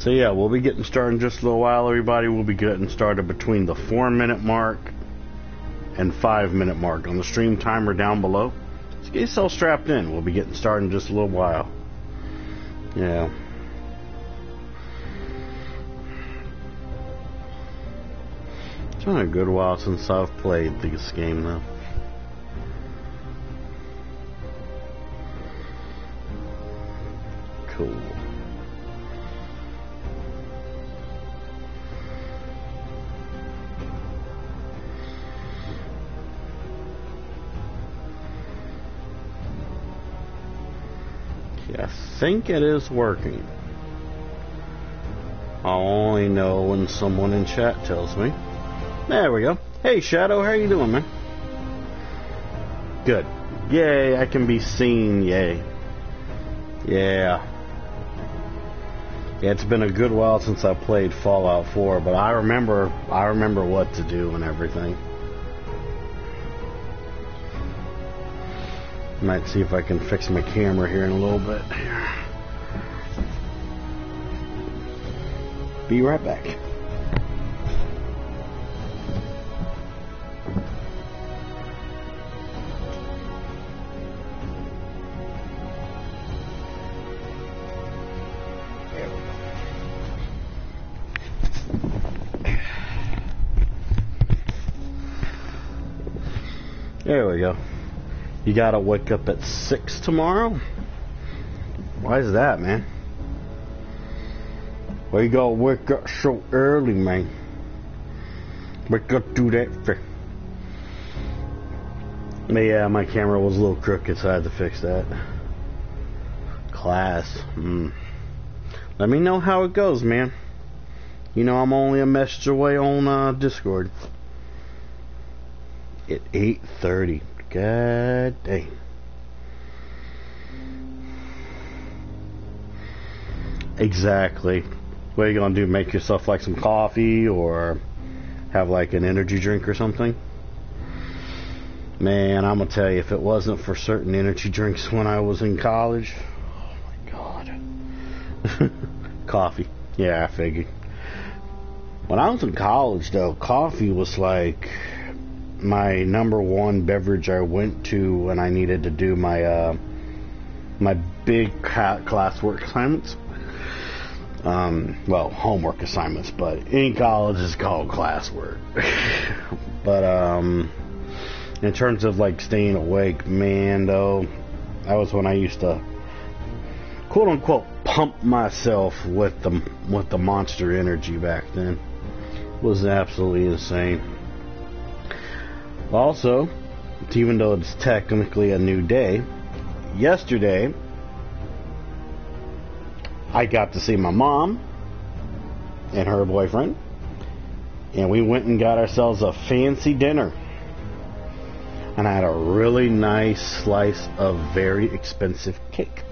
So yeah, we'll be getting started in just a little while, everybody. We'll be getting started between the four minute mark and five minute mark on the stream timer down below. So get yourself strapped in. We'll be getting started in just a little while. Yeah. It's been a good while since I've played this game though. Think it is working. I only know when someone in chat tells me. There we go. Hey Shadow, how you doing, man? Good. Yay, I can be seen, yay. Yeah. Yeah, it's been a good while since I played Fallout 4, but I remember I remember what to do and everything. Might see if I can fix my camera here in a little bit. Be right back. You gotta wake up at 6 tomorrow? Why is that, man? Why you gotta wake up so early, man? Wake up do that for. Yeah, my camera was a little crooked, so I had to fix that. Class. Hmm. Let me know how it goes, man. You know I'm only a message away on uh, Discord. At 8.30. God dang. Exactly. What are you gonna do? Make yourself like some coffee or have like an energy drink or something? Man, I'm gonna tell you, if it wasn't for certain energy drinks when I was in college, oh my god. coffee. Yeah, I figured. When I was in college, though, coffee was like my number one beverage I went to when I needed to do my uh, my big classwork assignments. Um, well, homework assignments, but in college it's called classwork. but um, in terms of like staying awake, man, though, that was when I used to quote unquote pump myself with the with the monster energy back then. It was absolutely insane. Also, even though it's technically a new day, yesterday I got to see my mom and her boyfriend, and we went and got ourselves a fancy dinner. And I had a really nice slice of very expensive cake.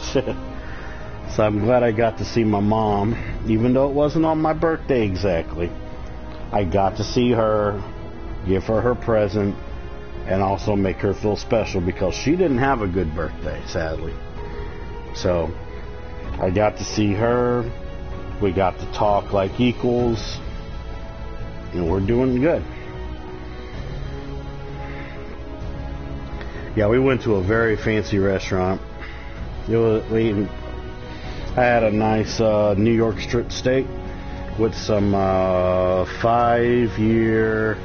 so I'm glad I got to see my mom, even though it wasn't on my birthday exactly. I got to see her give her her present, and also make her feel special because she didn't have a good birthday, sadly. So I got to see her. We got to talk like equals, and we're doing good. Yeah, we went to a very fancy restaurant. It was, we I had a nice uh, New York strip steak with some uh, five year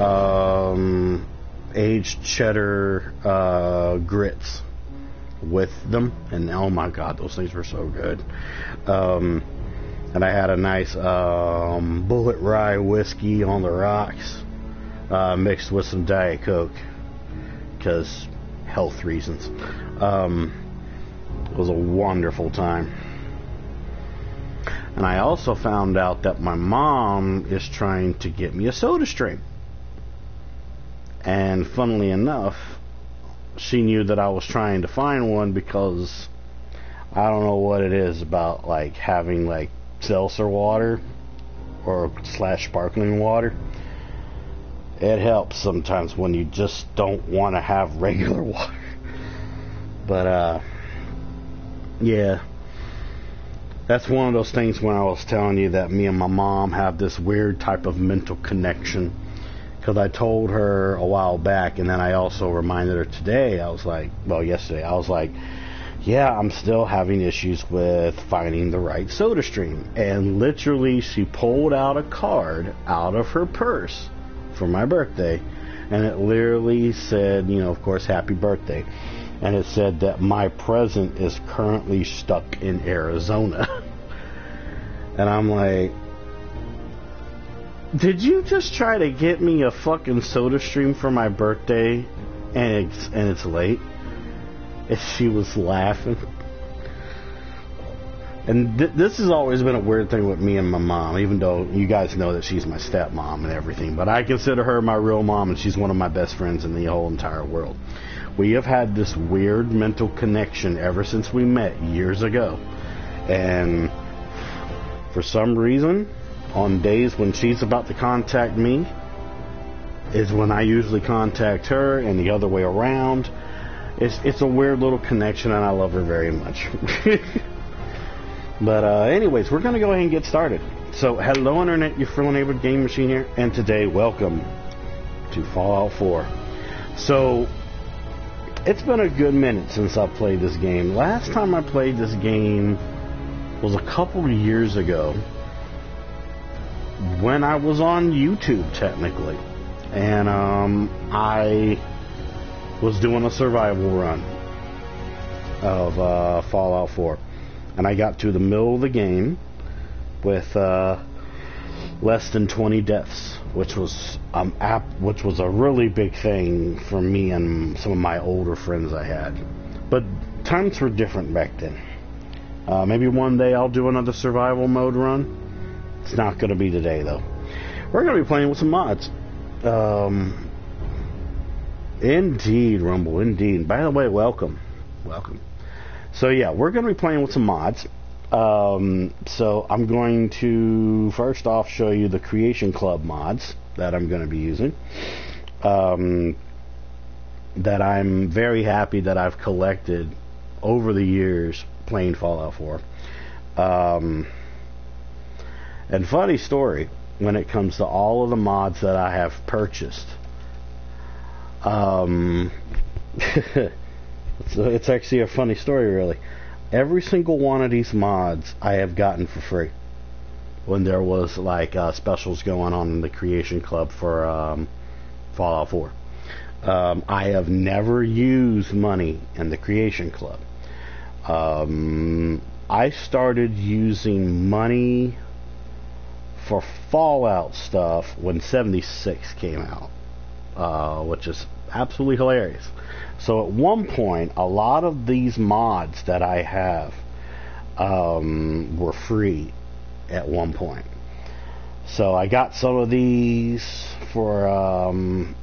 um, aged cheddar uh, grits with them, and oh my god, those things were so good. Um, and I had a nice um, Bulleit rye whiskey on the rocks, uh, mixed with some Diet Coke, because health reasons. Um, it was a wonderful time. And I also found out that my mom is trying to get me a soda stream. And funnily enough, she knew that I was trying to find one because I don't know what it is about like having like seltzer water or slash sparkling water. It helps sometimes when you just don't want to have regular water. But uh yeah. that's one of those things when I was telling you that me and my mom have this weird type of mental connection. Because I told her a while back, and then I also reminded her today. I was like, well, yesterday, I was like, yeah, I'm still having issues with finding the right soda stream. And literally, she pulled out a card out of her purse for my birthday, and it literally said, you know, of course, happy birthday. And it said that my present is currently stuck in Arizona. and I'm like, did you just try to get me a fucking soda stream for my birthday and it's, and it's late? And she was laughing. And th- this has always been a weird thing with me and my mom, even though you guys know that she's my stepmom and everything. But I consider her my real mom, and she's one of my best friends in the whole entire world. We have had this weird mental connection ever since we met years ago. And for some reason, on days when she's about to contact me, is when I usually contact her, and the other way around. It's it's a weird little connection, and I love her very much. but uh, anyways, we're gonna go ahead and get started. So, hello, internet, your friendly neighbor Game Machine here, and today, welcome to Fallout 4. So, it's been a good minute since I played this game. Last time I played this game was a couple years ago when I was on YouTube, technically. And um, I was doing a survival run of uh, Fallout 4. And I got to the middle of the game with uh, less than 20 deaths, which was um, app, which was a really big thing for me and some of my older friends I had. But times were different back then. Uh, maybe one day I'll do another survival mode run. It's not going to be today though. We're going to be playing with some mods. Um, indeed, Rumble. Indeed. By the way, welcome, welcome. So yeah, we're going to be playing with some mods. Um, so I'm going to first off show you the Creation Club mods that I'm going to be using. Um, that I'm very happy that I've collected over the years playing Fallout 4. Um, and funny story when it comes to all of the mods that I have purchased. Um, it's, it's actually a funny story, really. Every single one of these mods I have gotten for free when there was like uh, specials going on in the Creation Club for um, Fallout 4. Um, I have never used money in the Creation Club. Um, I started using money for Fallout stuff when 76 came out, uh, which is absolutely hilarious. So at one point, a lot of these mods that I have um, were free at one point. So I got some of these for um,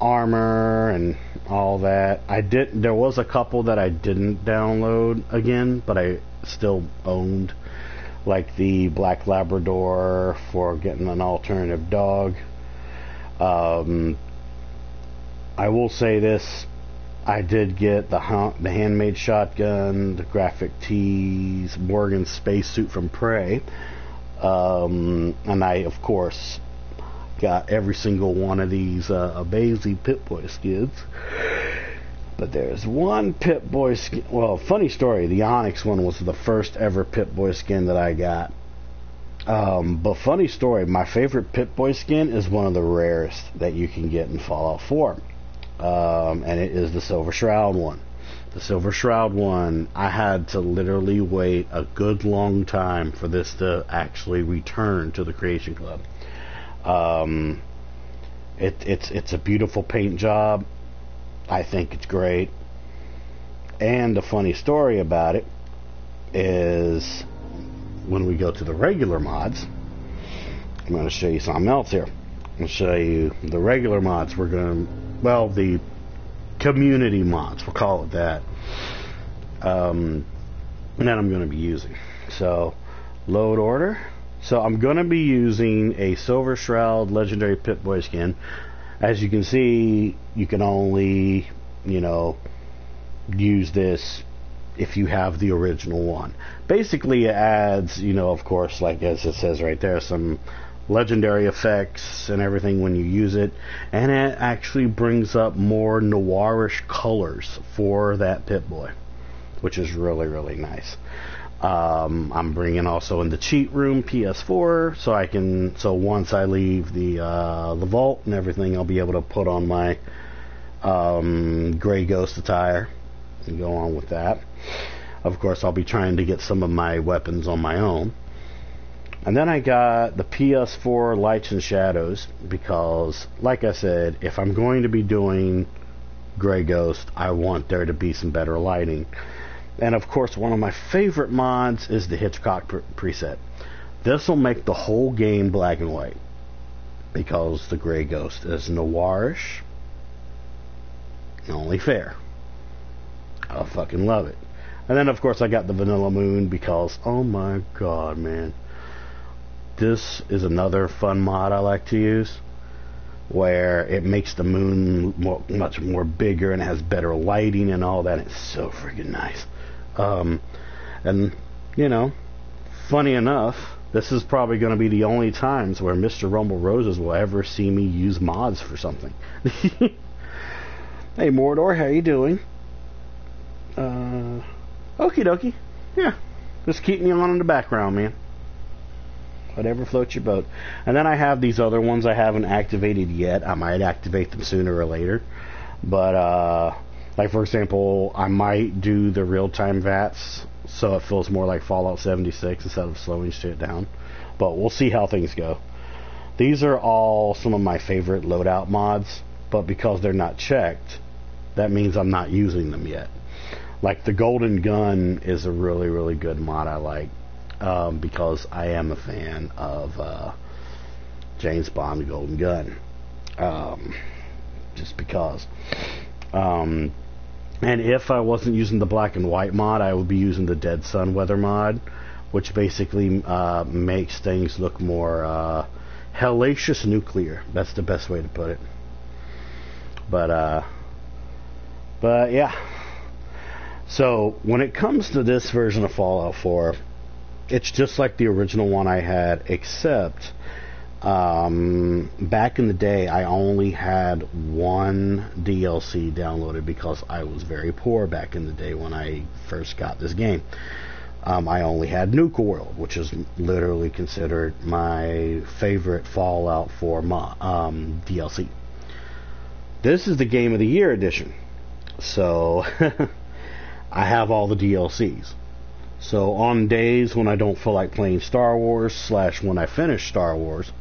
armor and all that. I did. There was a couple that I didn't download again, but I still owned, like the Black Labrador for getting an alternative dog. Um, I will say this: I did get the the handmade shotgun, the graphic tees, Morgan's spacesuit from Prey, um, and I, of course, got every single one of these uh, Abazy Pip-Boy skins. But there's one Pip-Boy skin. Well, funny story. The Onyx one was the first ever Pip-Boy skin that I got. Um, but funny story. My favorite Pip-Boy skin is one of the rarest that you can get in Fallout 4. Um, and it is the Silver Shroud one. The Silver Shroud one, I had to literally wait a good long time for this to actually return to the Creation Club. Um, it, it's it's a beautiful paint job. I think it's great. And the funny story about it is when we go to the regular mods, I'm going to show you something else here. I'll show you the regular mods. We're going to, well, the community mods, we'll call it that. Um, and that I'm going to be using. So, load order. So I'm going to be using a Silver Shroud Legendary Pip-Boy skin. As you can see, you can only, you know, use this if you have the original one. Basically, it adds, you know, of course, like as it says right there, some legendary effects and everything when you use it, and it actually brings up more noirish colors for that Pip-Boy, which is really, really nice. Um, I'm bringing also in the cheat room PS4, so I can so once I leave the uh, the vault and everything, I'll be able to put on my um, Gray Ghost attire and go on with that. Of course, I'll be trying to get some of my weapons on my own. And then I got the PS4 Lights and Shadows because, like I said, if I'm going to be doing Gray Ghost, I want there to be some better lighting. And of course, one of my favorite mods is the Hitchcock pre- preset. This will make the whole game black and white because the Gray Ghost is noirish. Only fair. I fucking love it. And then, of course, I got the Vanilla Moon because, oh my god, man. This is another fun mod I like to use where it makes the moon more, much more bigger and has better lighting and all that. It's so freaking nice. Um, and, you know, funny enough, this is probably going to be the only times where Mr. Rumble Roses will ever see me use mods for something. hey, Mordor, how you doing? Uh, okie dokie. Yeah, just keeping you on in the background, man. Whatever floats your boat. And then I have these other ones I haven't activated yet. I might activate them sooner or later. But, uh, like for example, I might do the real-time VATS so it feels more like Fallout 76 instead of slowing shit down. But we'll see how things go. These are all some of my favorite loadout mods, but because they're not checked, that means I'm not using them yet. Like the Golden Gun is a really, really good mod I like um, because I am a fan of uh, James Bond Golden Gun. Um, just because. Um, and if I wasn't using the black and white mod, I would be using the Dead Sun Weather mod, which basically uh, makes things look more uh, hellacious nuclear. That's the best way to put it. But uh, but yeah. So when it comes to this version of Fallout 4, it's just like the original one I had, except um, back in the day, I only had one DLC downloaded because I was very poor back in the day when I first got this game. Um, I only had Nuka World, which is literally considered my favorite Fallout 4 mo- um, DLC. This is the Game of the Year edition, so I have all the DLCs. So on days when I don't feel like playing Star Wars, slash when I finish Star Wars,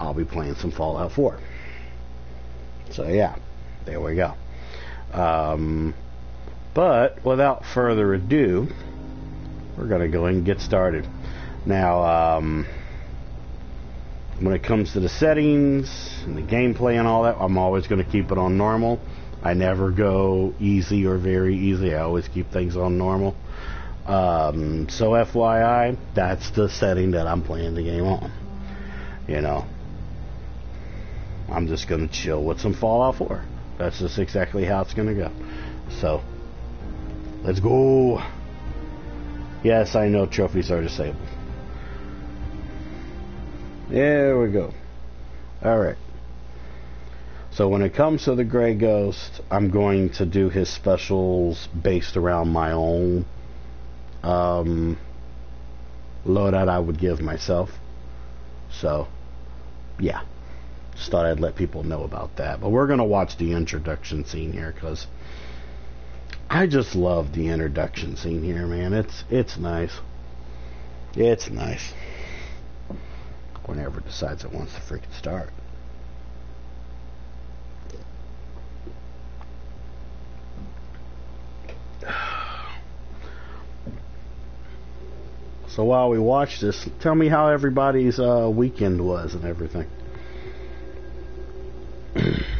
I'll be playing some Fallout 4. So yeah, there we go. Um, but without further ado, we're going to go and get started. Now, um, when it comes to the settings and the gameplay and all that, I'm always going to keep it on normal. I never go easy or very easy. I always keep things on normal. Um, so FYI, that's the setting that I'm playing the game on. You know, I'm just going to chill with some Fallout 4. That's just exactly how it's going to go. So, let's go. Yes, I know trophies are disabled. There we go. Alright. So when it comes to the Gray Ghost, I'm going to do his specials based around my own um, loadout I would give myself. So, yeah. Just thought I'd let people know about that. But we're going to watch the introduction scene here because I just love the introduction scene here, man. It's it's nice. It's nice. Whenever it decides it wants to freaking start. So while we watch this, tell me how everybody's uh, weekend was and everything. Changes.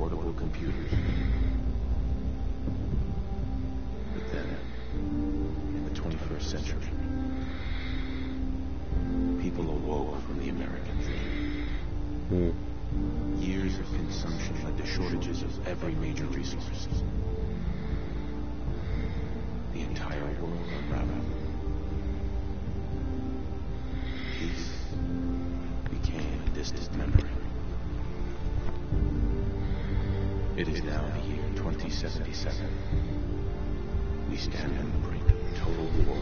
portable computers. But then, in the 21st century, people awoke from the American dream. Hmm. Years of consumption led to shortages of every major resource. The entire world unraveled. Peace became a distant memory. It is now the year 2077. We stand on the brink of total war.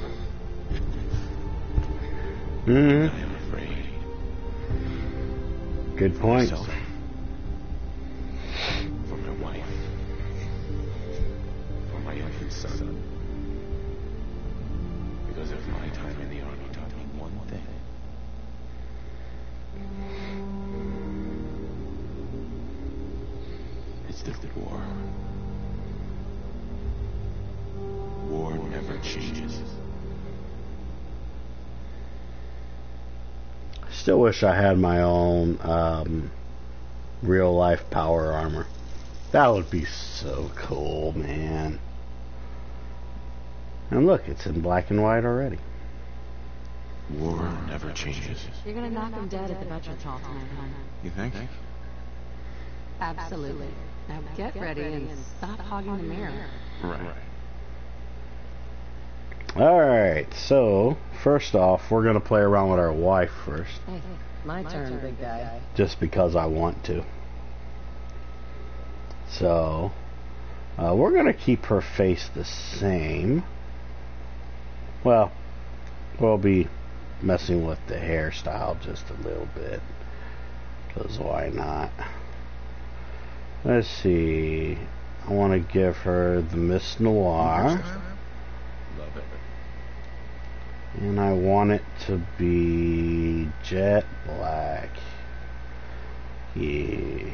hmm I am afraid. Good point. Wish I had my own um, real life power armor. That would be so cool, man. And look, it's in black and white already. War never changes. You're gonna knock him dead at the veterans hall tonight, hon. You think? Absolutely. Now get ready and stop hogging the mirror. Right. Alright, so first off, we're going to play around with our wife first, Hey, my turn, big guy. just because I want to. So, uh, we're going to keep her face the same. Well, we'll be messing with the hairstyle just a little bit. Because why not? Let's see. I want to give her the Miss Noir. Love it. And I want it to be jet black. Yeah.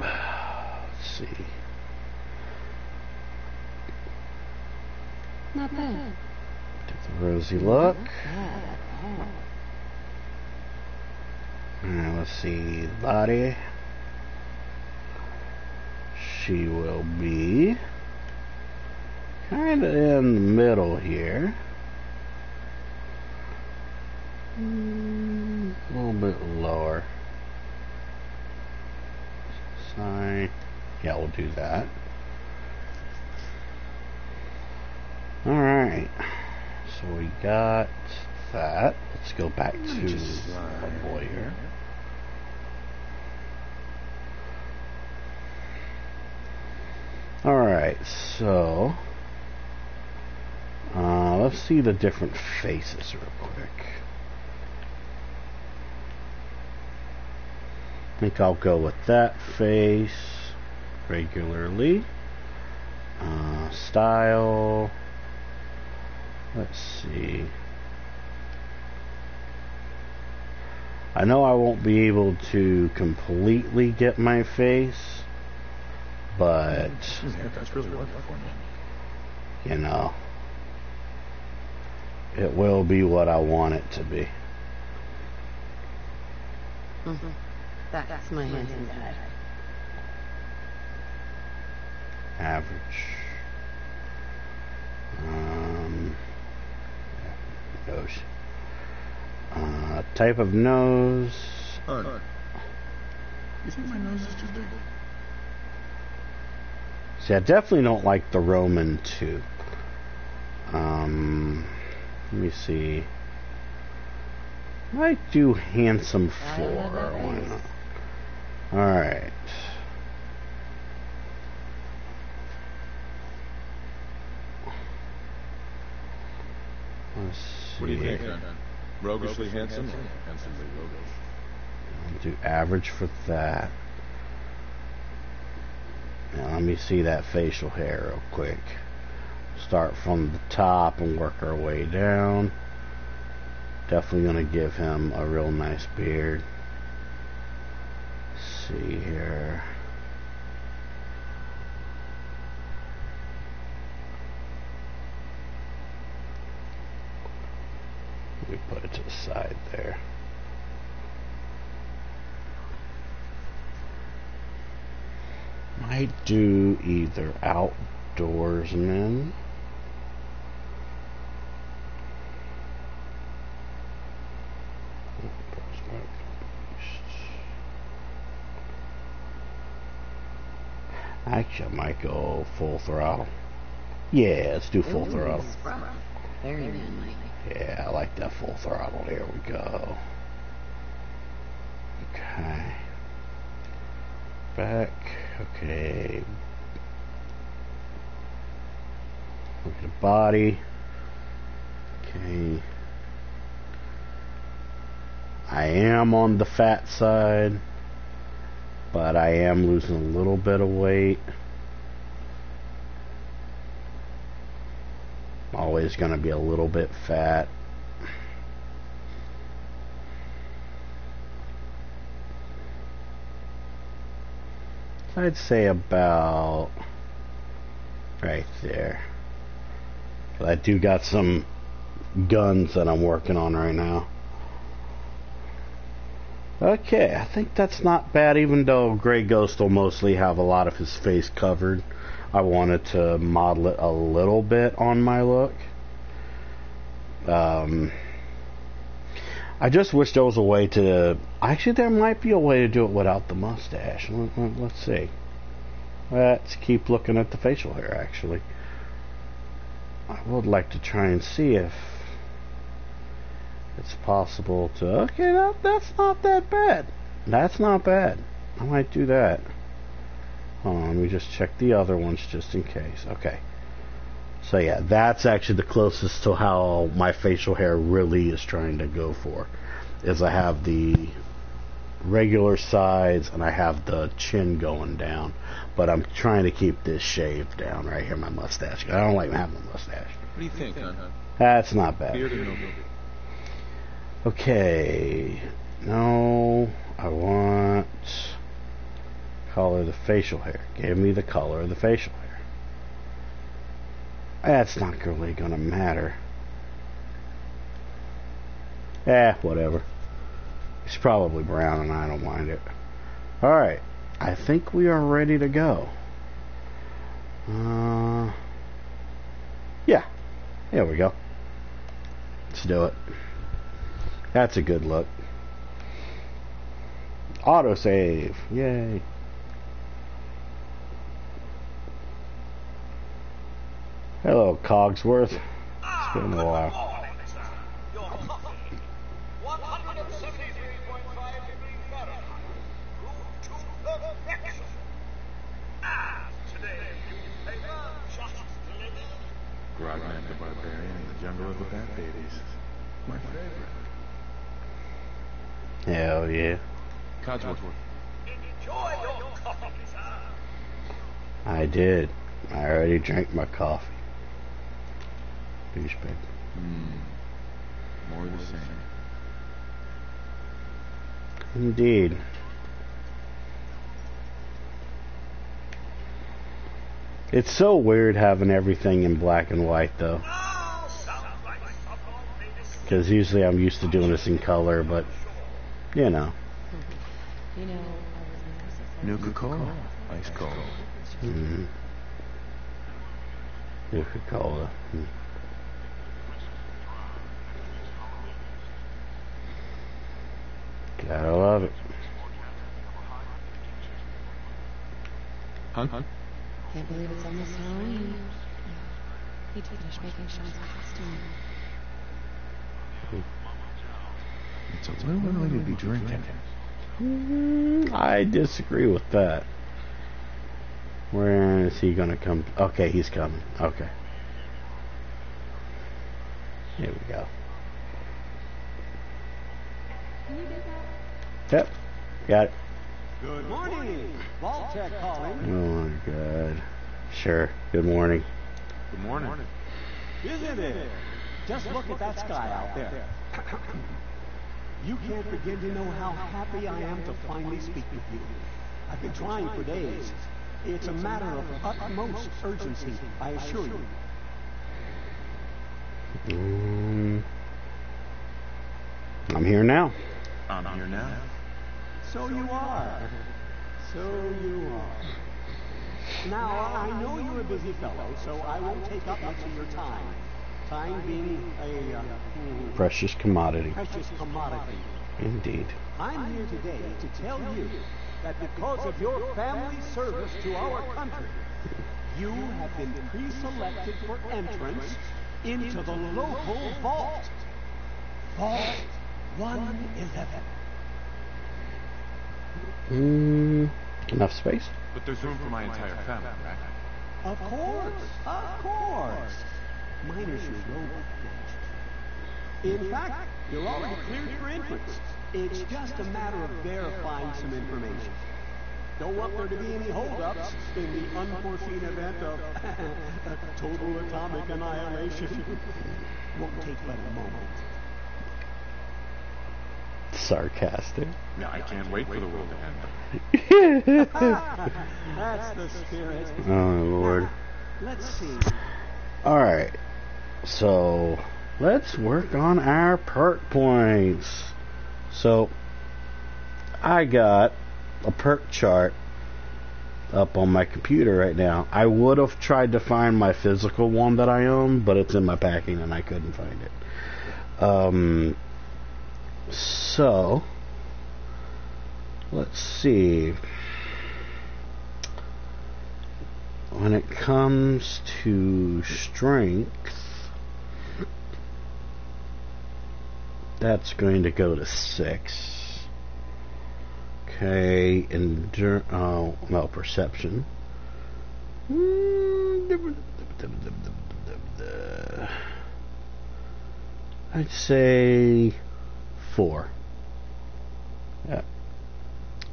Let's see. Not bad. Get the rosy look. Bad. And let's see. Body. She will be kind of in the middle here. Mm, a little bit lower. Side. Yeah, we'll do that. Alright. So we got that. Let's go back to Just our boy here. Alright, so uh, let's see the different faces real quick. I think I'll go with that face regularly. Uh, style. Let's see. I know I won't be able to completely get my face, but That's really working for me. you know, it will be what I want it to be. Mm-hmm. That's my handsome dad. Average. Um, nose. Uh, type of nose. You think my nose is too big? See, I definitely don't like the Roman 2. Um, let me see. Might do handsome 4. Why not? Alright. Let's see. What do you think, then? Roguishly handsome or handsomely roguish? I'll do average for that. Now let me see that facial hair real quick. Start from the top and work our way down. Definitely gonna give him a real nice beard. Let's see here. We put it to the side there. Might do either outdoorsman. Actually, I might go full throttle. Yeah, let's do full Ooh, throttle. Very manly. Yeah, I like that full throttle. There we go. Okay. Back. Okay. Look at the body. Okay. I am on the fat side, but I am losing a little bit of weight. Always going to be a little bit fat. I'd say about right there. I do got some guns that I'm working on right now. Okay, I think that's not bad, even though Grey Ghost will mostly have a lot of his face covered. I wanted to model it a little bit on my look. Um, I just wish there was a way to. Actually, there might be a way to do it without the mustache. Let, let, let's see. Let's keep looking at the facial hair, actually. I would like to try and see if it's possible to. Okay, that, that's not that bad. That's not bad. I might do that. Hold on, let me just check the other ones just in case. Okay. So yeah, that's actually the closest to how my facial hair really is trying to go for. Is I have the regular sides and I have the chin going down, but I'm trying to keep this shaved down right here, my mustache. I don't like having a mustache. What do you think, huh? That's not bad. Beard or no beard? Okay. No, I want color of the facial hair. Give me the color of the facial hair. That's not really gonna matter. Eh, whatever. It's probably brown and I don't mind it. Alright. I think we are ready to go. Uh, yeah. There we go. Let's do it. That's a good look. Autosave. Yay. Hello, Codsworth. It's been a while. Grognak the Barbarian in the Jungle of the Bat Babies. My favorite. Hell yeah. Codsworth. I did. I already drank my coffee. Douchebag. Hmm. More of the same. Indeed. It's so weird having everything in black and white, though. Because usually I'm used to doing this in color, but, you know. You know, Nuka Cola. Ice cold. Mm-hmm. Coca-Cola. Mm. Gotta love it. Hunt? Can't believe it's almost Halloween. Need to finish making Sean's costume. It's a little early to be drinking. Mm, I disagree with that. Where is he gonna come? Okay, he's coming. Okay. Here we go. Yep. Got it. Good morning. Vault-Tec calling. Oh my god. Sure. Good morning. Good morning. Isn't it? Just look at that sky out there. You can't begin to know how happy I am to finally speak with you. I've been trying for days. It's a matter of utmost urgency, I assure you. Um, I'm here now. I'm here now. So you are. So you are. Now, I know you're a busy fellow, so I won't take up much of your time. Time being a uh, Precious commodity. precious commodity. Indeed. I'm here today to tell you that because of your family service to our country, you have been pre-selected for entrance into the local vault. Vault 111. Mm, enough space? But there's room for my entire family, right? Of course, of course. Minus your robot match. In fact, you're already cleared for entrance. It's just a matter of verifying some information. Don't want there to be any holdups in the unforeseen event of total atomic annihilation. Won't take but a moment. Sarcastic. Yeah, I can't wait for the world to end. That's the spirit. Oh lord. Let's see. Alright. So let's work on our perk points. So I got a perk chart up on my computer right now. I would have tried to find my physical one that I own, but it's in my packing and I couldn't find it. Um so let's see. when it comes to strength, that's going to go to six. Okay, endur- oh, no, perception. I'd say four. Yeah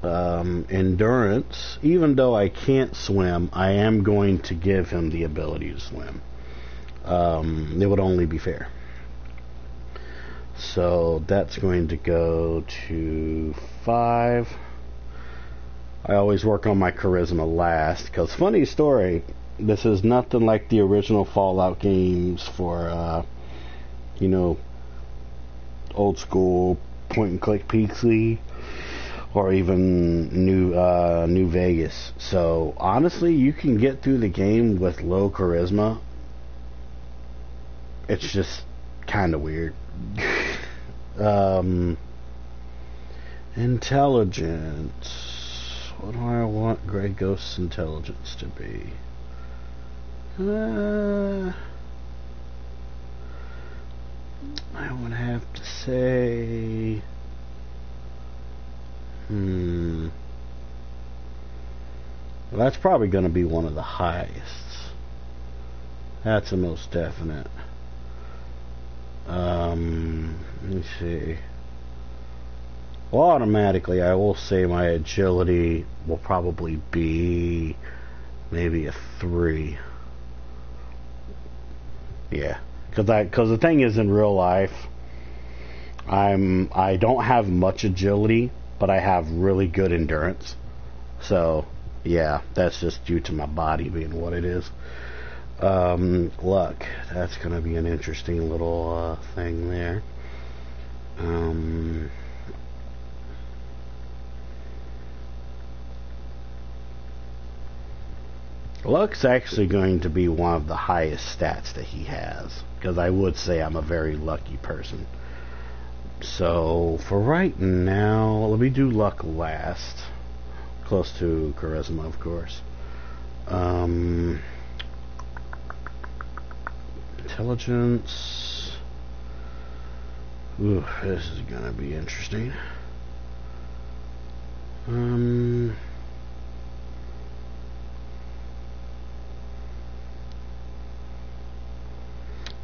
um, endurance, even though I can't swim, I am going to give him the ability to swim. Um, it would only be fair. So that's going to go to five. I always work on my charisma last because funny story. This is nothing like the original Fallout games for, uh, you know, old school point and click PC or even New uh, New Vegas. So honestly, you can get through the game with low charisma. It's just kind of weird. um, intelligence. What do I want Grey Ghost's intelligence to be? Uh, I would have to say. Hmm. Well, that's probably going to be one of the highest. That's the most definite. Um, let me see. Well, automatically, I will say my agility will probably be maybe a three. Yeah, because I because the thing is in real life, I'm I don't have much agility, but I have really good endurance. So yeah, that's just due to my body being what it is. Um, luck. That's going to be an interesting little uh, thing there. Um, luck's actually going to be one of the highest stats that he has because I would say I'm a very lucky person. So for right now, let me do luck last, close to charisma, of course. Um, intelligence. Ooh, this is gonna be interesting. Um.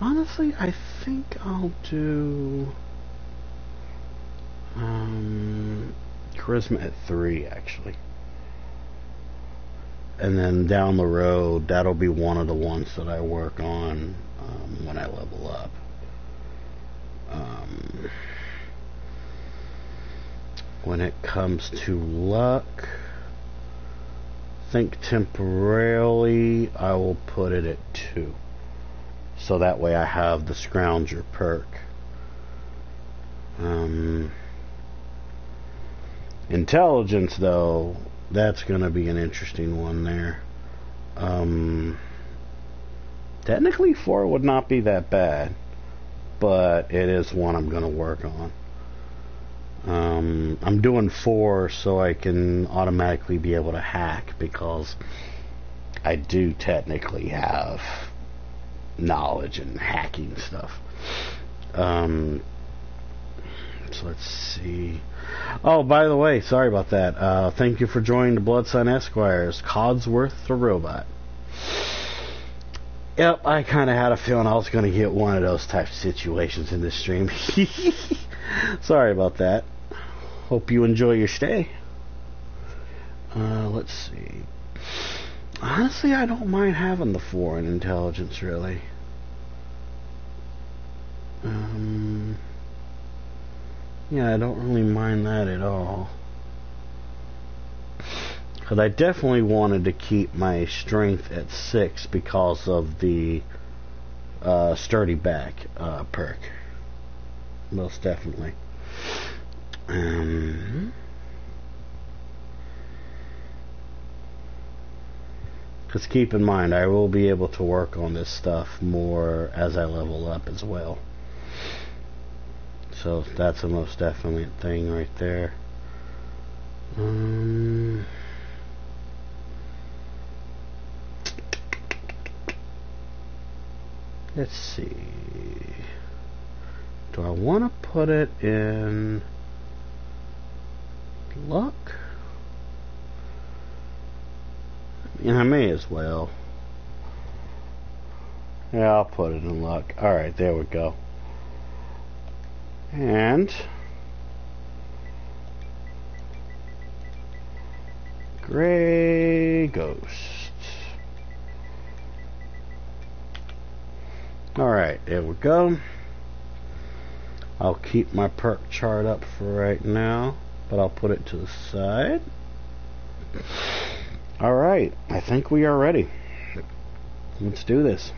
Honestly, I think I'll do um, charisma at three, actually. And then down the road, that'll be one of the ones that I work on um, when I level up. Um, when it comes to luck, think temporarily, I will put it at two so that way I have the Scrounger perk. Um, intelligence, though, that's going to be an interesting one there. Um, technically, four would not be that bad, but it is one I'm going to work on. Um, I'm doing four so I can automatically be able to hack because I do technically have knowledge and hacking stuff. Um, so let's see. Oh, by the way, sorry about that. Uh, thank you for joining the Blood Sun Esquires. Codsworth the robot. Yep, I kind of had a feeling I was going to get one of those type of situations in this stream. sorry about that. Hope you enjoy your stay. Uh, let's see. Honestly, I don't mind having the foreign intelligence, really. Um, yeah, I don't really mind that at all. Because I definitely wanted to keep my strength at six because of the uh, sturdy back uh, perk. Most definitely. Um, Because keep in mind, I will be able to work on this stuff more as I level up as well. So that's a most definite thing right there. Um, let's see. Do I want to put it in luck? Yeah, I may as well. Yeah, I'll put it in luck. Alright, there we go. And Gray Ghost. Alright, there we go. I'll keep my perk chart up for right now, but I'll put it to the side. Alright, I think we are ready. Let's do this.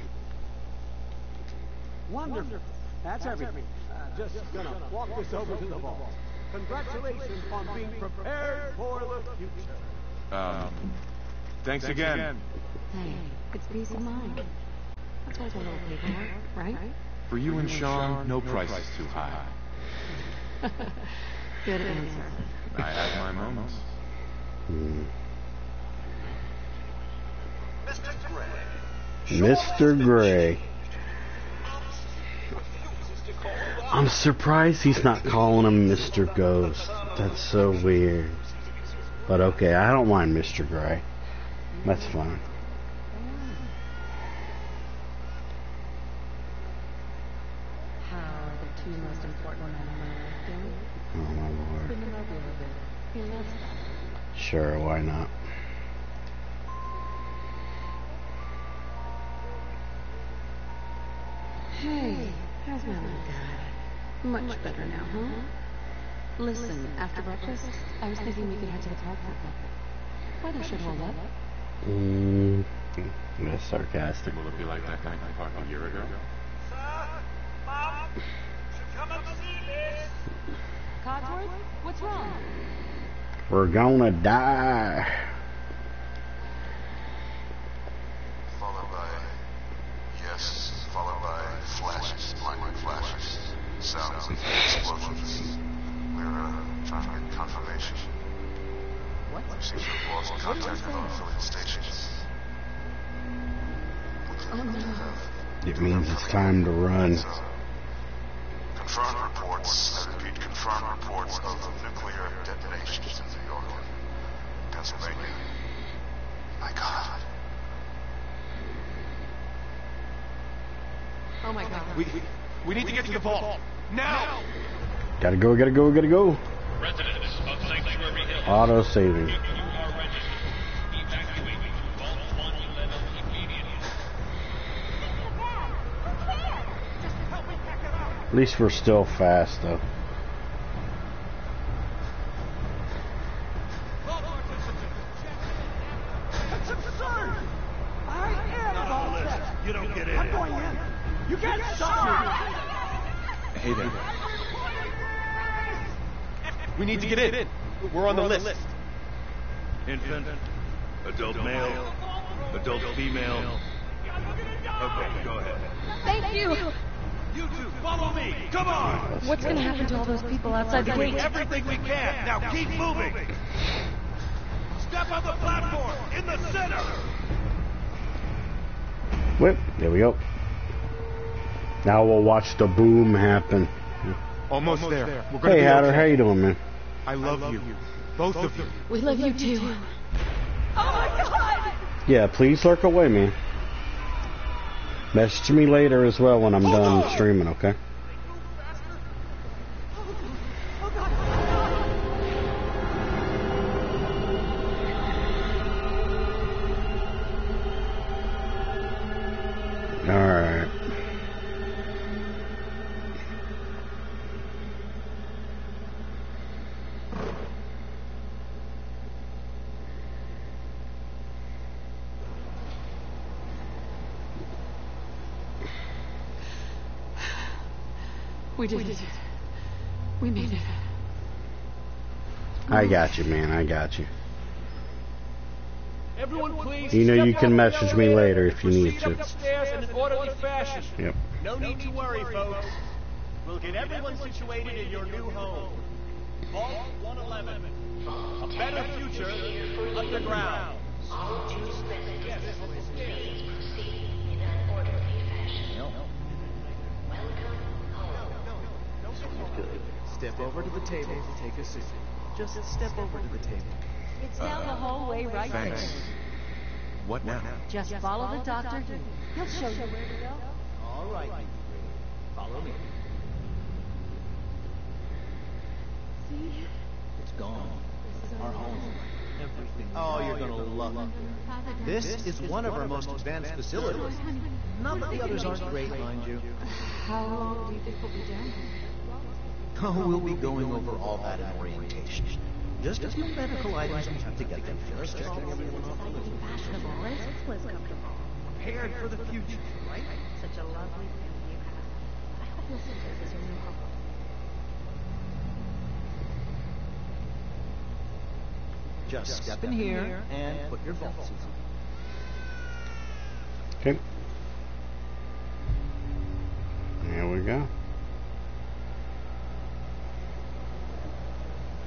Wonderful. That's everything. Uh, just gonna walk this over to the vault. Congratulations on being prepared for the future. Um, thanks, again. Hey, it's peace of mind. That's worth a little paperwork, right? For you and Sean, no price is too high. Good answer. I have my moments. Mr. Gray. I'm surprised he's not calling him Mr. Ghost. That's so weird. But okay, I don't mind Mr. Gray. That's fine. How are the two most important men in my life doing? Oh my lord. Bring him over a little bit. He loves that. Sure, why not? Hey, how's my little guy? Much better now, huh? Listen, after breakfast, I was thinking we could head to the park for a bit. Weather should hold up. Mm, that's sarcastic. Will it be like that night in the park a year ago? Codsworth, what's wrong? We're gonna die. followed by yes, followed by flashes, blinding flashes, sounds, explosions. We're uh, trying to get confirmation. What? We to have lost contact with our affiliate stations. Oh. It means it's time to run. Confirmed reports, I repeat, confirmed reports of nuclear detonations in New York, Pennsylvania. My God. Oh my god. We, we, we need to get to the vault. Now! Gotta go, gotta go, gotta go. Residents of Sanctuary Hill, Auto saving. you are registered. Evacuate Vault 111 immediately. At least we're still fast though. That's absurd! I am all set. You don't get in. I'm going in. You can't stop me! Hey there. We need to get in. We're on the list. Infant, adult male, adult female. Okay, go ahead. Thank you. You two, follow me. Come on. What's gonna happen to all those people outside the Doing gate? everything we can. Now keep moving. Step on the platform in the center. Whip. There we go. Now we'll watch the boom happen. Almost there. We're gonna Hey be Hatter, okay. how you doing, man? I love you. Both of you. We love you too. Oh my god! Yeah, please lurk away, man. Message me later as well when I'm done streaming, okay? Alright. We did it. We made it. I got you, man. I got you. Everyone, please. You know you can message me later if you need to. up the stairs in orderly fashion. Yep. No need to worry, folks. We'll get everyone situated in your new home. Vault 111. A better future underground. Step over to the table to take a seat. Just step over to the table. It's down the uh, hallway right Thanks. What now? Just follow the doctor here. He'll show you where to go. All right, follow me. See? It's gone. Our home. Everything. Oh, you're gonna love it. This is one of our most advanced facilities. Not that the others aren't great, mind you. How long do you think we'll be down here? Oh, we'll be going over all that in orientation. Just a few medical items we have to get them first. Checking everyone off the list. Fashionable. Was comfortable. Prepared for the future, right? Such a lovely family you have. I hope you'll see this as your new home. Just step in here and put your vault suits on. Okay. There we go.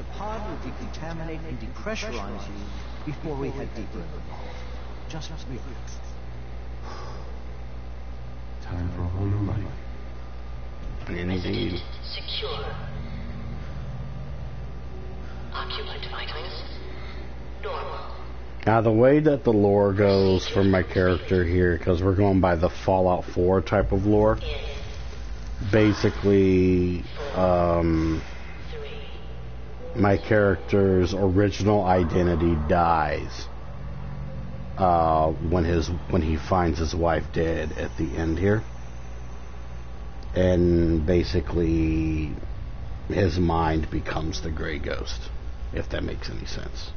The pod will decontaminate and depressurize you before we head deeper into the vault. Just relax. Time for a whole new life. Indeed. Secure. Occupant vitals. Normal. Now, the way that the lore goes for my character here, because we're going by the Fallout 4 type of lore, basically, um, my character's original identity dies uh, when his when he finds his wife dead at the end here, and basically, his mind becomes the gray ghost, if that makes any sense.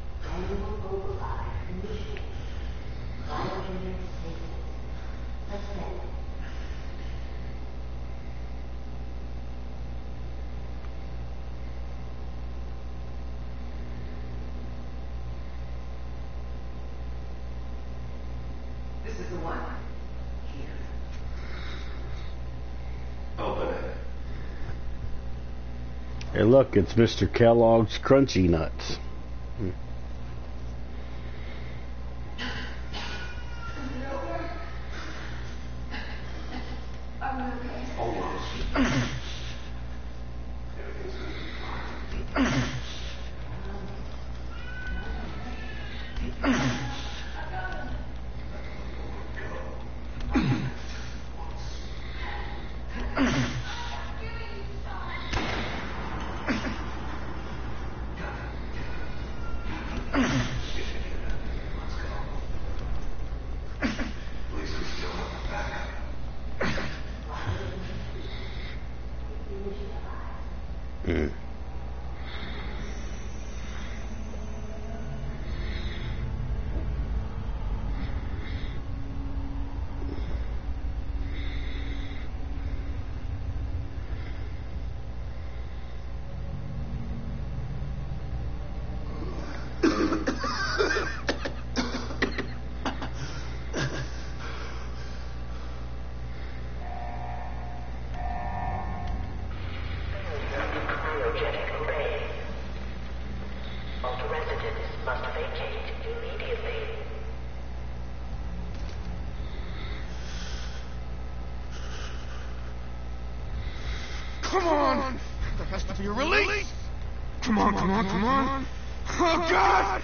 This is the one. Here. Open it. Hey, look, it's Mr. Kellogg's Crunchy Nuts. Hmm. Mm. Cryogenic array. All the residents must vacate immediately. Come on! There has to be a release! Come on, come on, come on! Oh, God!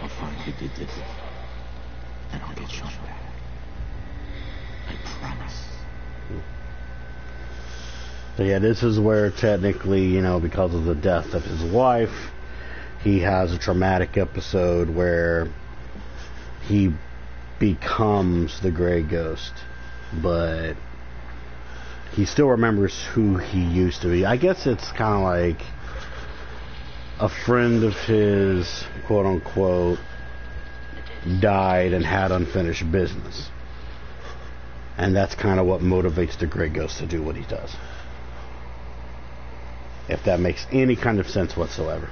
I'll find who did this. And I'll get Sean back. I promise. So yeah, this is where technically, you know, because of the death of his wife, he has a traumatic episode where he becomes the gray ghost, but he still remembers who he used to be. I guess it's kind of like a friend of his, quote unquote, died and had unfinished business. And that's kind of what motivates the gray ghost to do what he does. If that makes any kind of sense whatsoever.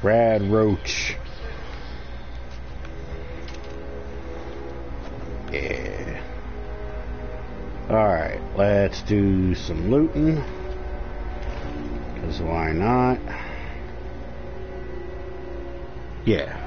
Brad Roach. Yeah. Alright, let's do some looting. Why not? Yeah.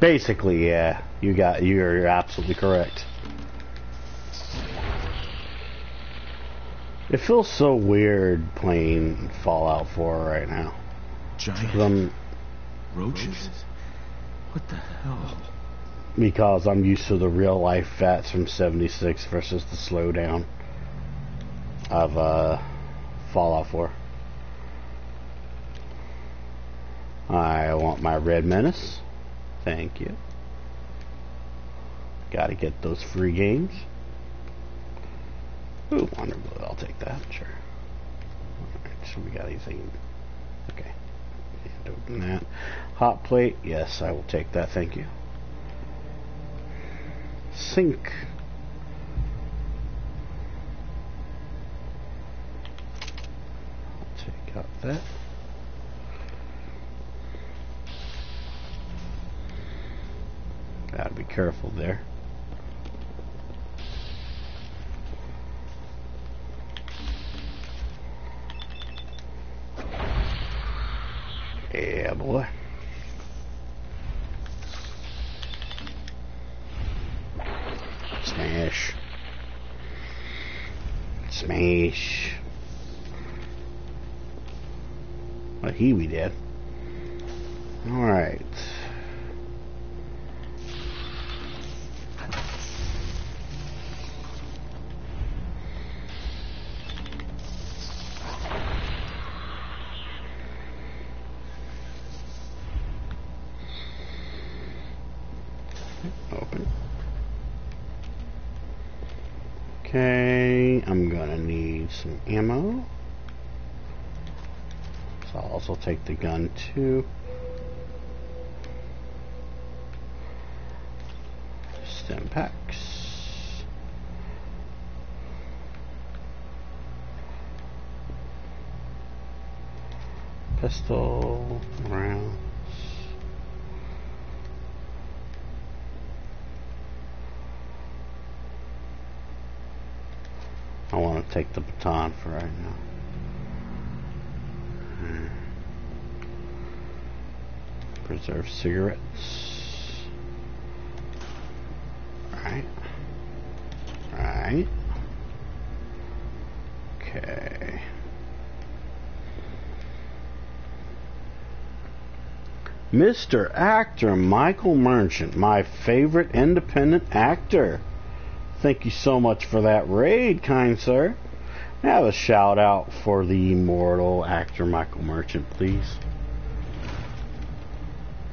Basically, yeah. You got you're absolutely correct. It feels so weird playing Fallout 4 right now. Giant I'm, roaches? What the hell? because I'm used to the real life VATS from 76 versus the slowdown of uh, Fallout 4. I want my Red Menace. Thank you. Gotta get those free games. Ooh, Wonderboy, I'll take that, sure. So we got anything? Okay. Can't open that. Hot plate, yes, I will take that, thank you. Sink. I'll take out that. Gotta be careful there. Boy. Smash. Smash. Well, he we did. Alright. Open. Okay, I'm gonna need some ammo. So I'll also take the gun too. Stim packs. Pistol rounds. I want to take the baton for right now. Hmm. Preserve cigarettes. Alright. Alright. Okay. Mr. Actor Michael Merchant, my favorite independent actor. Thank you so much for that raid, kind sir. Have a shout out for the immortal actor Michael Merchant, please.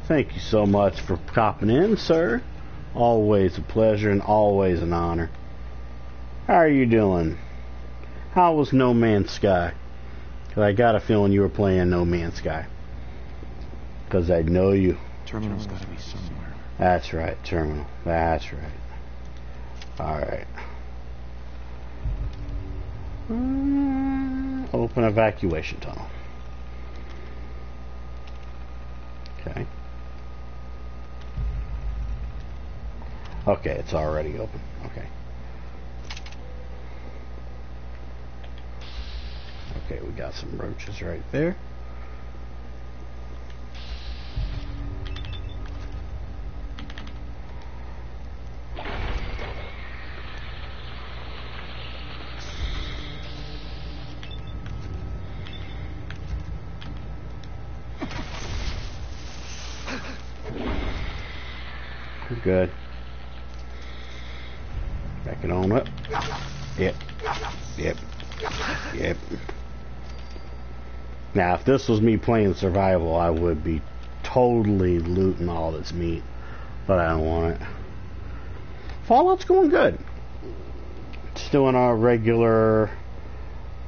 Thank you so much for popping in, sir. Always a pleasure and always an honor. How are you doing? How was No Man's Sky? 'Cause I got a feeling you were playing No Man's Sky. Because I know you. Terminal's gotta be somewhere. That's right, terminal. That's right. Alright. Mm, Open evacuation tunnel. Okay. Okay, it's already open. Okay. Okay, we got some roaches right there. We're good. Back it on up. Yep. Yep. Yep. Now, if this was me playing survival, I would be totally looting all this meat. But I don't want it. Fallout's going good. It's doing a regular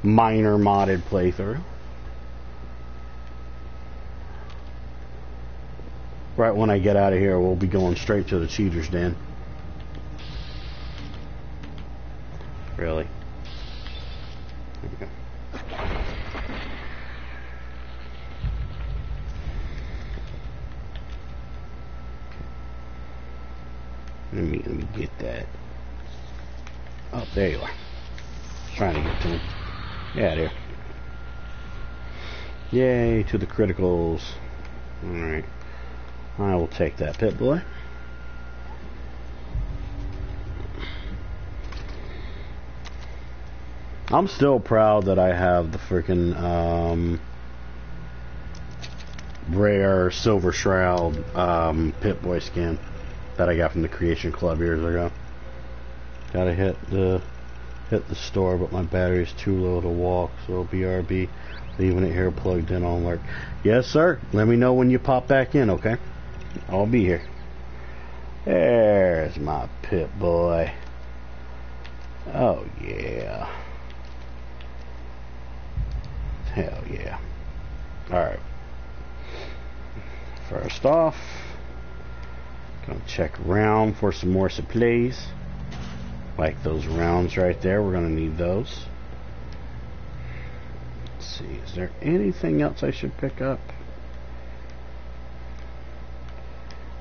minor modded playthrough. Right when I get out of here, we'll be going straight to the cheater's den. Really? There we go. Let me let me get that. Oh, there you are. Trying to get to him. Yeah, there. Yay to the criticals. Alright. I will take that Pip-Boy. I'm still proud that I have the freaking um, rare silver shroud um, Pip-Boy skin that I got from the Creation Club years ago. Gotta hit the hit the store, but my battery's too low to walk, so BRB, leaving it here plugged in on alert. Yes, sir. Let me know when you pop back in, okay? I'll be here. There's my pit boy. Oh yeah. Hell yeah. Alright. First off, gonna check around for some more supplies. Like those rounds right there, we're gonna need those. Let's see, is there anything else I should pick up?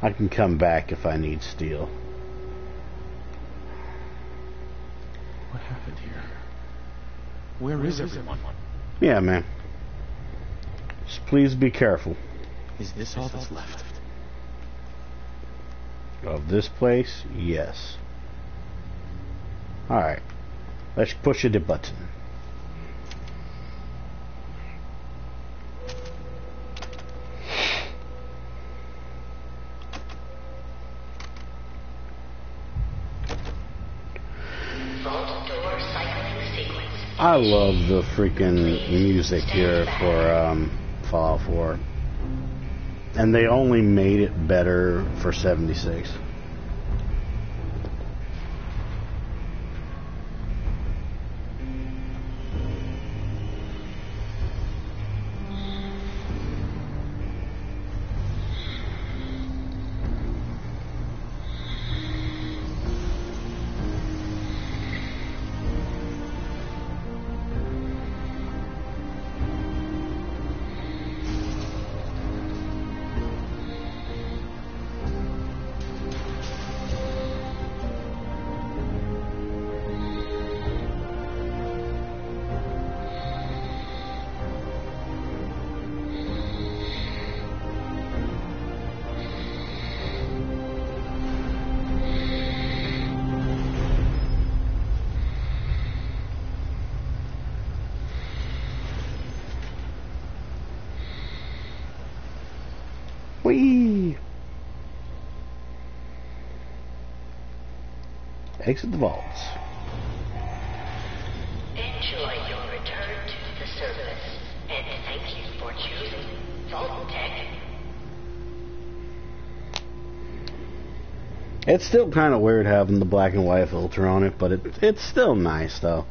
I can come back if I need steel. What happened here? Where is everyone? Yeah, man. Just please be careful Is this all that's left? Of this place. Yes. Alright. Let's push the button. I love the freaking music here for um, Fallout 4. And they only made it better for 76. Exit the vaults. Enjoy your return to the service, and thank you for choosing Vault-Tec. It's still kind of weird having the black and white filter on it, but it it's still nice though,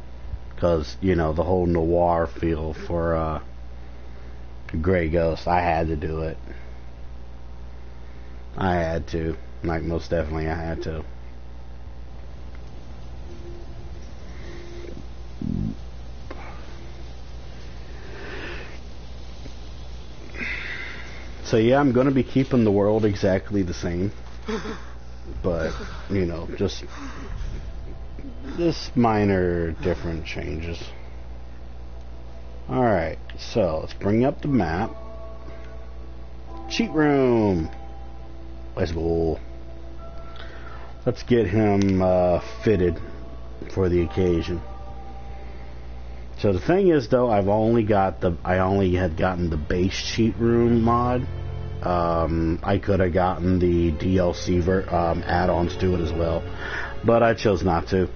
because you know the whole noir feel for uh, Gray Ghost. I had to do it. I had to, like most definitely, I had to. So yeah, I'm gonna be keeping the world exactly the same but you know, just just minor different changes. All right, so let's bring up the map. Cheat room. Let's go. Let's get him uh, fitted for the occasion. So the thing is, though, I've only got the I only had gotten the base cheat room mod. Um, I could have gotten the DLC ver- um, add-ons to it as well, but I chose not to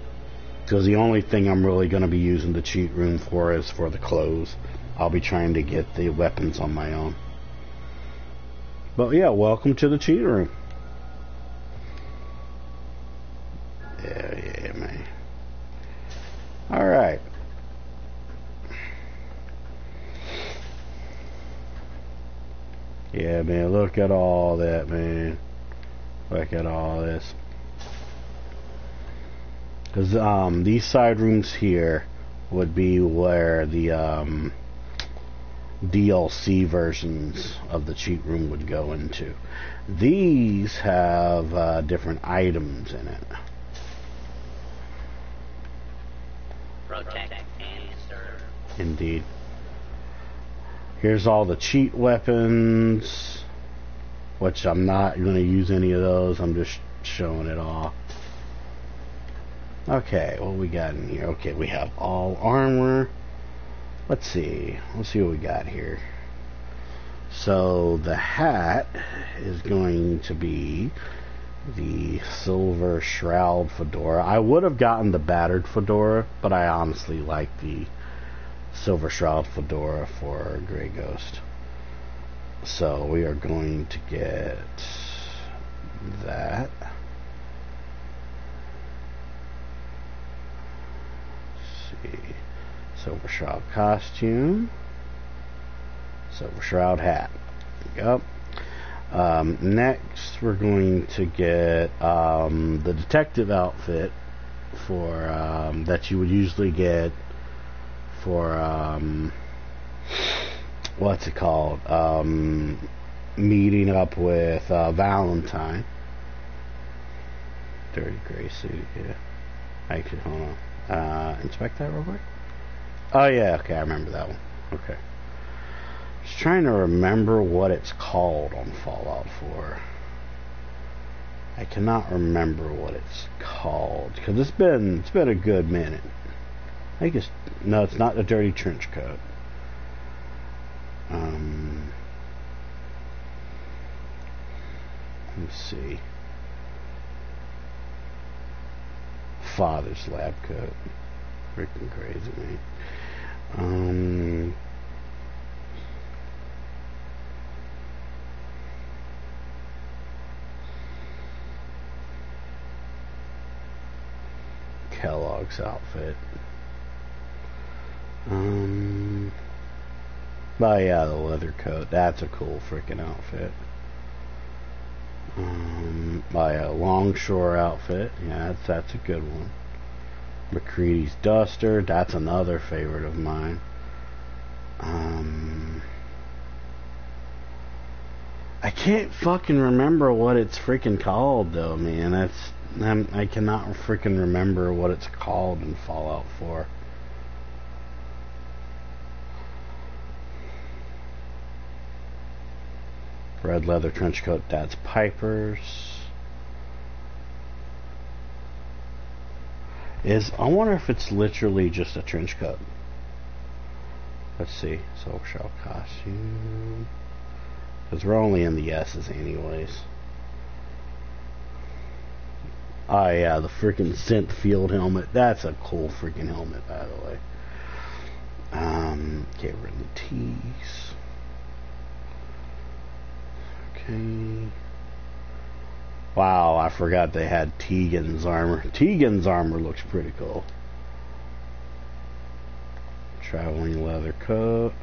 because the only thing I'm really going to be using the cheat room for is for the clothes. I'll be trying to get the weapons on my own. But yeah, welcome to the cheat room. Yeah, yeah, man. All right. Yeah, man, look at all that, man. Look at all this. Because um, these side rooms here would be where the um, DLC versions of the cheat room would go into. These have uh, different items in it. Protect and serve. Indeed. Here's all the cheat weapons, which I'm not going to use any of those. I'm just showing it off. Okay, what we got in here? Okay, we have all armor. Let's see. Let's see what we got here. So the hat is going to be the silver shroud fedora. I would have gotten the battered fedora, but I honestly like the silver shroud fedora for Gray Ghost. So we are going to get that. Let's see. Silver Shroud costume. Silver Shroud hat. Yep. Um, next, we're going to get um, the detective outfit for um, that you would usually get for um, what's it called? Um, meeting up with uh, Valentine. Dirty gray suit, yeah. Actually, hold on. Uh, inspect that real quick. Oh yeah, okay, I remember that one. Okay. Just trying to remember what it's called on Fallout 4. I cannot remember what it's called because it's been it's been a good minute. I think it's no, it's not the dirty trench coat. Um, let me see. Father's lab coat. Freaking crazy, man. Um, Kellogg's outfit. Um, oh yeah, the leather coat. That's a cool freaking outfit. Um, oh yeah, longshore outfit. Yeah, that's that's a good one. MacCready's duster. That's another favorite of mine. Um, I can't fucking remember what it's freaking called though, man. That's I'm, I cannot freaking remember what it's called in Fallout 4. Red leather trench coat, that's Piper's. Is I wonder if it's literally just a trench coat. Let's see. Soap shell costume. Because we're only in the S's anyways. Oh yeah, the freaking synth field helmet. That's a cool freaking helmet, by the way. Um, get rid of the T's. Wow, I forgot they had Tegan's armor. Tegan's armor looks pretty cool. Traveling leather coat.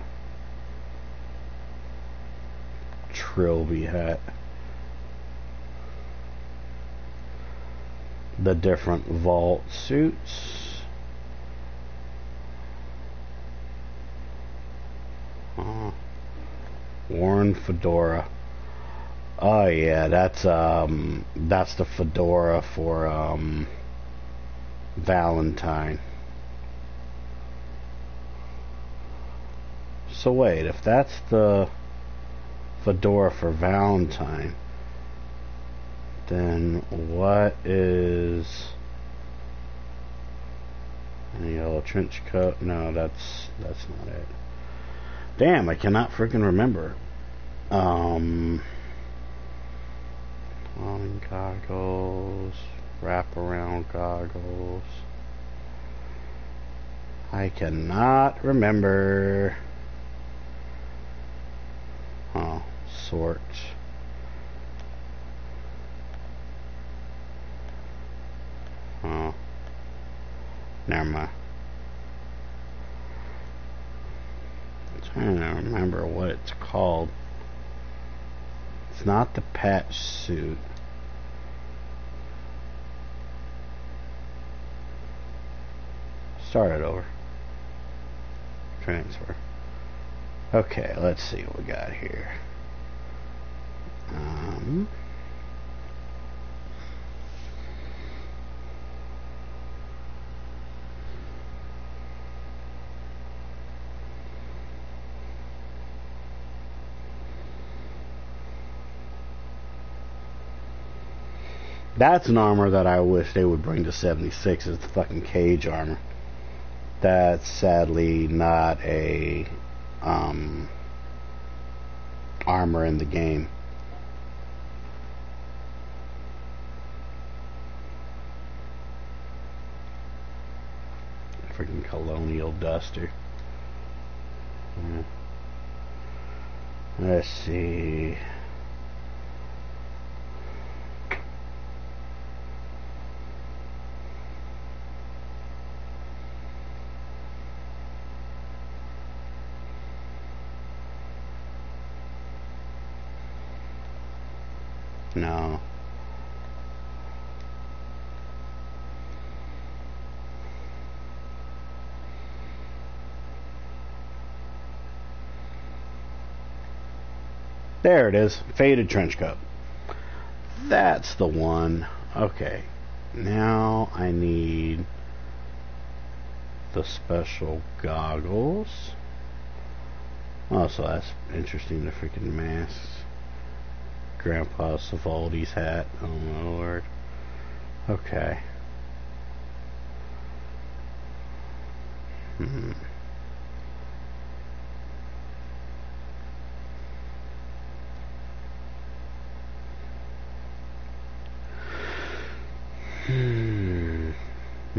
Trilby hat. The different vault suits. Warren fedora. Oh yeah, that's um that's the fedora for um Valentine. So wait, if that's the fedora for Valentine, then what is a yellow trench coat? No, that's that's not it. Damn, I cannot freaking remember. Um on goggles, wraparound goggles. I cannot remember. Oh, sort. Oh. Never mind. I'm trying to remember what it's called. It's not the patch suit. Start it over. Transfer. Okay, let's see what we got here. Um, That's an armor that I wish they would bring to 76 is the fucking cage armor. That's sadly not a um, armor in the game. Freaking colonial duster. Yeah. Let's see. No. There it is. Faded trench coat. That's the one. Okay. Now I need the special goggles. Oh, so that's interesting. The freaking masks. Grandpa Savoldi's hat. Oh my lord. Okay. Hmm.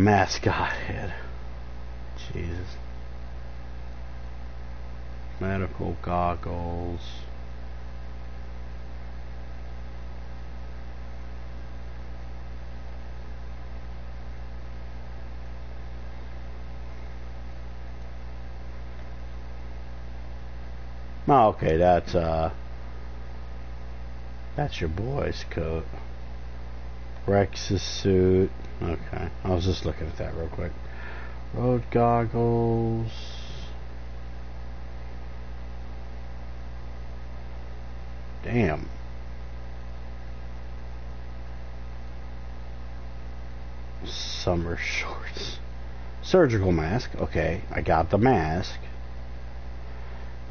Mascot head. Jesus. Medical goggles. Oh, okay, that's uh that's your boy's coat. Rex's suit. Okay. I was just looking at that real quick. Road goggles. Damn. Summer shorts. Surgical mask. Okay, I got the mask.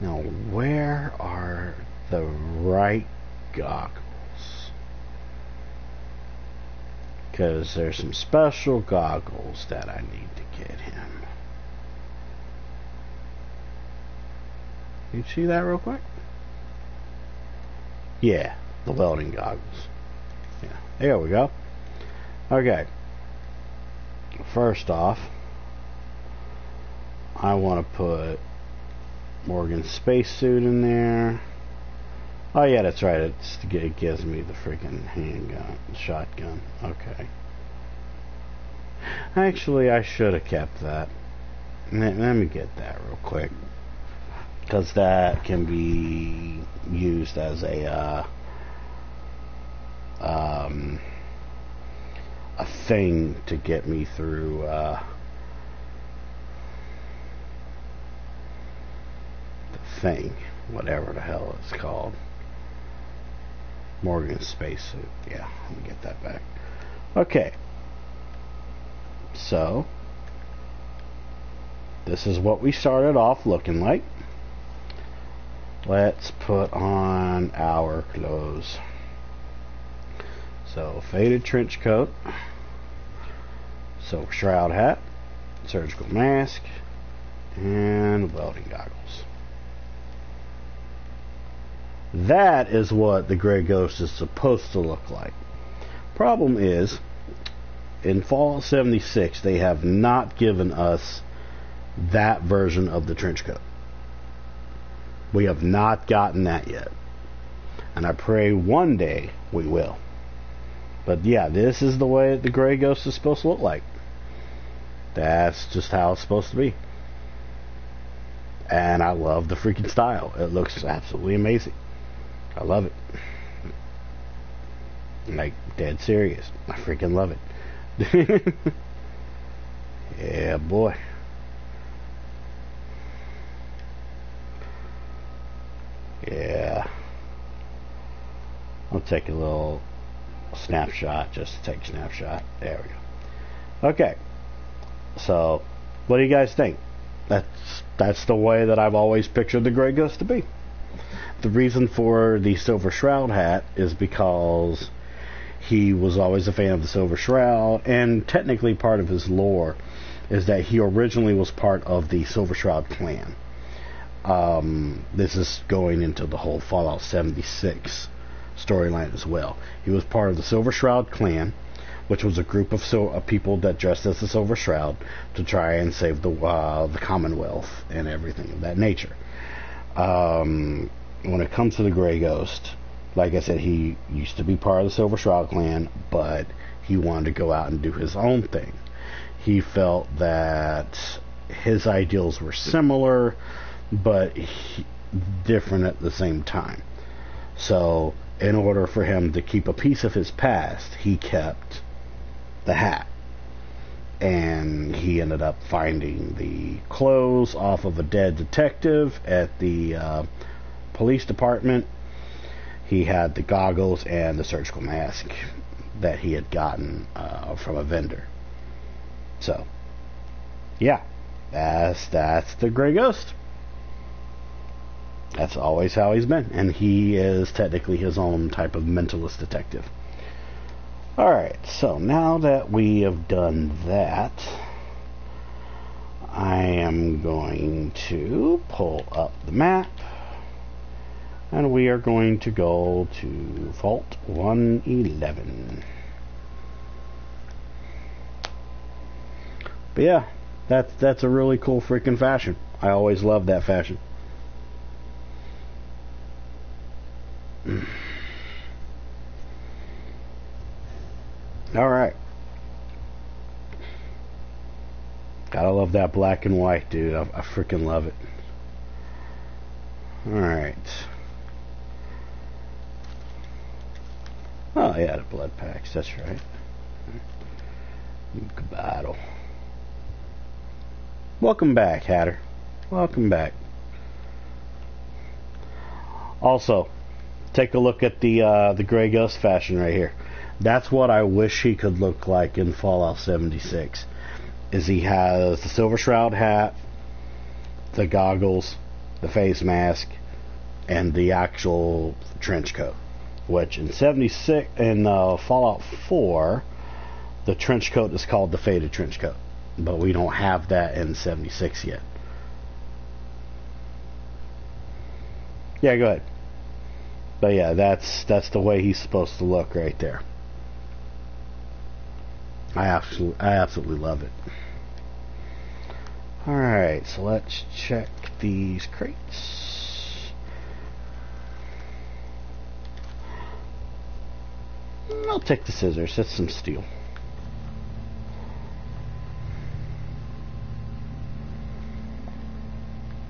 Now, where are the right goggles? Because there's some special goggles that I need to get him. You see that real quick? Yeah, the welding goggles. Yeah, there we go. Okay. First off, I want to put Morgan's spacesuit in there. Oh yeah, that's right. It's, it gives me the freaking handgun, shotgun. Okay. Actually, I should have kept that. Let, let me get that real quick, because that can be used as a uh, um, a thing to get me through. Uh, the thing, whatever the hell it's called. Morgan's spacesuit. Yeah, let me get that back. Okay. So, this is what we started off looking like. Let's put on our clothes. So, faded trench coat, silk shroud hat, surgical mask, and welding goggles. That is what the Gray Ghost is supposed to look like. Problem is, in Fallout 76, they have not given us that version of the trench coat. We have not gotten that yet. And I pray one day we will. But yeah, this is the way the Gray Ghost is supposed to look like. That's just how it's supposed to be. And I love the freaking style. It looks absolutely amazing. I love it. Like, dead serious. I freaking love it. yeah, boy. Yeah. I'll take a little snapshot, just to take a snapshot. There we go. Okay. So, what do you guys think? That's that's the way that I've always pictured the Gray Ghost to be. The reason for the Silver Shroud hat is because he was always a fan of the Silver Shroud, and technically part of his lore is that he originally was part of the Silver Shroud clan. Um, this is going into the whole Fallout 76 storyline as well. He was part of the Silver Shroud clan, which was a group of, so, of people that dressed as the Silver Shroud to try and save the uh, the Commonwealth and everything of that nature. Um, when it comes to the Gray Ghost, like I said, he used to be part of the Silver Shroud clan, but he wanted to go out and do his own thing. He felt that his ideals were similar, but he, different at the same time. So, in order for him to keep a piece of his past, he kept the hat. And he ended up finding the clothes off of a dead detective at the uh, police department. He had the goggles and the surgical mask that he had gotten uh, from a vendor. So, yeah, that's that's the Gray Ghost. That's always how he's been, and he is technically his own type of mentalist detective. Alright, so now that we have done that, I am going to pull up the map, and we are going to go to Vault 111. But yeah, that's that's a really cool freaking fashion. I always love that fashion. All right. Gotta love that black and white, dude. I, I freaking love it. All right. Oh yeah, the blood packs. That's right. Battle. Welcome back, Hatter. Welcome back. Also, take a look at the uh, the Gray Ghost fashion right here. That's what I wish he could look like in Fallout 76. Is he has the silver shroud hat, the goggles, the face mask, and the actual trench coat. Which in 76 in uh, Fallout 4, the trench coat is called the faded trench coat, but we don't have that in 76 yet. Yeah, go ahead. But yeah, that's that's the way he's supposed to look right there. I absolutely, I absolutely love it. All right, so let's check these crates. I'll take the scissors. It's some steel.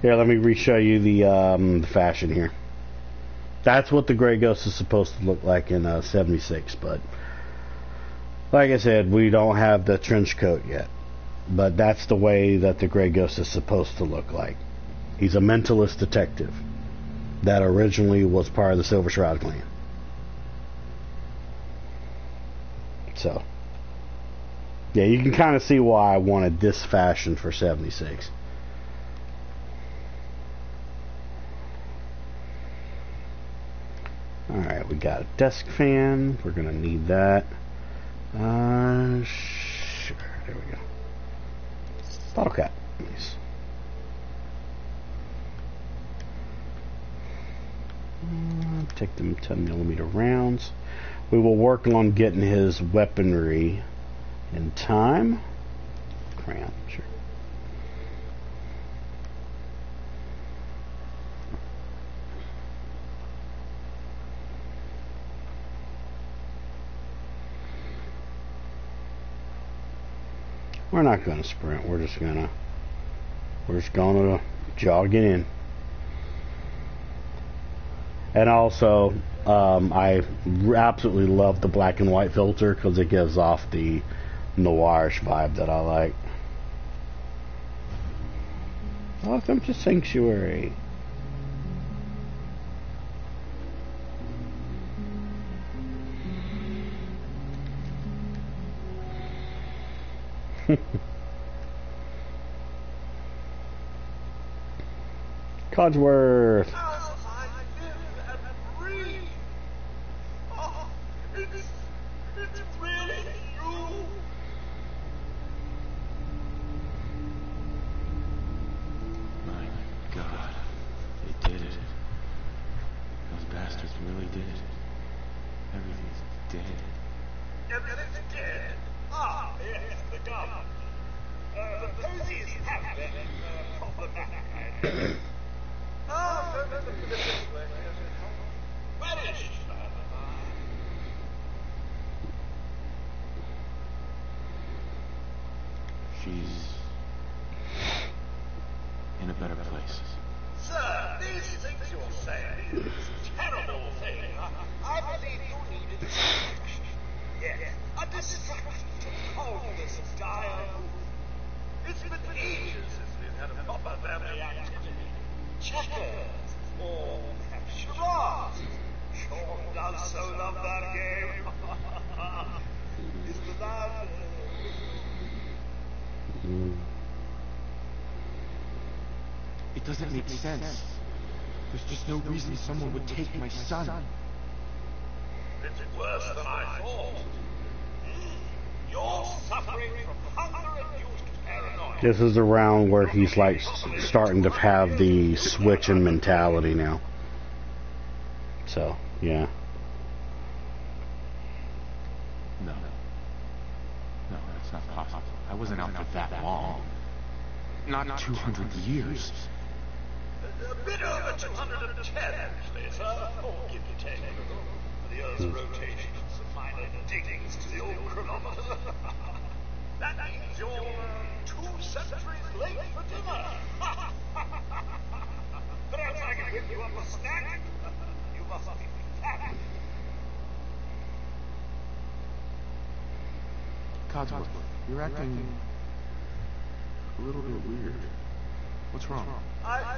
Here, let me re-show you the, um, fashion here. That's what the Gray Ghost is supposed to look like in uh, 76, but like I said, we don't have the trench coat yet. But that's the way that the Gray Ghost is supposed to look like. He's a mentalist detective that originally was part of the Silver Shroud clan. So, yeah, you can kind of see why I wanted this fashion for 76. Alright, we got a desk fan. We're going to need that. Uh, sure. There we go. Bottle cap, please. Uh, take them 10 millimeter rounds. We will work on getting his weaponry in time. Crayon, sure. We're not going to sprint. We're just going to we're just going to jog it in. And also, um, I absolutely love the black and white filter because it gives off the noirish vibe that I like. Welcome to Sanctuary. Codsworth. My God, they did it. Those bastards really did it. Everything's dead. Everything's dead. Ah, yes, the gun. Uh, the posies have been uh, problematic. Ah, no, no, no, no, no, no. Vanished. She's in a better place. Sir, these things you're saying is a terrible thing. I, I believe you need a distraction. Yes, a distraction to calm this dire mood. It's been ages since we've had a proper family activity. Checkers, or perhaps charades. Shaun does so love that game. Isn't that... It doesn't make sense. There's just no reason someone would take my son. It's worse than I thought. You're suffering from hunger-induced paranoia. This is the round where he's like starting to have the switching mentality now. So, yeah. No. No, that's not possible. I wasn't out for that long. Not 200 years. A bit over 210, actually, sir. Or give or take. The Earth's rotation and some minor diggings to the old chronometer. that means you're uh, two centuries late for dinner. Perhaps I can whip you up a snack? You must be fat. Codsworth, you're acting a little bit weird. What's wrong? I...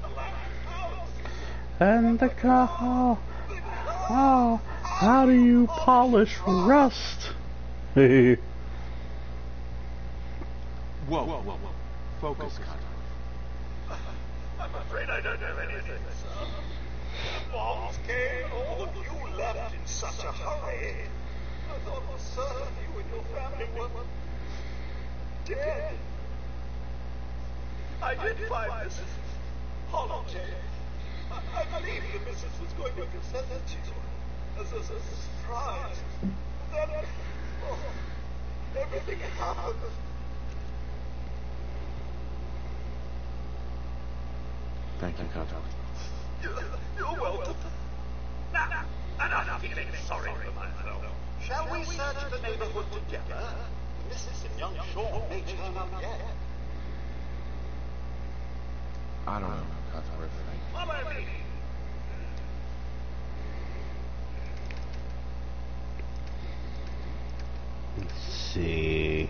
And the car. Oh, how do you polish rust? Whoa, whoa, whoa. Focus, Codsworth. I'm afraid I don't know anything, sir. The bombs came, all of you left in such a hurry. I thought for certain you and your family were dead. I did find Mrs. Holoday. I, I believe the missus was going to present it to you as a, a surprise. Then, uh, oh, everything happened. Thank you, Codsworth. You're, you're welcome. Now, enough feeling sorry for myself. Shall we search the neighborhood together? Mrs. and young Shaun may turn up yet. I don't know, Follow. Let's see.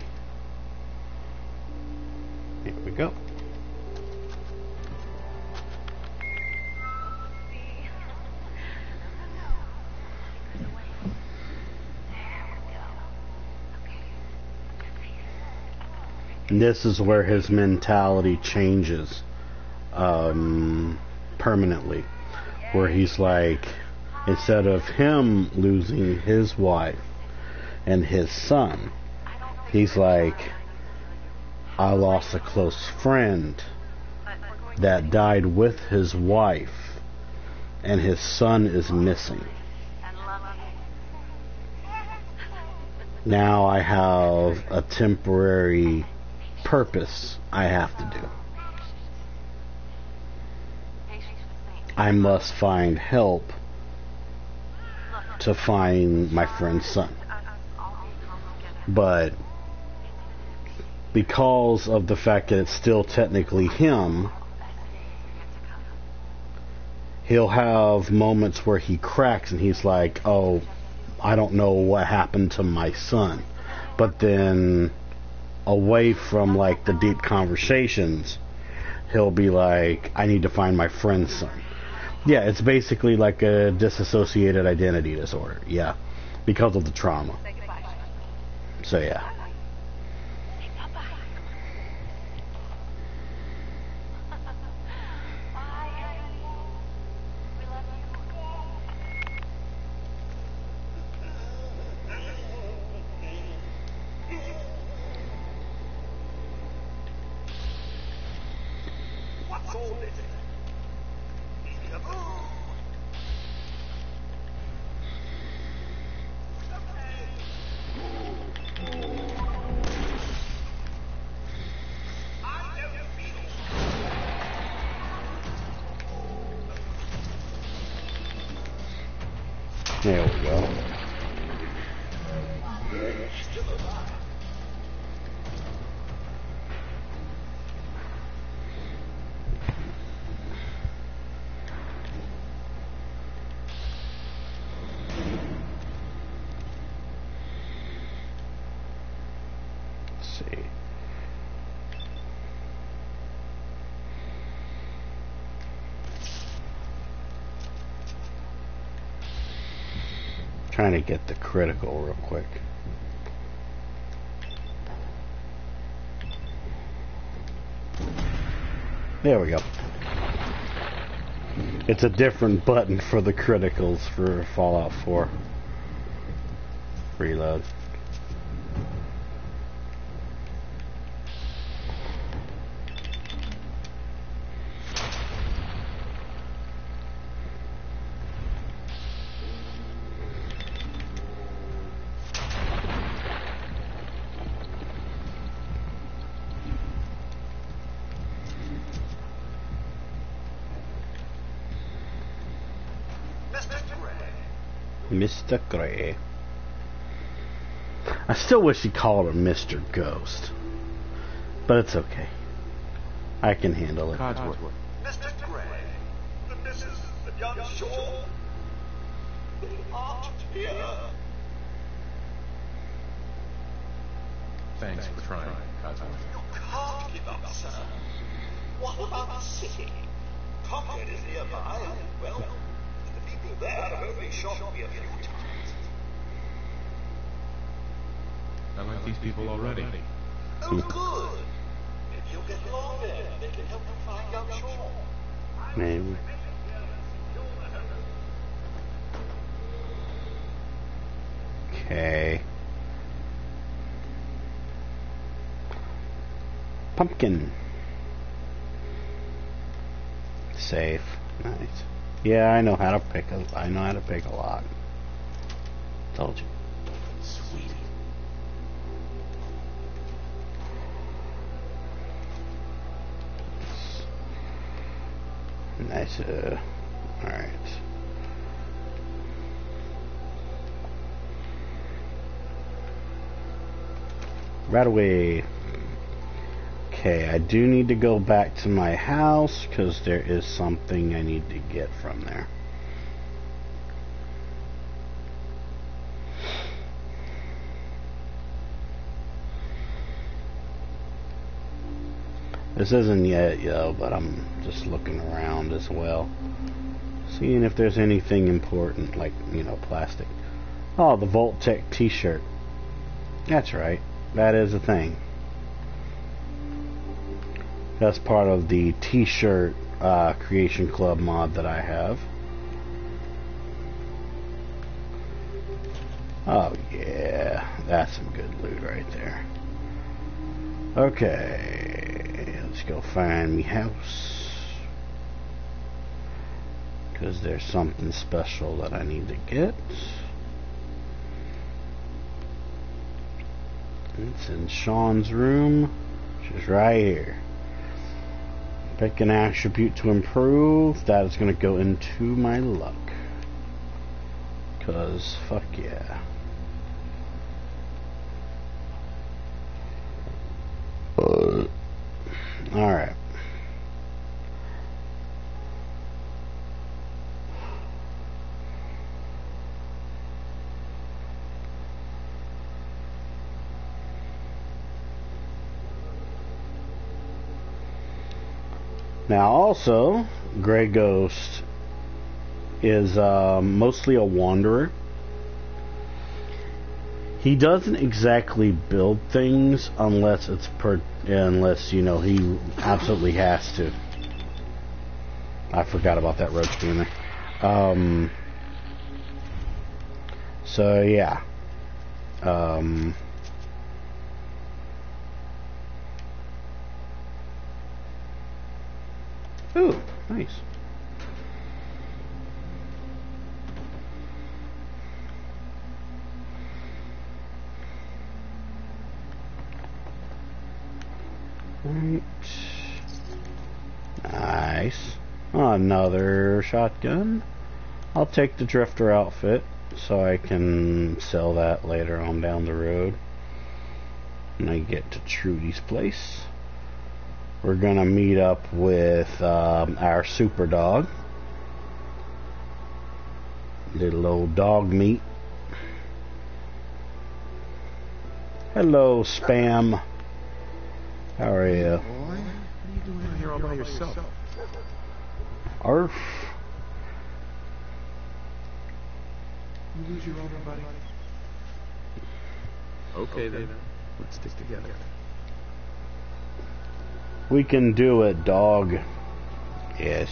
Here we go. And this is where his mentality changes um, permanently. Where he's like, instead of him losing his wife and his son, he's like, I lost a close friend that died with his wife, and his son is missing. Now I have a temporary purpose I have to do. I must find help to find my friend's son. But because of the fact that it's still technically him, he'll have moments where he cracks and he's like, oh, I don't know what happened to my son. But then, away from like the deep conversations, he'll be like, I need to find my friend's son. Yeah, it's basically like a disassociated identity disorder. Yeah, because of the trauma. So yeah. What's all this? Peekaboo! I don't feel There we go. still alive. Let's see. Trying to get the critical real quick. There we go. It's a different button for the criticals for Fallout 4. Reload. Mr. Gray. Mr. Gray. I still wish he called him Mr. Ghost. But it's okay. I can handle it. Codsworth. Mr. Gray. The Mrs. and young Shaun. They aren't here. Thanks for trying, Codsworth. You can't give up, sir. What about the city? Concord is nearby. Well, the people there have only shot me a few times. I like these people already. Oh, good. If you'll get along there, they can help you find out Shaun. Maybe. Okay. Pumpkin. Safe. Nice. Yeah, I know how to pick a. I know how to pick a lot. Told you. Sweetie. Nice. Uh, all right. Right away. Okay, I do need to go back to my house because there is something I need to get from there. This isn't yet, yo, but I'm just looking around as well. Seeing if there's anything important, like, you know, plastic. Oh, the Vault-Tec t-shirt. That's right. That is a thing. That's part of the t-shirt uh, creation club mod that I have. Oh yeah, that's some good loot right there. Okay, let's go find me house. Because there's something special that I need to get. It's in Shaun's room, which is right here. Pick an attribute to improve. That is going to go into my luck. Because, fuck yeah. Uh, Alright. Now, also, Gray Ghost is uh, mostly a wanderer. He doesn't exactly build things unless it's per unless you know he absolutely has to. I forgot about that roach being there. Um, so yeah. Um, Right. Nice. Another shotgun. I'll take the drifter outfit so I can sell that later on down the road. When I get to Trudy's place. We're gonna meet up with um, our super dog. Little old dog meat. Hello, Spam. How are you? What are you doing out here all by yourself? Arf. You lose your owner, buddy. Okay then. Let's stick together. We can do it, dog. Yes.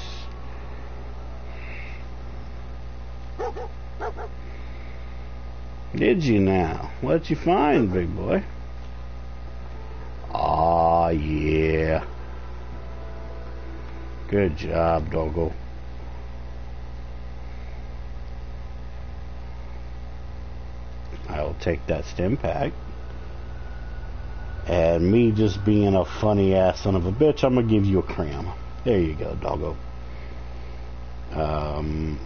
Did you now? What'd you find, big boy? Ah, yeah. Good job, doggo. I'll take that Stimpak. And me just being a funny ass son of a bitch, I'm gonna give you a cram. There you go, doggo. Um,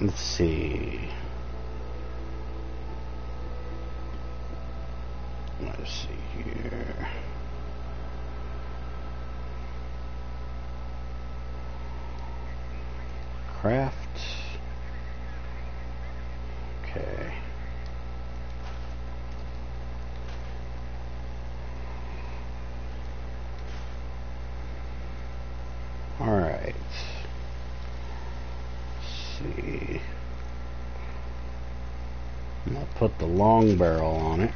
let's see. Let's see here. Craft. Okay. put the long barrel on it.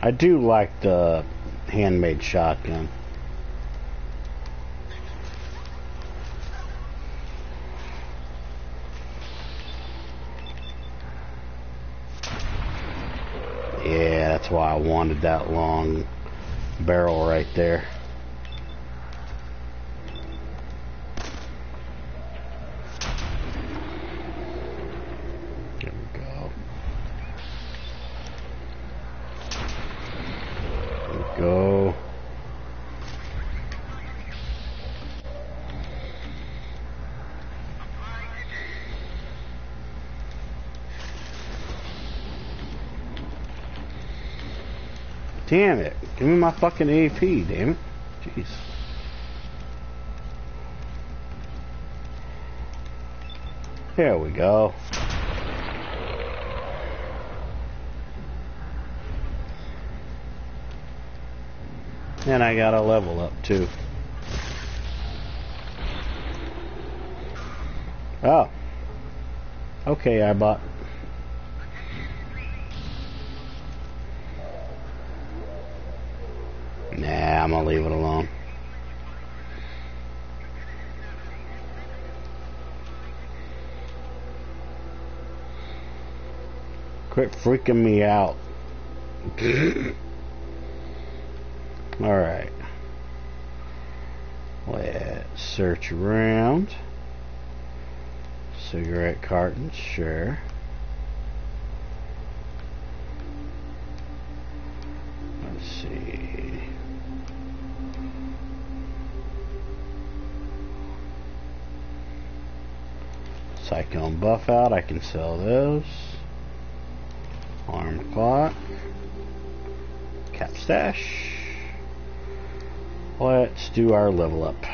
I do like the handmade shotgun. Yeah, that's why I wanted that long barrel right there. Damn it. Give me my fucking AP, damn it. Jeez. There we go. And I got a level up too. Oh. Okay, I bought. Gonna leave it alone. Quit freaking me out. Alright. Let's search around. Cigarette cartons, sure. Buff out, I can sell those. Arm clock. Cap stash. Let's do our level up.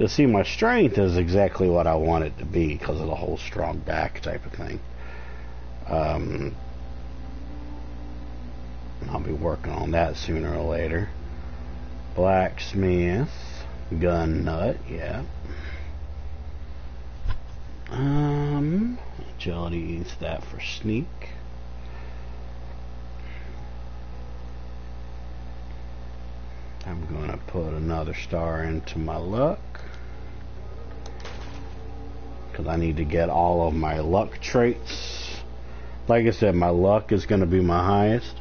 You see, my strength is exactly what I want it to be because of the whole strong back type of thing. Um, I'll be working on that sooner or later. Blacksmith, gun nut, yeah. Um, agility use that for sneak. I'm going to put another star into my luck. I need to get all of my luck traits. Like I said, my luck is going to be my highest.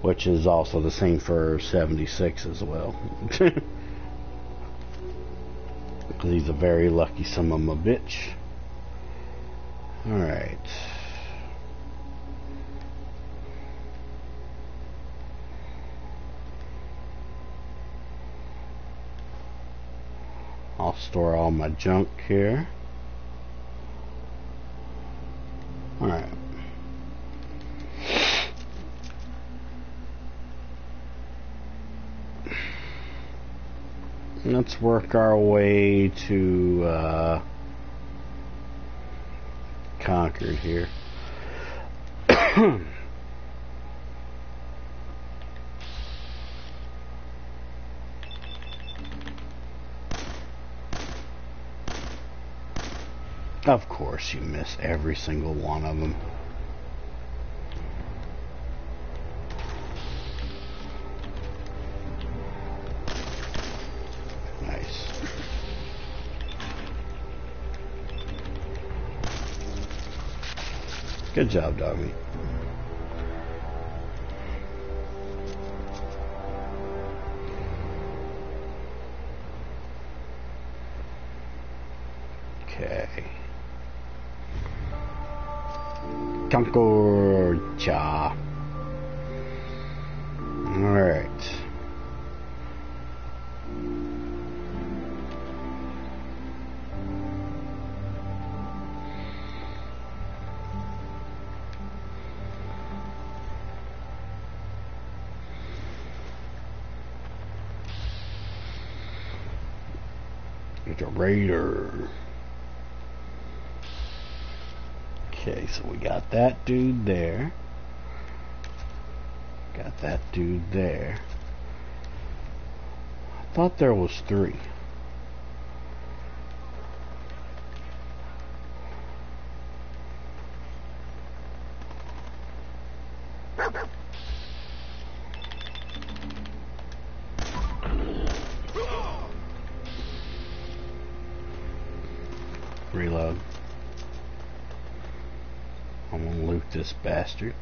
Which is also the same for 76 as well. Because he's a very lucky son of a bitch. Alright. I'll store all my junk here. Alright. Let's work our way to uh, Concord here. Of course, you miss every single one of them. Nice. Good job, doggy. Concordia. Alright. That dude there. Got that dude there. I thought there was three. Reload. I'm gonna loot this bastard.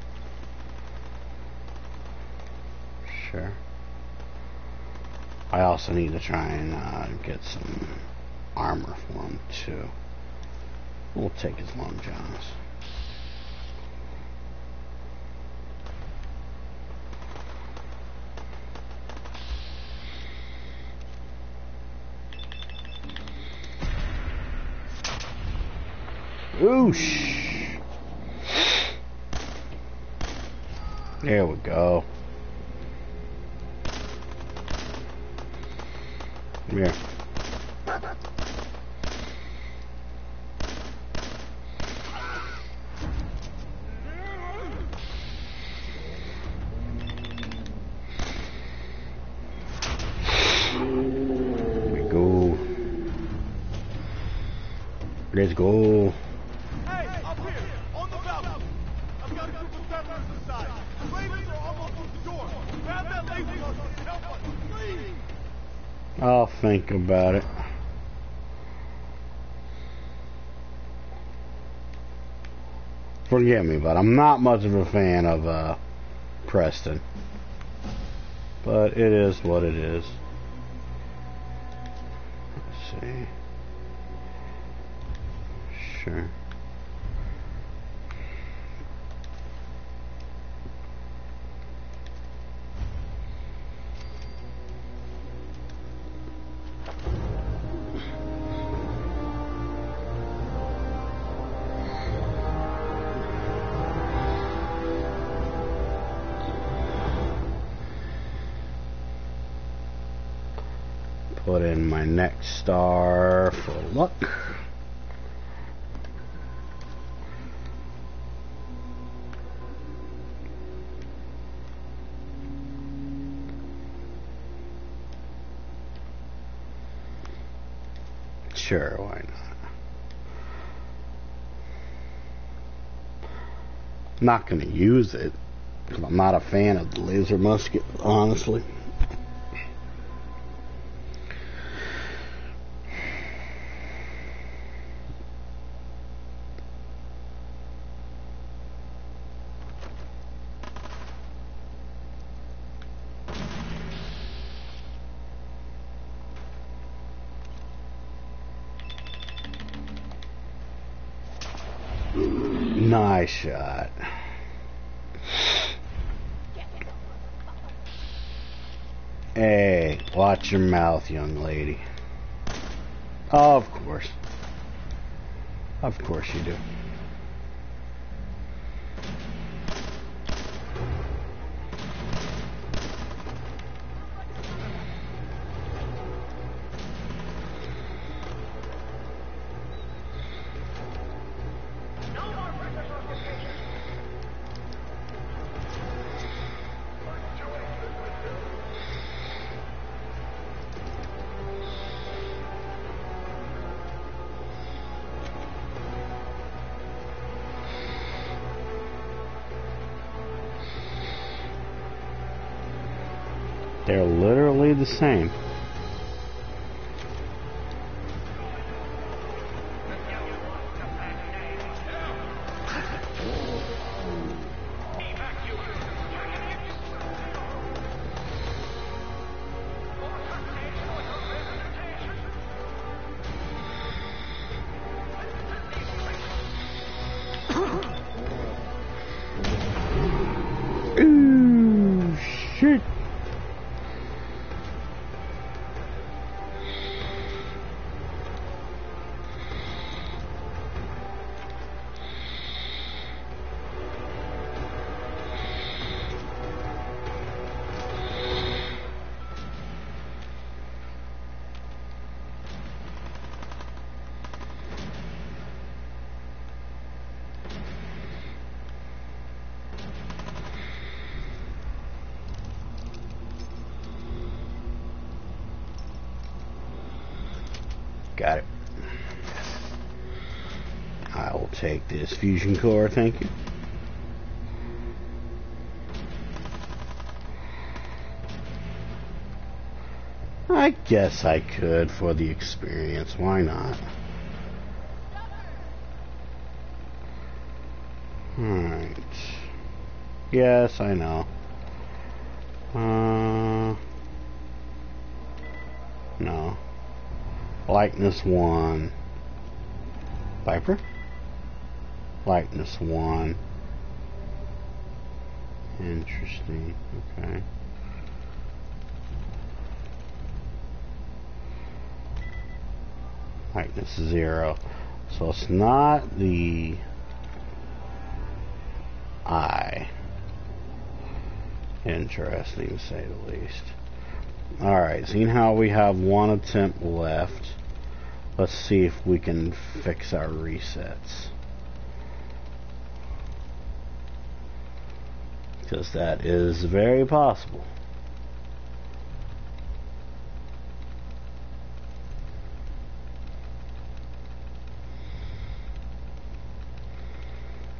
Sure. I need to try and uh, get some armor for him too. We'll take his long johns. Oosh. There we go. Come here. Here we go. Let's go. Hey, up here, on the balcony. I've got a group of settlers inside. The Ravens are almost through the door. Grab that laser gun and help us, please. I'll think about it. Forgive me, but I'm not much of a fan of uh, Preston. But it is what it is. Sure, why not? I'm not going to use it because I'm not a fan of the laser musket, honestly. Nice shot. Hey, watch your mouth, young lady. Oh, of course. Of course you do. Same. Fusion core, thank you. I guess I could for the experience. Why not? Alright. Yes, I know. Uh, no. Likeness 1. Viper? Likeness 1. Interesting. Okay. Likeness 0. So it's not the eye. Interesting to say the least. Alright, seeing how we have one attempt left, let's see if we can fix our resets. Because that is very possible.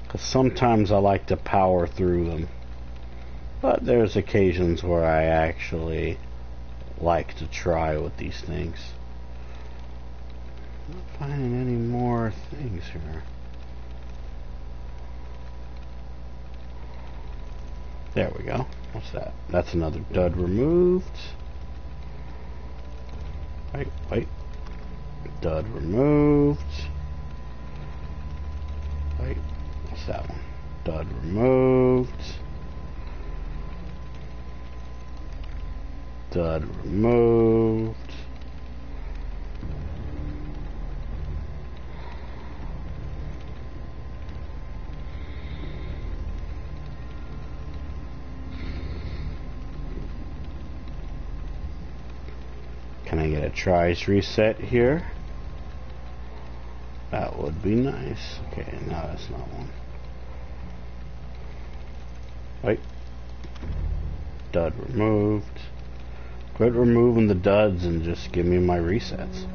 Because sometimes I like to power through them. But there's occasions where I actually like to try with these things. I'm Not finding any more things here. There we go. What's that? That's another dud removed. Wait, wait. Dud removed. Wait, what's that one? Dud removed. Dud removed. Can I get a tries reset here? That would be nice. Okay, no, that's not one. Wait. Dud removed. Quit removing the duds and just give me my resets.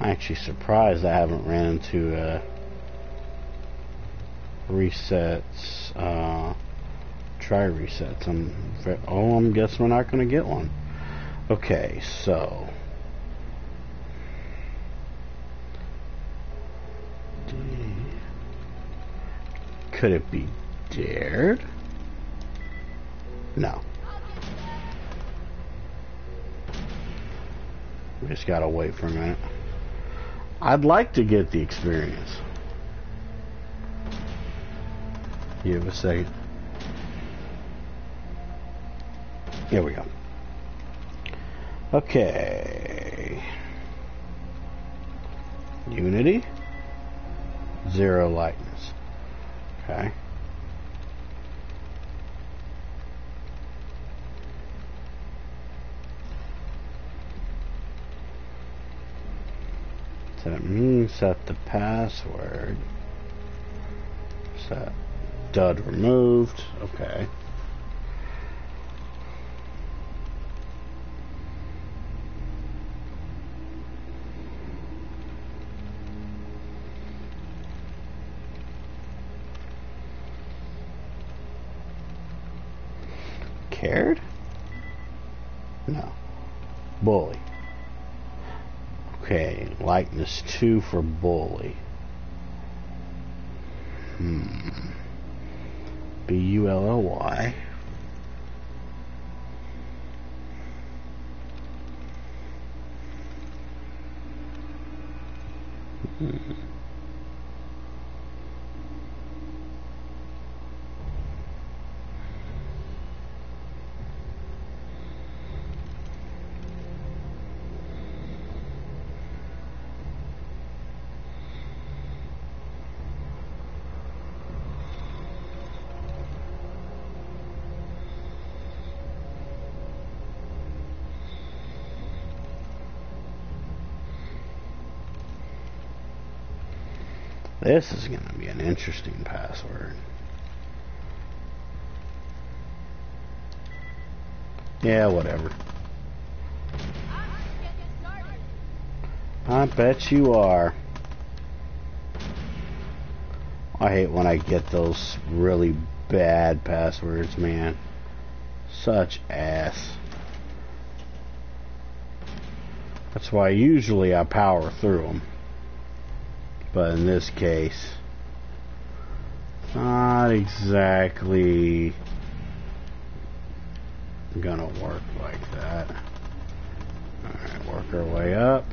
I'm actually surprised I haven't ran into uh, resets, uh, try resets. I'm oh, I'm guess we're not going to get one. Okay, so could it be dared? No. We just gotta wait for a minute. I'd like to get the experience. Give a second. Here we go. Okay. Unity. Zero lightness. Okay. So that means mm, set the password. Set dud removed. Okay. Cared? No. Bully. Okay, likeness 2 for bully. Hmm. B U L L Y. This is going to be an interesting password. Yeah, whatever. I bet you are. I hate when I get those really bad passwords, man. Such ass. That's why usually I power through them. But in this case, not exactly gonna work like that. Alright, work our way up.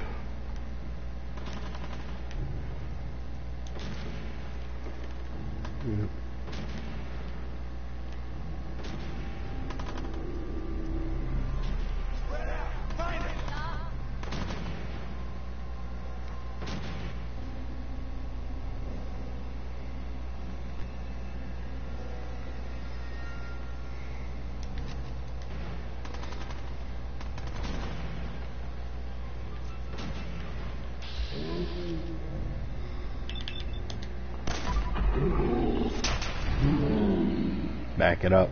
Back it up.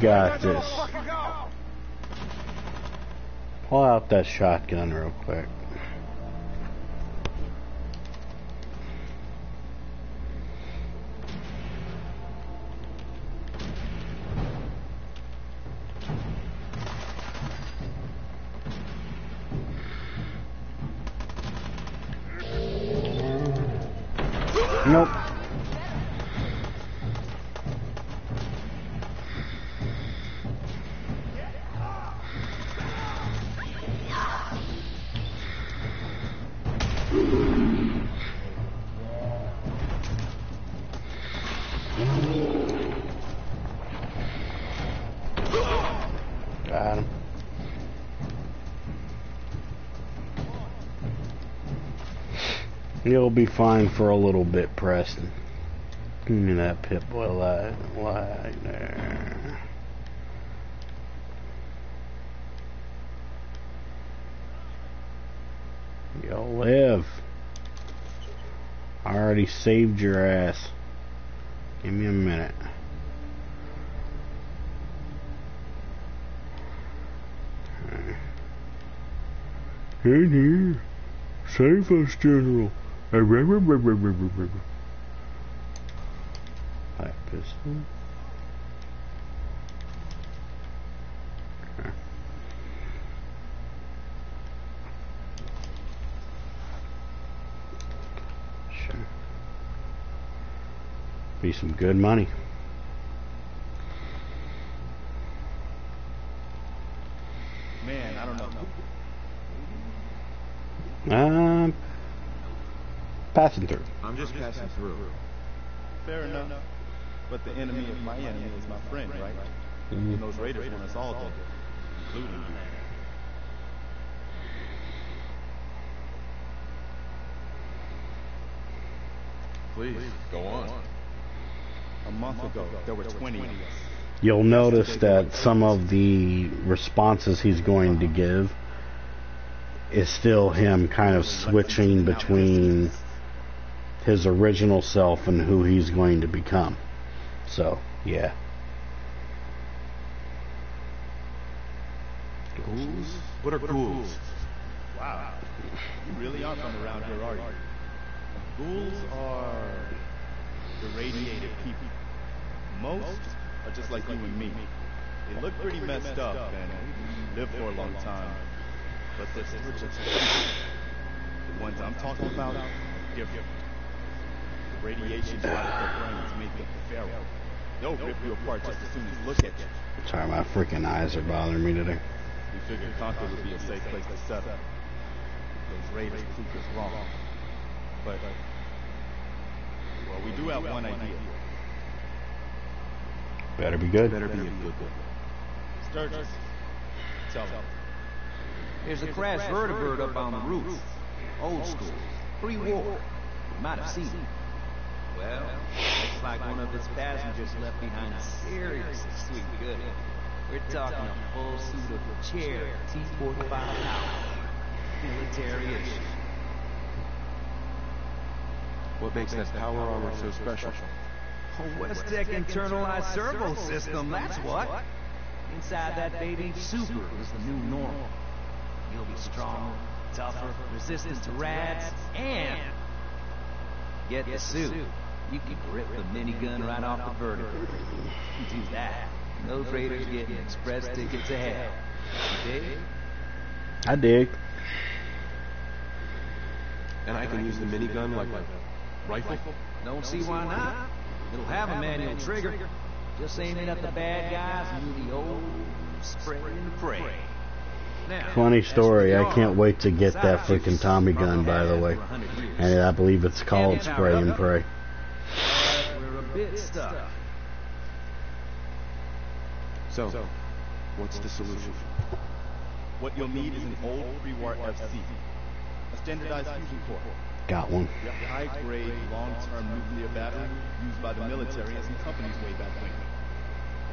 Got this. Pull out that shotgun real quick. You'll be fine for a little bit, Preston. Give me that Pip-Boy light, light there. You'll live. I already saved your ass. Give me a minute. In here. Save us, General. Pipe pistol. Sure. Be some good money. Man, I don't know. Um, passing through. I'm just passing through. Fair enough. But the enemy of my enemy is my friend, right? Mm-hmm. And those raiders want us all dead, including you. Please, go on. A month ago, there were 20 of us. You'll notice that some of the responses he's going to uh-huh. give is still him kind of switching between his original self and who he's going to become. So, yeah. Ghouls? What are ghouls? Wow. You really aren't from around here, are you? Ghouls are irradiated people. Most are just like you and me. They look pretty messed up and live for a long time. But they're still just. The ones I'm talking about, different. The radiation out of their brains make them feral. They'll rip you apart just as soon as look at you. Sorry, my freaking eyes are bothering me today. We figured Concord would be a safe place to settle. Those raiders proved us wrong. But, well, we do have one idea. Better be good. Better be a good one. Sturges, tell them. There's a crashed vertibird up on the roof. Old school. Pre-war. You might have seen it. Well, looks like one of its passengers left behind a serious sweet goodie. We're talking a full suit of chair T-45 power. Military issue. What makes that power armor so special? A West Tek internalized servo system, that's what. Inside that baby, super is the new normal. You'll be stronger, tougher, resistant to rads, and get the suit. You can grip the minigun right off the vertibird. You do that, those raiders getting express tickets to hell. You dig? I dig. And I can use the minigun like a rifle? Don't see why not. It'll have a manual trigger. Just aim it at the bad guys and do the old spray and pray. Now, Funny story. I can't wait to get that freaking Tommy gun, by the way. for 100 years. And I believe it's called Spray and Pray. But we're a bit stuck. So, what's the solution? What you'll need is an old pre-war FC. A standardized fusion core. Got one. The high-grade, long-term nuclear battery used by the military and some companies way back when.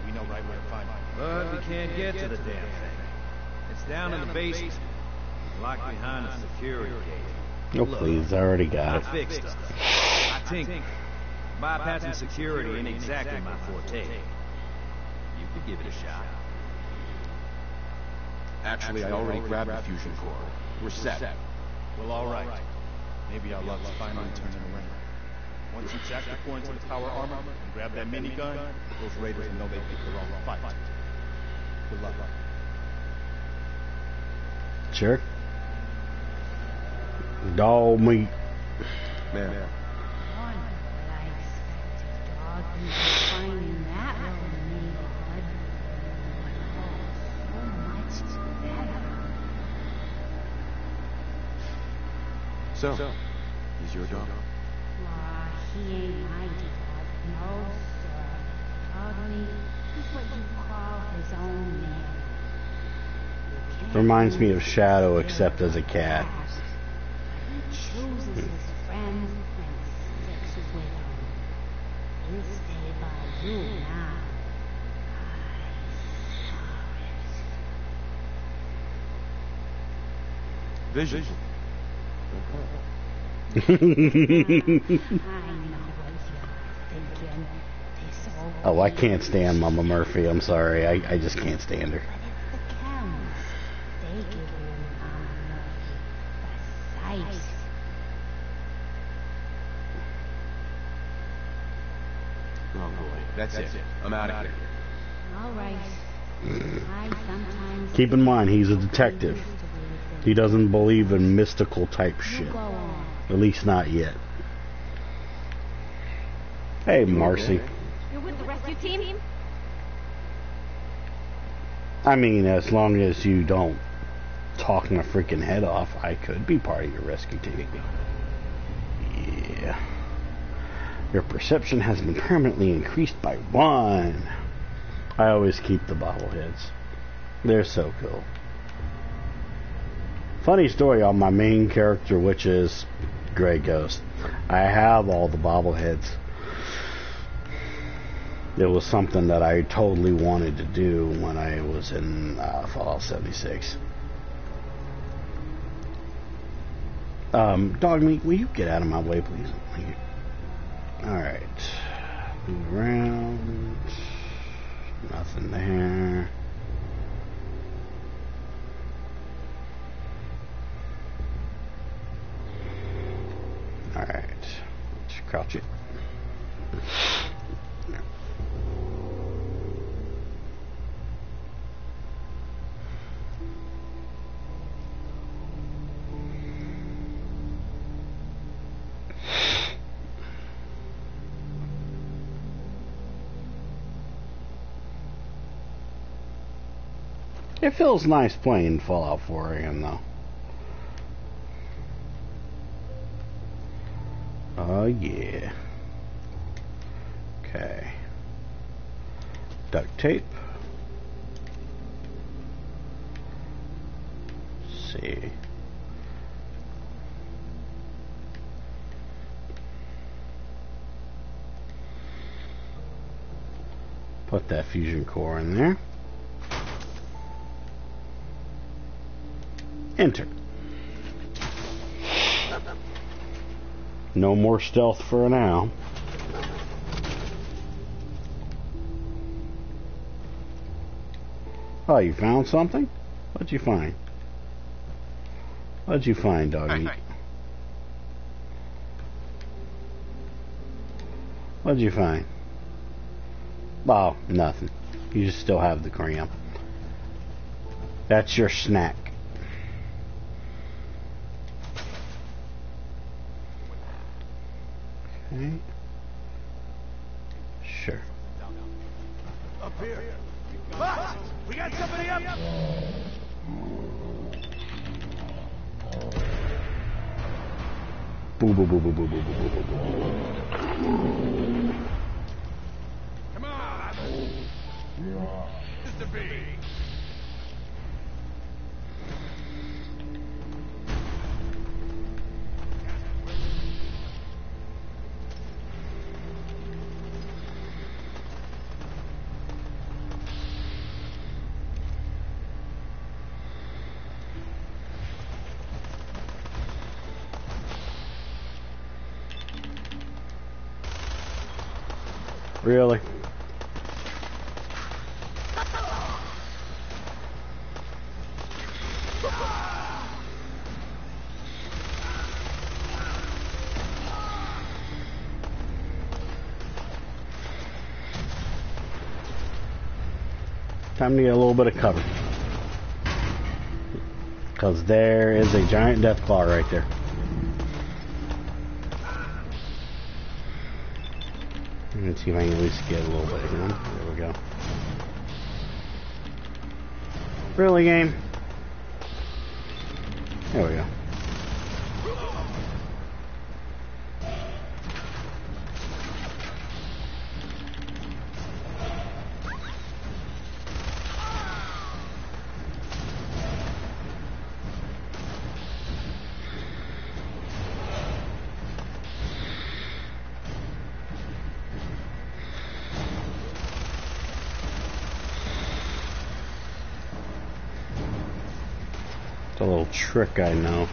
We know right where to find it. But we can't get to the damn thing. It's down in the basement, locked behind a security gate. Oh, please. I already got it. fix stuff. I tinker. Bypassing security ain't exactly my forte. You could give it a shot. Actually, I already grabbed the fusion core. We're set. Well, all right. Maybe our luck's finally turning around. Once you jack the core into the power armor and grab that minigun, those raiders will know they picked the wrong fight. Good luck. Sure. Dogmeat. Man, Finding that little neighborhood. Oh, so much so, he's your dog? Why, he ain't my dog. No, sir. Dogmeat, he's what you call his own man. Reminds me of Shadow, except as a cat. fast. He chooses his friends and sticks with them. He'll stay by you now. Vision. I know what you're thinking. Oh, I can't stand Mama Murphy. I'm sorry. I, I just can't stand her. the camels. They give him Mama Murphy the sight. Oh that's it. I'm out of here. All right. Keep in mind, he's a detective. He doesn't believe in mystical type shit. At least not yet. Hey, Marcy. You're with the rescue team? I mean, as long as you don't talk my freaking head off, I could be part of your rescue team. Yeah. Your perception has been permanently increased by one. I always keep the bobbleheads. They're so cool. Funny story on my main character, which is Gray Ghost. I have all the bobbleheads. It was something that I totally wanted to do when I was in uh, Fallout 76. Um, Dogmeat, will you get out of my way, please? Alright. Move around. Nothing there. Alright. Let's crouch it. It feels nice playing Fallout 4 again, though. Oh, yeah. Okay. Duct tape. Let's see. Put that fusion core in there. Enter. No more stealth for now. Oh, you found something? What'd you find? What'd you find, doggy? What'd you find? Oh, nothing. You just still have the cramp. That's your snack. To get a little bit of cover. Because there is a giant Deathclaw right there. Let's see if I can at least get a little bit of him. There we go. Really, game? There we go. Trick I know.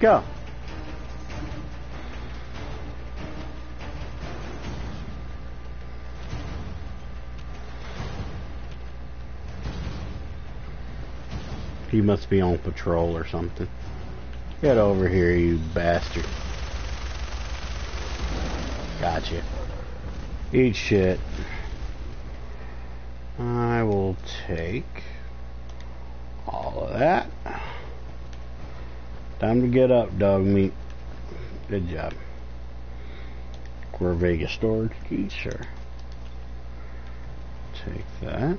go. He must be on patrol or something. Get over here, you bastard. Gotcha. Eat shit. I will take... Time to get up, Dogmeat. Good job. Core storage key, sure. Take that.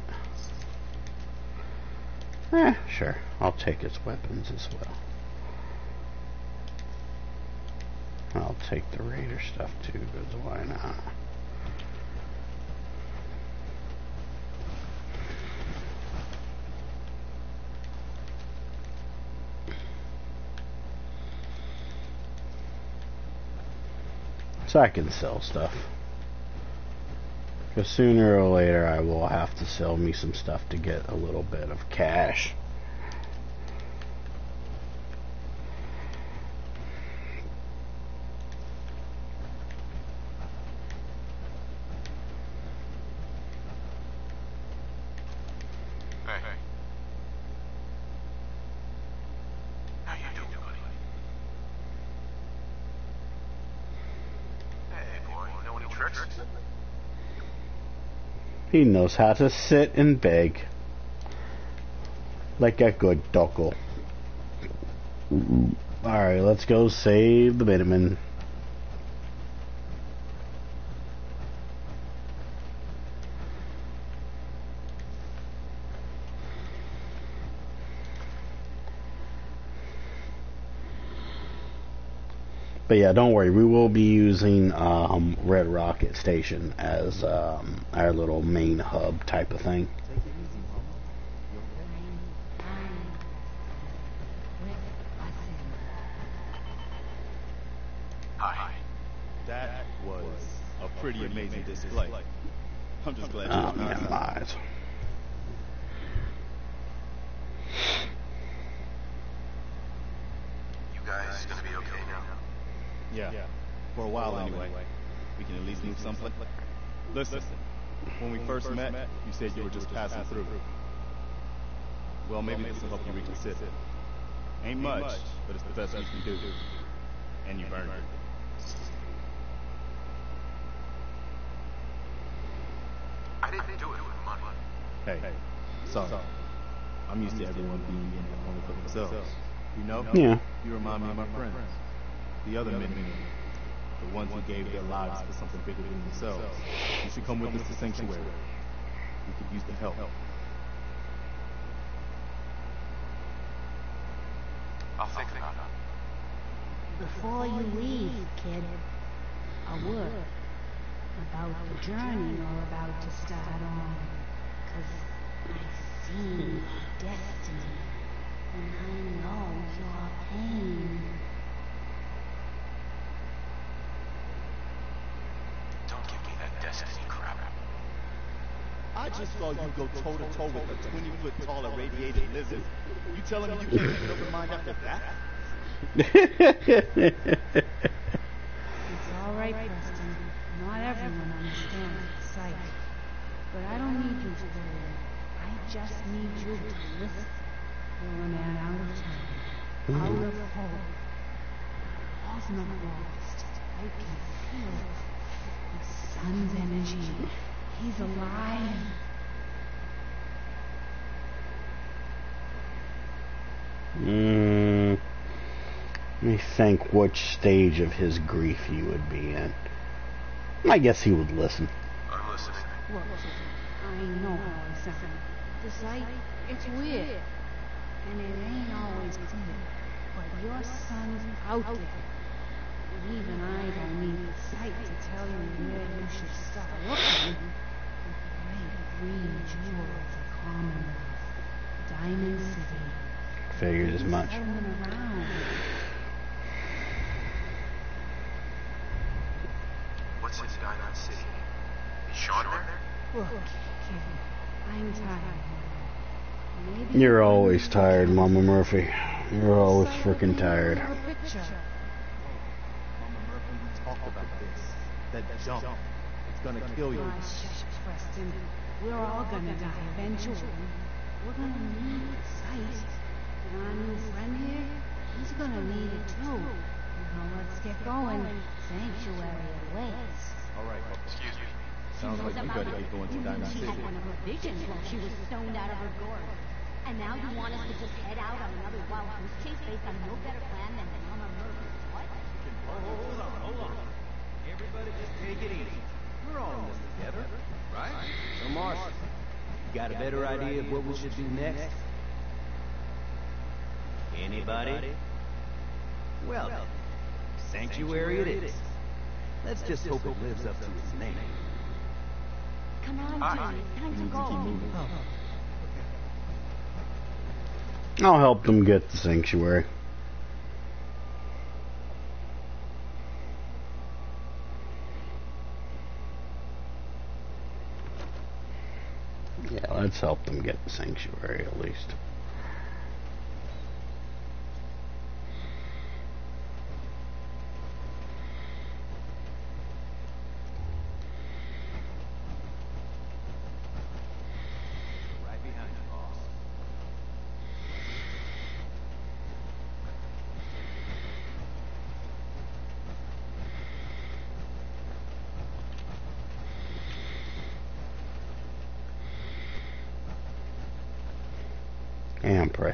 Eh, sure. I'll take its weapons as well. I'll take the Raider stuff too, because why not? So I can sell stuff. Because sooner or later I will have to sell me some stuff to get a little bit of cash. Hey. How you doing, buddy? Hey, boy, you know any tricks? He knows how to sit and beg. Like a good doggo. Alright, let's go save the Minuteman. But yeah, don't worry. We will be using um, Red Rocket Station as um, our little main hub type of thing. Hi. That was a pretty amazing display. I'm just glad you Um, were yeah, honest. lies. You guys gonna be okay now? Yeah. For a while anyway. We can at least move someplace. Listen, when we first met, you said you were just passing through. Well, maybe this will help you reconsider. Ain't much, but it's the best we can do. And you've earned it. I didn't do it for money. Hey, sorry. I'm used to everyone being in it only for themselves. You know? Yeah. You remind me of my friends. The other men, the ones who gave their lives for something bigger than themselves. You should come with us to Sanctuary. We could use the help. I'll think about it. Before you leave, kid, a word about the journey you're about to start on. Cause I've seen your destiny, and I know your pain. Don't give me that destiny crap. I just saw you go toe to toe with a 20 foot tall irradiated lizard. You telling me you can't an open mind after that? It's all right, Preston. Not everyone understands sight. But I don't need you to believe. I just need you to listen. You're a man out of time, out of hope. Not lost. I can feel. The son's energy. He's alive. Mm, let me think which stage of his grief he would be in. I guess he would listen. I'm listening. Look, I know how I sound. The sight, it's weird. And it ain't always clear. But your son's out there. And even I don't need the sight to tell you where you should start looking. The great green jewels of Commonwealth. Diamond City. Figured as much. What's in Diamond City? Is Shaun there? Look, kid, I'm tired. Maybe You're always tired, Mama Murphy. You're always freaking tired. Oh, Mama Murphy, we talked about this. That jump. It's gonna kill you. Shush, Preston. We're all gonna die eventually. We're gonna need sight. And our new friend here, he's gonna need it too. Now let's get going. Sanctuary awaits. All right, well, excuse me. Sounds like you better get going to Diamond She City. had one of her visions while she was stoned out of her gourd. And now you want us to just head out on another wild goose chase based on no better plan than Mama Murphy. What? Hold on, hold on. Everybody just take it easy. We're all in this together, right? So, Marshall, you got a better idea of what we should do next? Anybody? Well, then, sanctuary it is. Let's just hope it lives up to its name. Come on, Aye. Jimmy. Time to go. I'll help them get the sanctuary. Yeah, let's help them get the sanctuary at least. Right behind you, boss.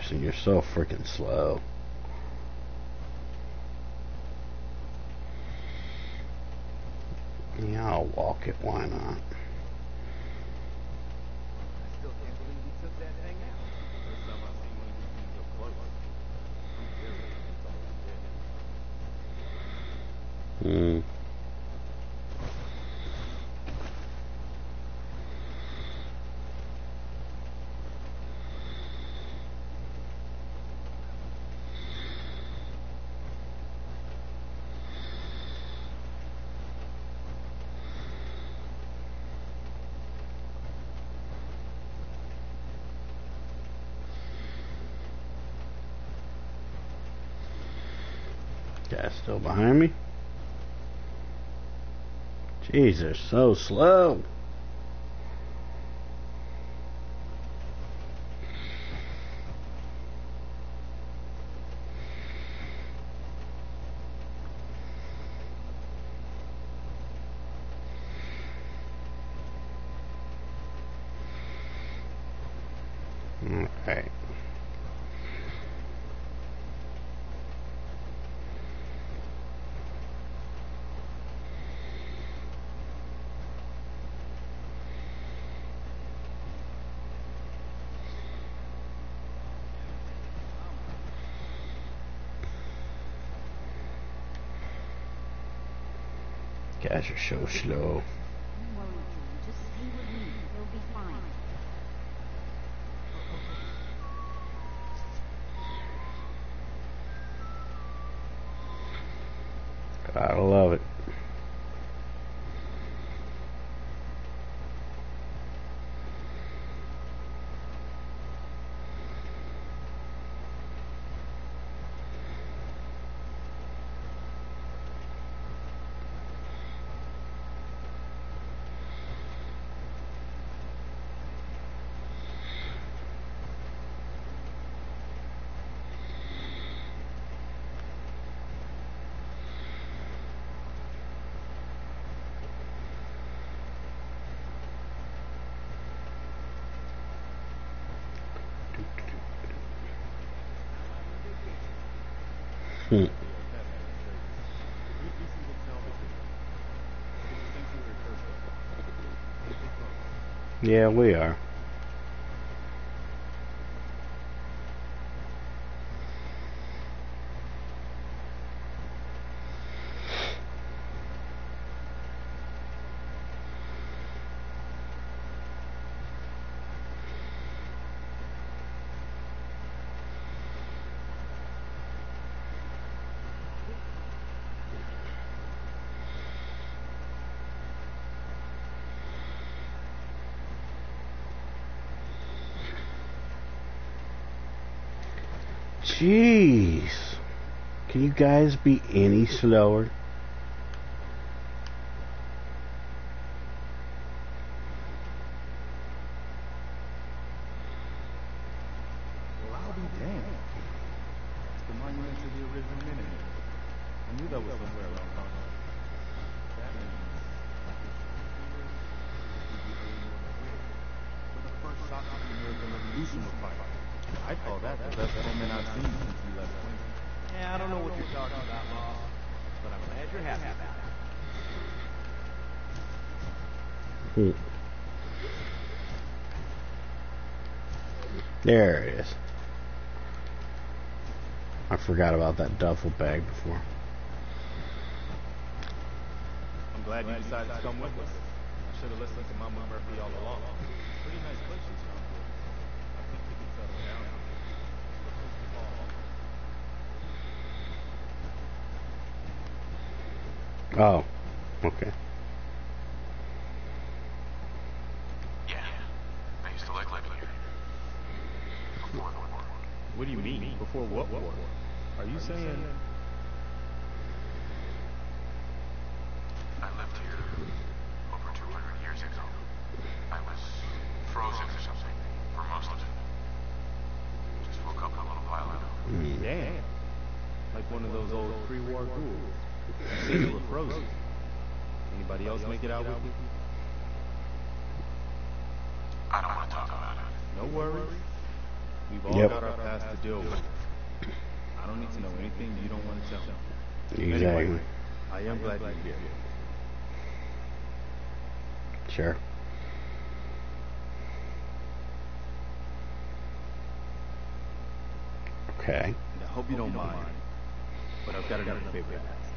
Preston, you're so freaking slow. Yeah, I'll walk it. Why not? I still can't believe we took that thing out. First time I've seen one of these things up close. I'm serious. That's all we did. Hmm. Guy still behind me? They're so slow. Okay. Are so slow. Don't worry, Jimmy. Just stay with me. You'll be fine. Gotta love it. Hmm. Yeah, we are. Jeez. Can you guys be any slower? Well, I'll be damned. monument to the original Minutemen. I knew that was somewhere around town. That means like it's here, where the first shot of the American Revolution was fired. I call that the best moment I've seen since we left Quincy. Yeah, I don't know what you're talking about, boss. But I'm glad you're happy about it. Hmm. There it is. I forgot about that duffel bag before. I'm glad you decided to come with us. I should have listened to Mama Murphy all along. Pretty nice place she's from. I think we can settle down. Oh, okay. Yeah. I used to like living here. Before the war. What do you mean? Before what? Are you saying... I lived here over 200 years ago. I was frozen or something for most of it. Just woke up a little while ago. Damn. Like one of those old pre-war ghouls. You said you were frozen. Anybody else make it out with you? I don't want to talk about it. No worries. We've all Yep. got our past to deal with. I don't need to know anything you don't want to tell me. Exactly. Anyway, I am glad you're here. Sure. Okay. And I hope you don't mind, but I've got another favor to ask.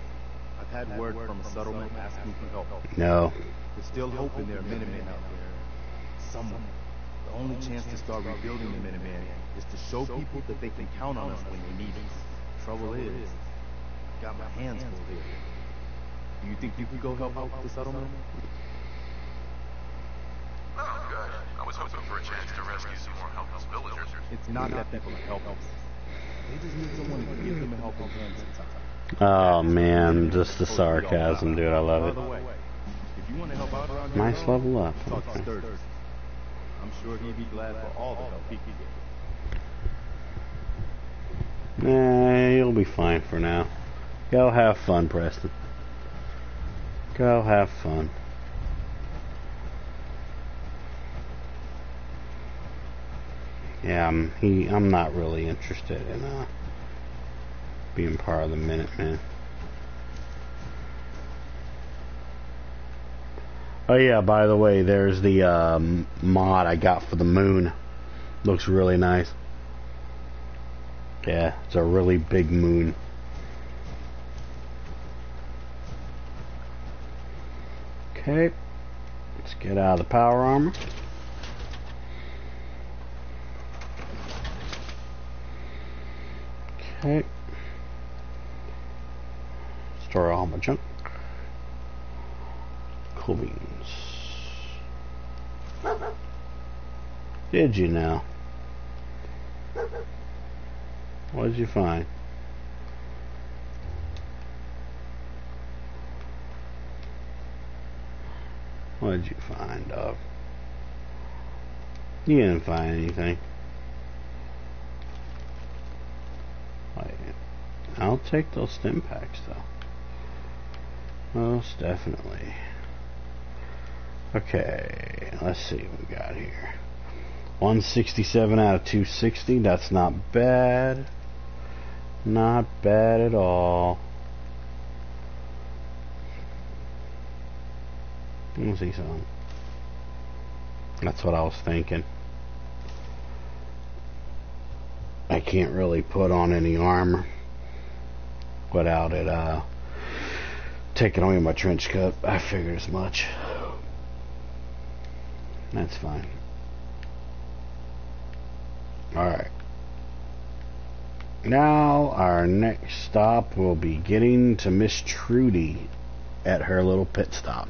I've had word from a settlement asking for help. No. There's still hope in their Minutemen out there. Someone. The only chance to start rebuilding the Minutemen is to show people that they can count on us when they need us. Trouble is, I've got my hands full here. Do you think you could go help out with the settlement? Oh, good. I was hoping for a chance to rescue some more helpless villagers. It's not that people are helpless. They just need someone to give them a helping hand sometimes. Oh man, just the sarcasm, dude. I love it. way, if you want to help out around here, Nice level up. Okay. I'm sure he'd be glad for all the help he could get. Nah, you'll be fine for now. Go have fun, Preston. Go have fun. Yeah, I'm he. I'm not really interested in uh, being part of the Minutemen. Oh yeah, by the way, there's the um, mod I got for the moon. Looks really nice. Yeah, it's a really big moon. Okay, let's get out of the power armor. Okay. Store all my junk. Cool beans. Did you now? What did you find? What did you find, dog? You didn't find anything. I'll take those Stimpaks, though. Most definitely. Okay, let's see what we got here. 167 out of 260. That's not bad. Not bad at all. Let me see something. That's what I was thinking. I can't really put on any armor without it uh, taking away my trench coat. I figured as much. That's fine. Alright. Now, our next stop will be getting to Miss Trudy at her little pit stop.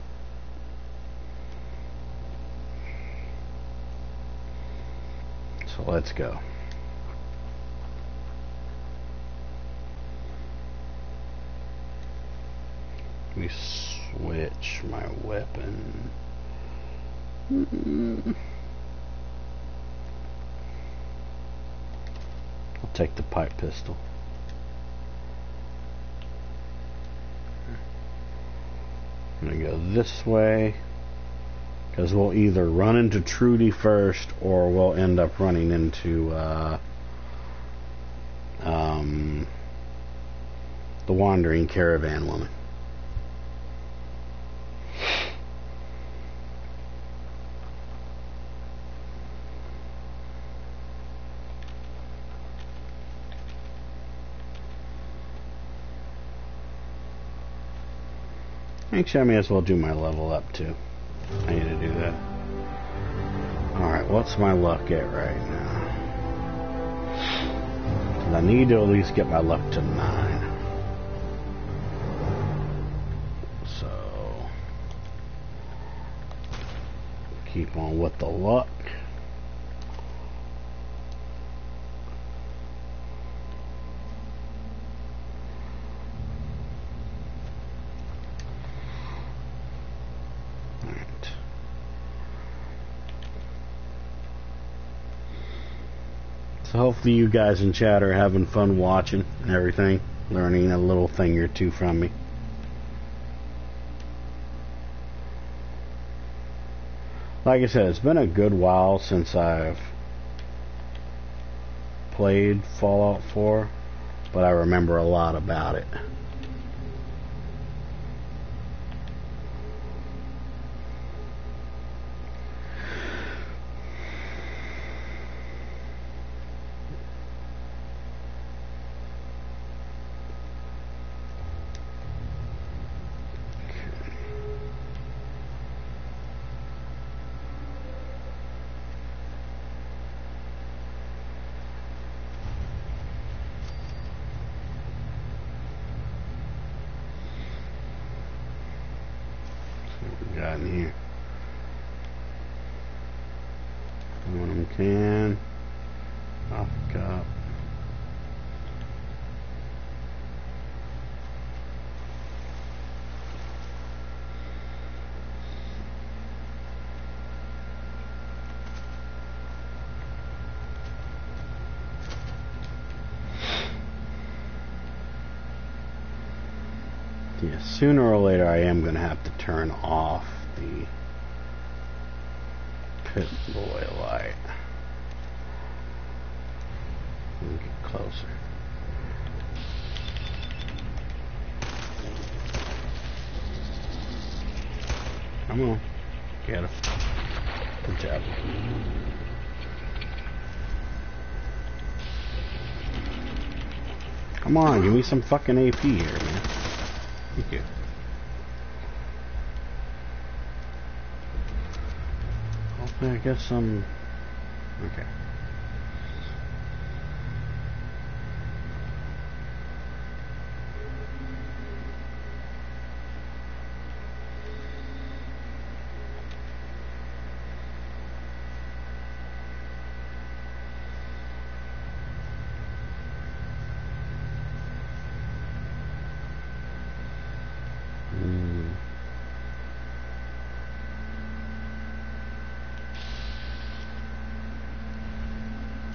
So let's go. Let me switch my weapon. Hmm. I'll take the pipe pistol. I'm going to go this way. Because we'll either run into Trudy first or we'll end up running into uh, um, the wandering caravan woman. Actually, I may as well do my level up too. I need to do that. Alright, what's my luck at right now? I need to at least get my luck to 9. So, keep on with the luck. Hopefully you guys in chat are having fun watching and everything, learning a little thing or two from me. Like I said, it's been a good while since I've played Fallout 4, but I remember a lot about it. See what we got in here. Aluminum can. Coffee cup. Yeah, sooner or later I am going to have to turn off the pit boy light. Let me get closer. Come on. Get him. Good job. Come on, give me some fucking AP here, man. Hopefully I get some... Um, okay. Mm.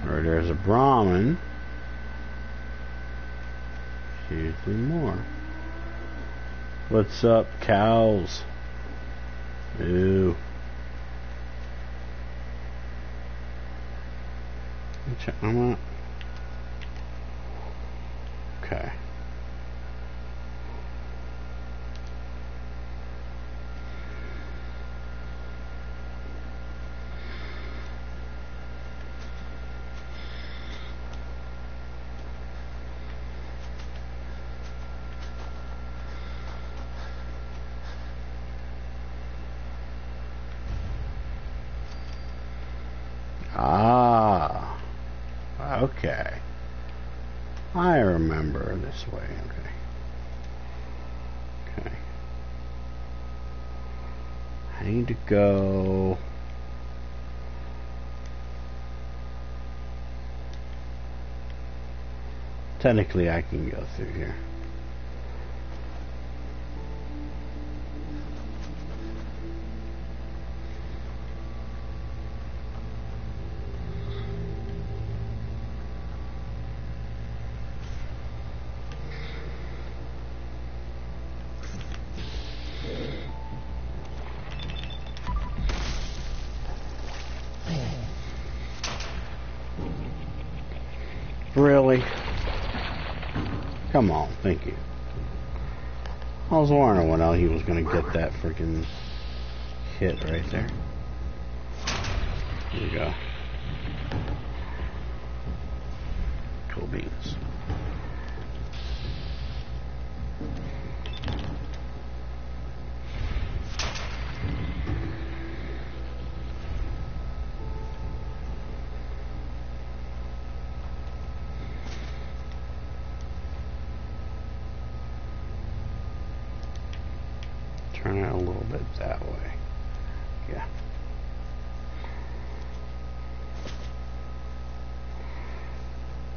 Or there's a Brahmin. Usually more. What's up, cows? Ew. Okay. Ah. Okay. I remember this way. Okay. Okay. I need to go. Technically, I can go through here. Was wondering when he was gonna get that freaking hit right there. Here we go. Cool beans. Turn it a little bit that way. Yeah.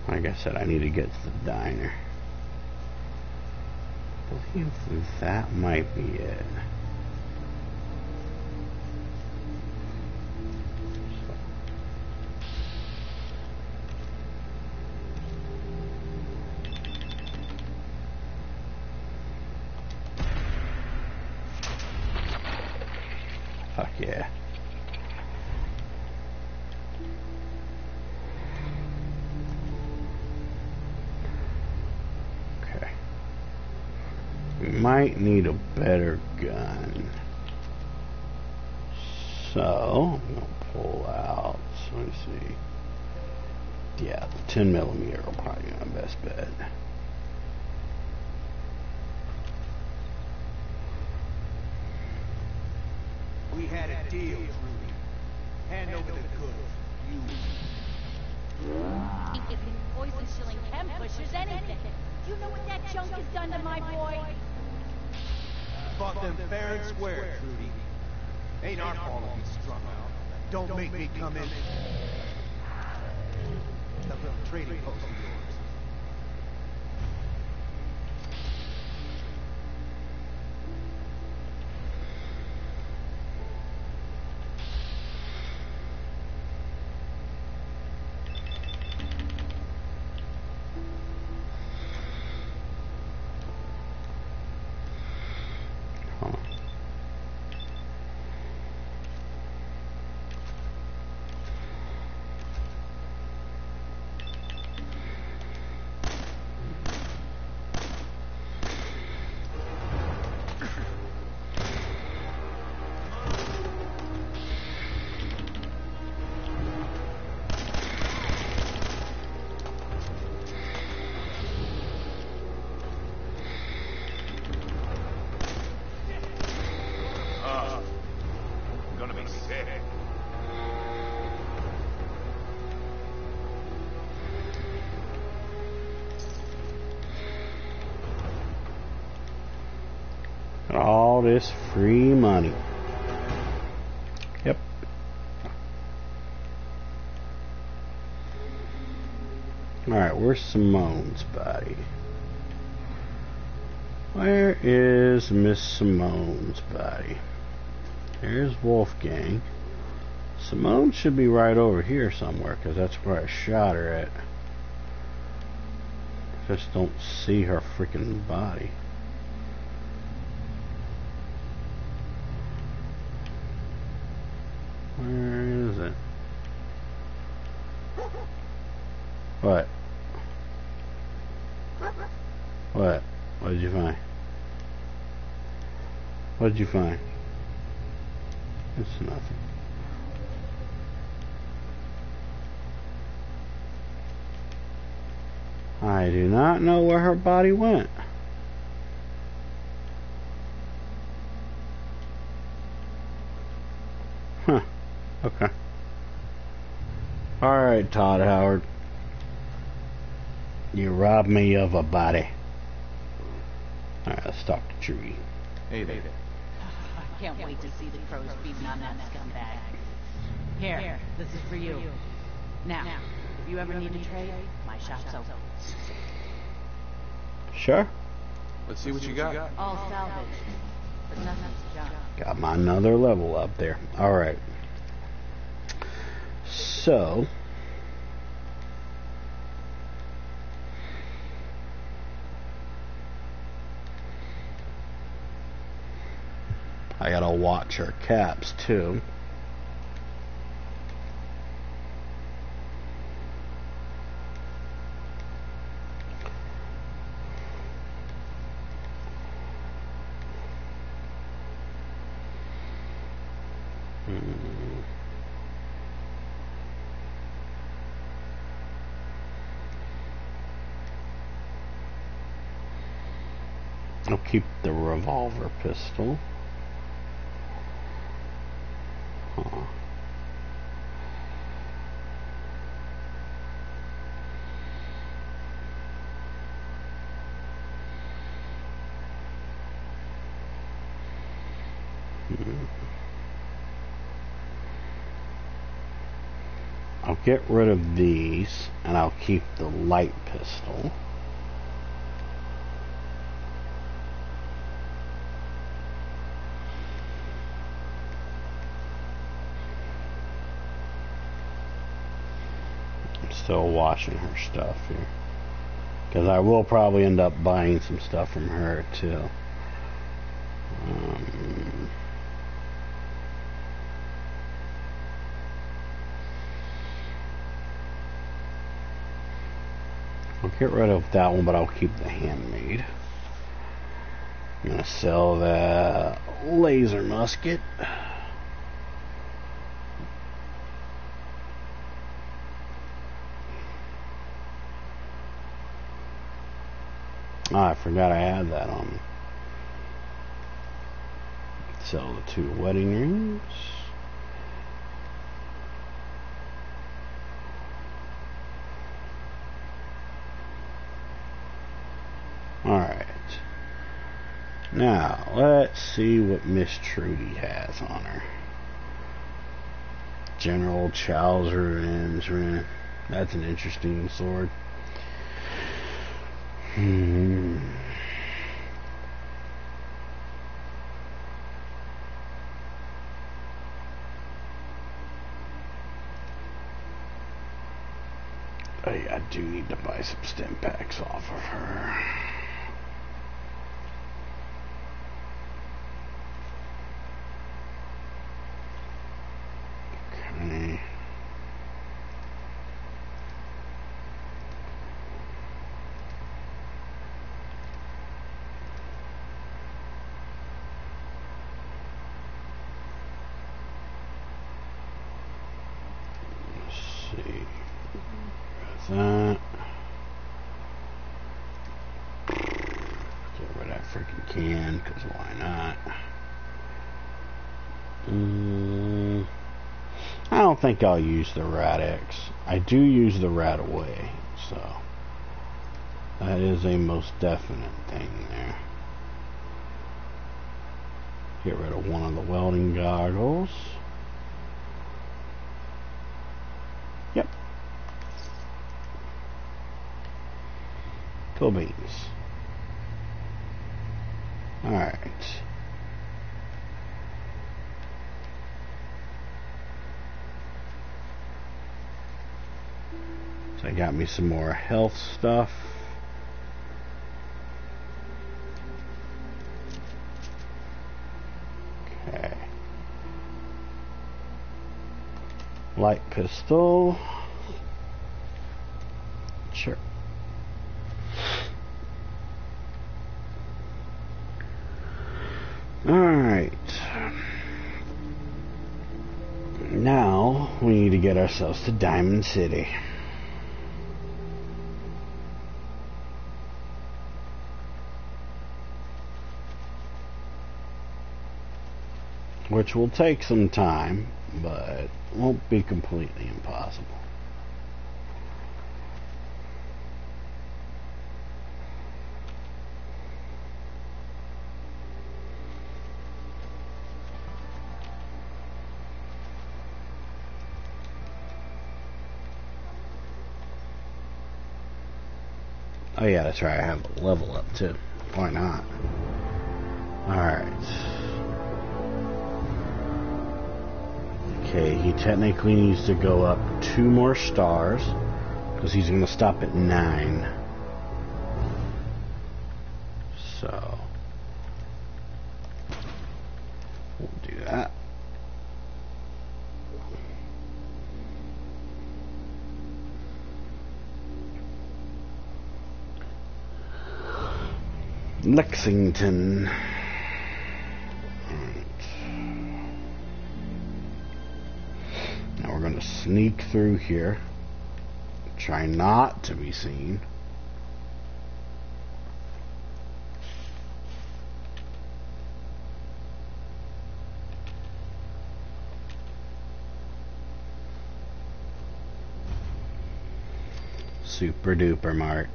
Like I said, I need to get to the diner. I believe that might be it. This free money. Yep. Alright, where's Simone's body? Where is Miss Simone's body? There's Wolfgang. Simone should be right over here somewhere because that's where I shot her at. Just don't see her freaking body. Where is it? What? What? What did you find? What did you find? It's nothing. I do not know where her body went. Huh. Okay. Alright, Todd Howard. You robbed me of a body. Alright, let's talk to Trudy. Hey there. I can't wait to see the crows feeding on that scumbag. Here, this is for you. Now, if you ever need to trade, my shop's open. Sure. Let's see what you got. All salvage, but nothing's junk. Got my another level up there. Alright. So. watch our caps too. Hmm. I'll keep the revolver pistol. Get rid of these and I'll keep the light pistol. I'm still washing her stuff here. Because I will probably end up buying some stuff from her too. Get rid of that one, but I'll keep the handmade. I'm gonna sell the laser musket. Ah, I forgot I had that on. Sell the two wedding rings. Alright. Now, let's see what Miss Trudy has on her. General Chowser and That's an interesting sword. Hmm. Oh I do need to buy some Stimpaks off of her. Okay. Let's see. Got that. Get rid of that freaking can, because why not? Mm, I think I'll use the Rad-X. I do use the Rad-Away, so that is a most definite thing there. Get rid of one of the welding goggles. Yep. Cool beans. Alright. I got me some more health stuff. Okay. Light pistol. Sure. Alright. Now we need to get ourselves to Diamond City. Which will take some time, but won't be completely impossible. Oh yeah, that's right. I have a level up too. Why not? Alright. Okay, he technically needs to go up two more stars. Because he's going to stop at nine. So. We'll do that. Lexington. sneak through here. Try not to be seen. Super duper mart.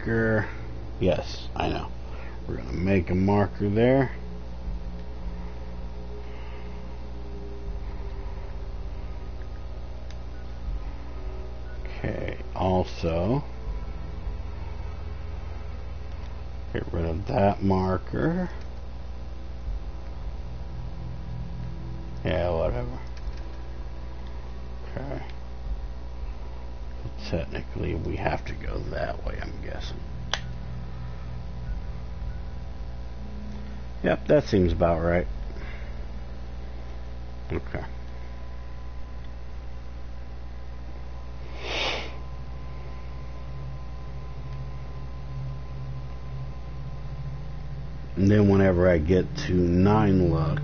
Marker. Yes, I know. We're gonna make a marker there. Okay, also get rid of that marker. Yeah, whatever. Okay. Technically, we have to go that way, I'm guessing. Yep, that seems about right. Okay. And then whenever I get to 9 luck,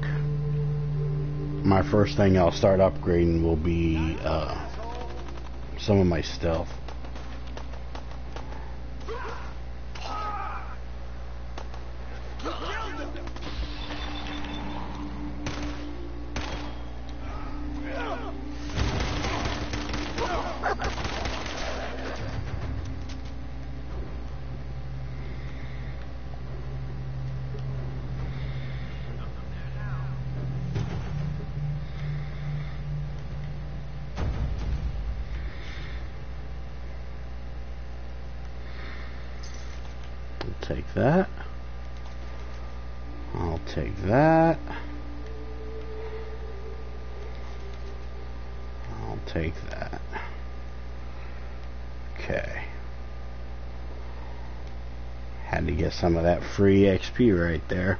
my first thing I'll start upgrading will be uh, some of my stealth. I'll take that. I'll take that. I'll take that. Okay. Had to get some of that free XP right there.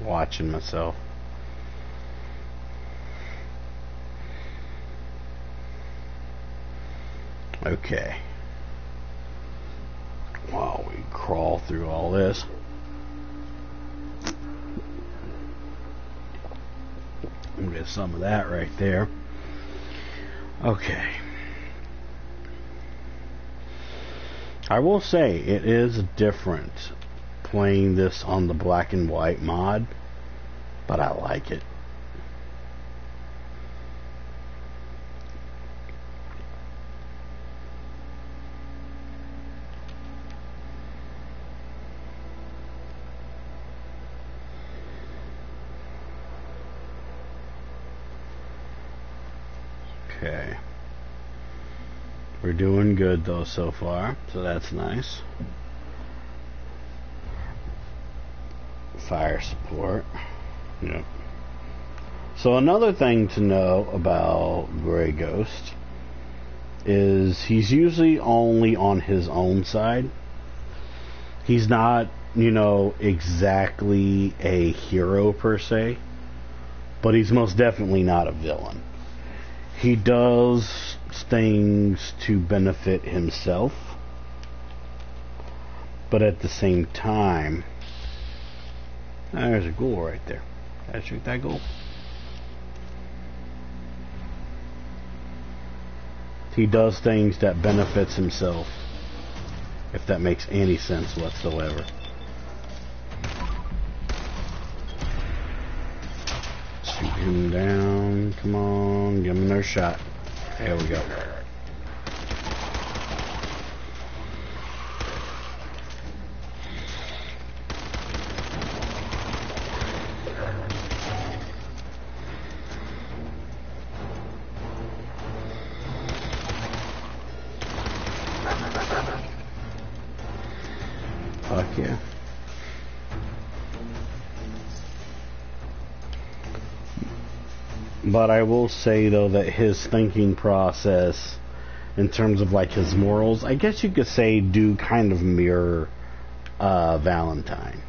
Watching myself. Okay. While we crawl through all this. Get some of that right there. Okay. I will say it is different playing this on the black and white mod, but I like it. Okay. We're doing good though so far, so that's nice. Fire support. Yep. So another thing to know about Gray Ghost is he's usually only on his own side. He's not, you know, exactly a hero per se, but he's most definitely not a villain he does things to benefit himself, but at the same time, ah, there's a ghoul right there. Gotta shoot that ghoul. He does things that benefits himself, if that makes any sense whatsoever. Him down. Come on. Give him another shot. There we go. But I will say though that his thinking process, in terms of like his morals, I guess you could say do kind of mirror uh, Valentine.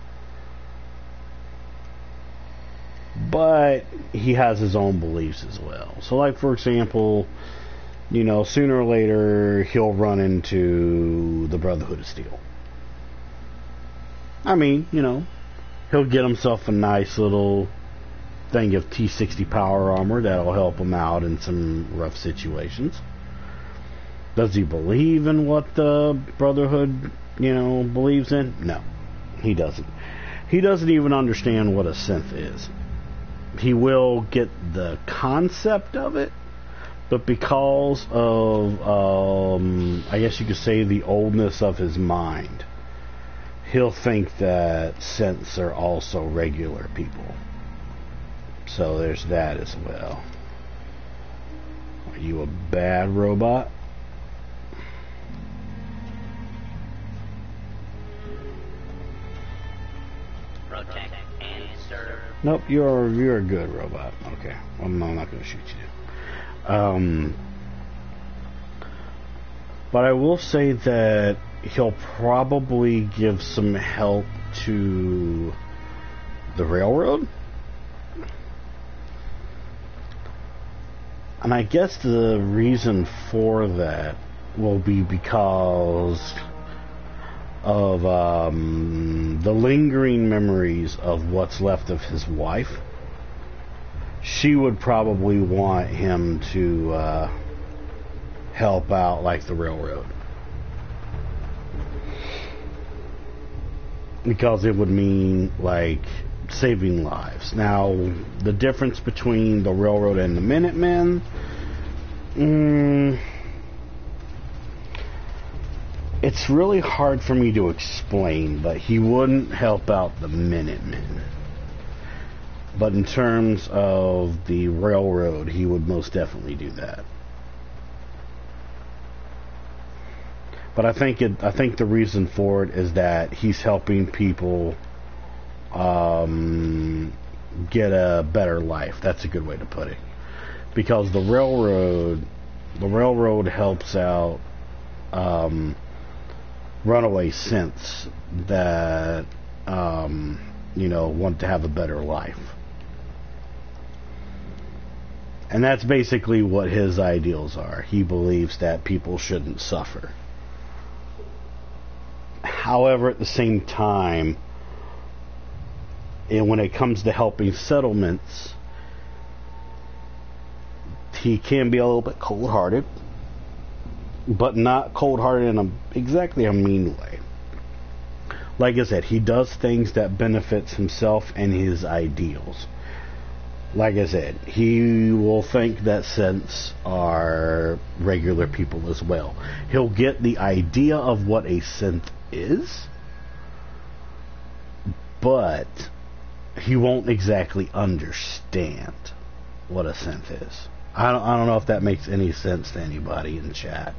But he has his own beliefs as well. So, like for example, you know, sooner or later he'll run into the Brotherhood of Steel. I mean, you know, he'll get himself a nice little thing of T60 power armor that'll help him out in some rough situations. Does he believe in what the Brotherhood, you know, believes in? No, he doesn't. He doesn't even understand what a synth is. He will get the concept of it, but because of, um, I guess you could say, the oldness of his mind, he'll think that synths are also regular people. So there's that as well. Are you a bad robot? Protect and serve. Nope, you're you're a good robot. Okay, I'm, I'm not going to shoot you. Um, but I will say that he'll probably give some help to the railroad. And I guess the reason for that will be because of um, the lingering memories of what's left of his wife. She would probably want him to uh, help out like the railroad. Because it would mean like saving lives. Now, the difference between the railroad and the Minutemen. Mm, it's really hard for me to explain, but he wouldn't help out the Minutemen. But in terms of the railroad, he would most definitely do that. But I think it, I think the reason for it is that he's helping people um, get a better life. That's a good way to put it. Because the railroad, the railroad helps out um, runaway synths that um, you know want to have a better life. And that's basically what his ideals are. He believes that people shouldn't suffer. However, at the same time, and when it comes to helping settlements, he can be a little bit cold hearted, but not cold hearted in a, exactly a mean way. Like I said, he does things that benefits himself and his ideals. Like I said, he will think that synths are regular people as well. He'll get the idea of what a synth is, but he won't exactly understand what a synth is. I don't, I don't know if that makes any sense to anybody in chat,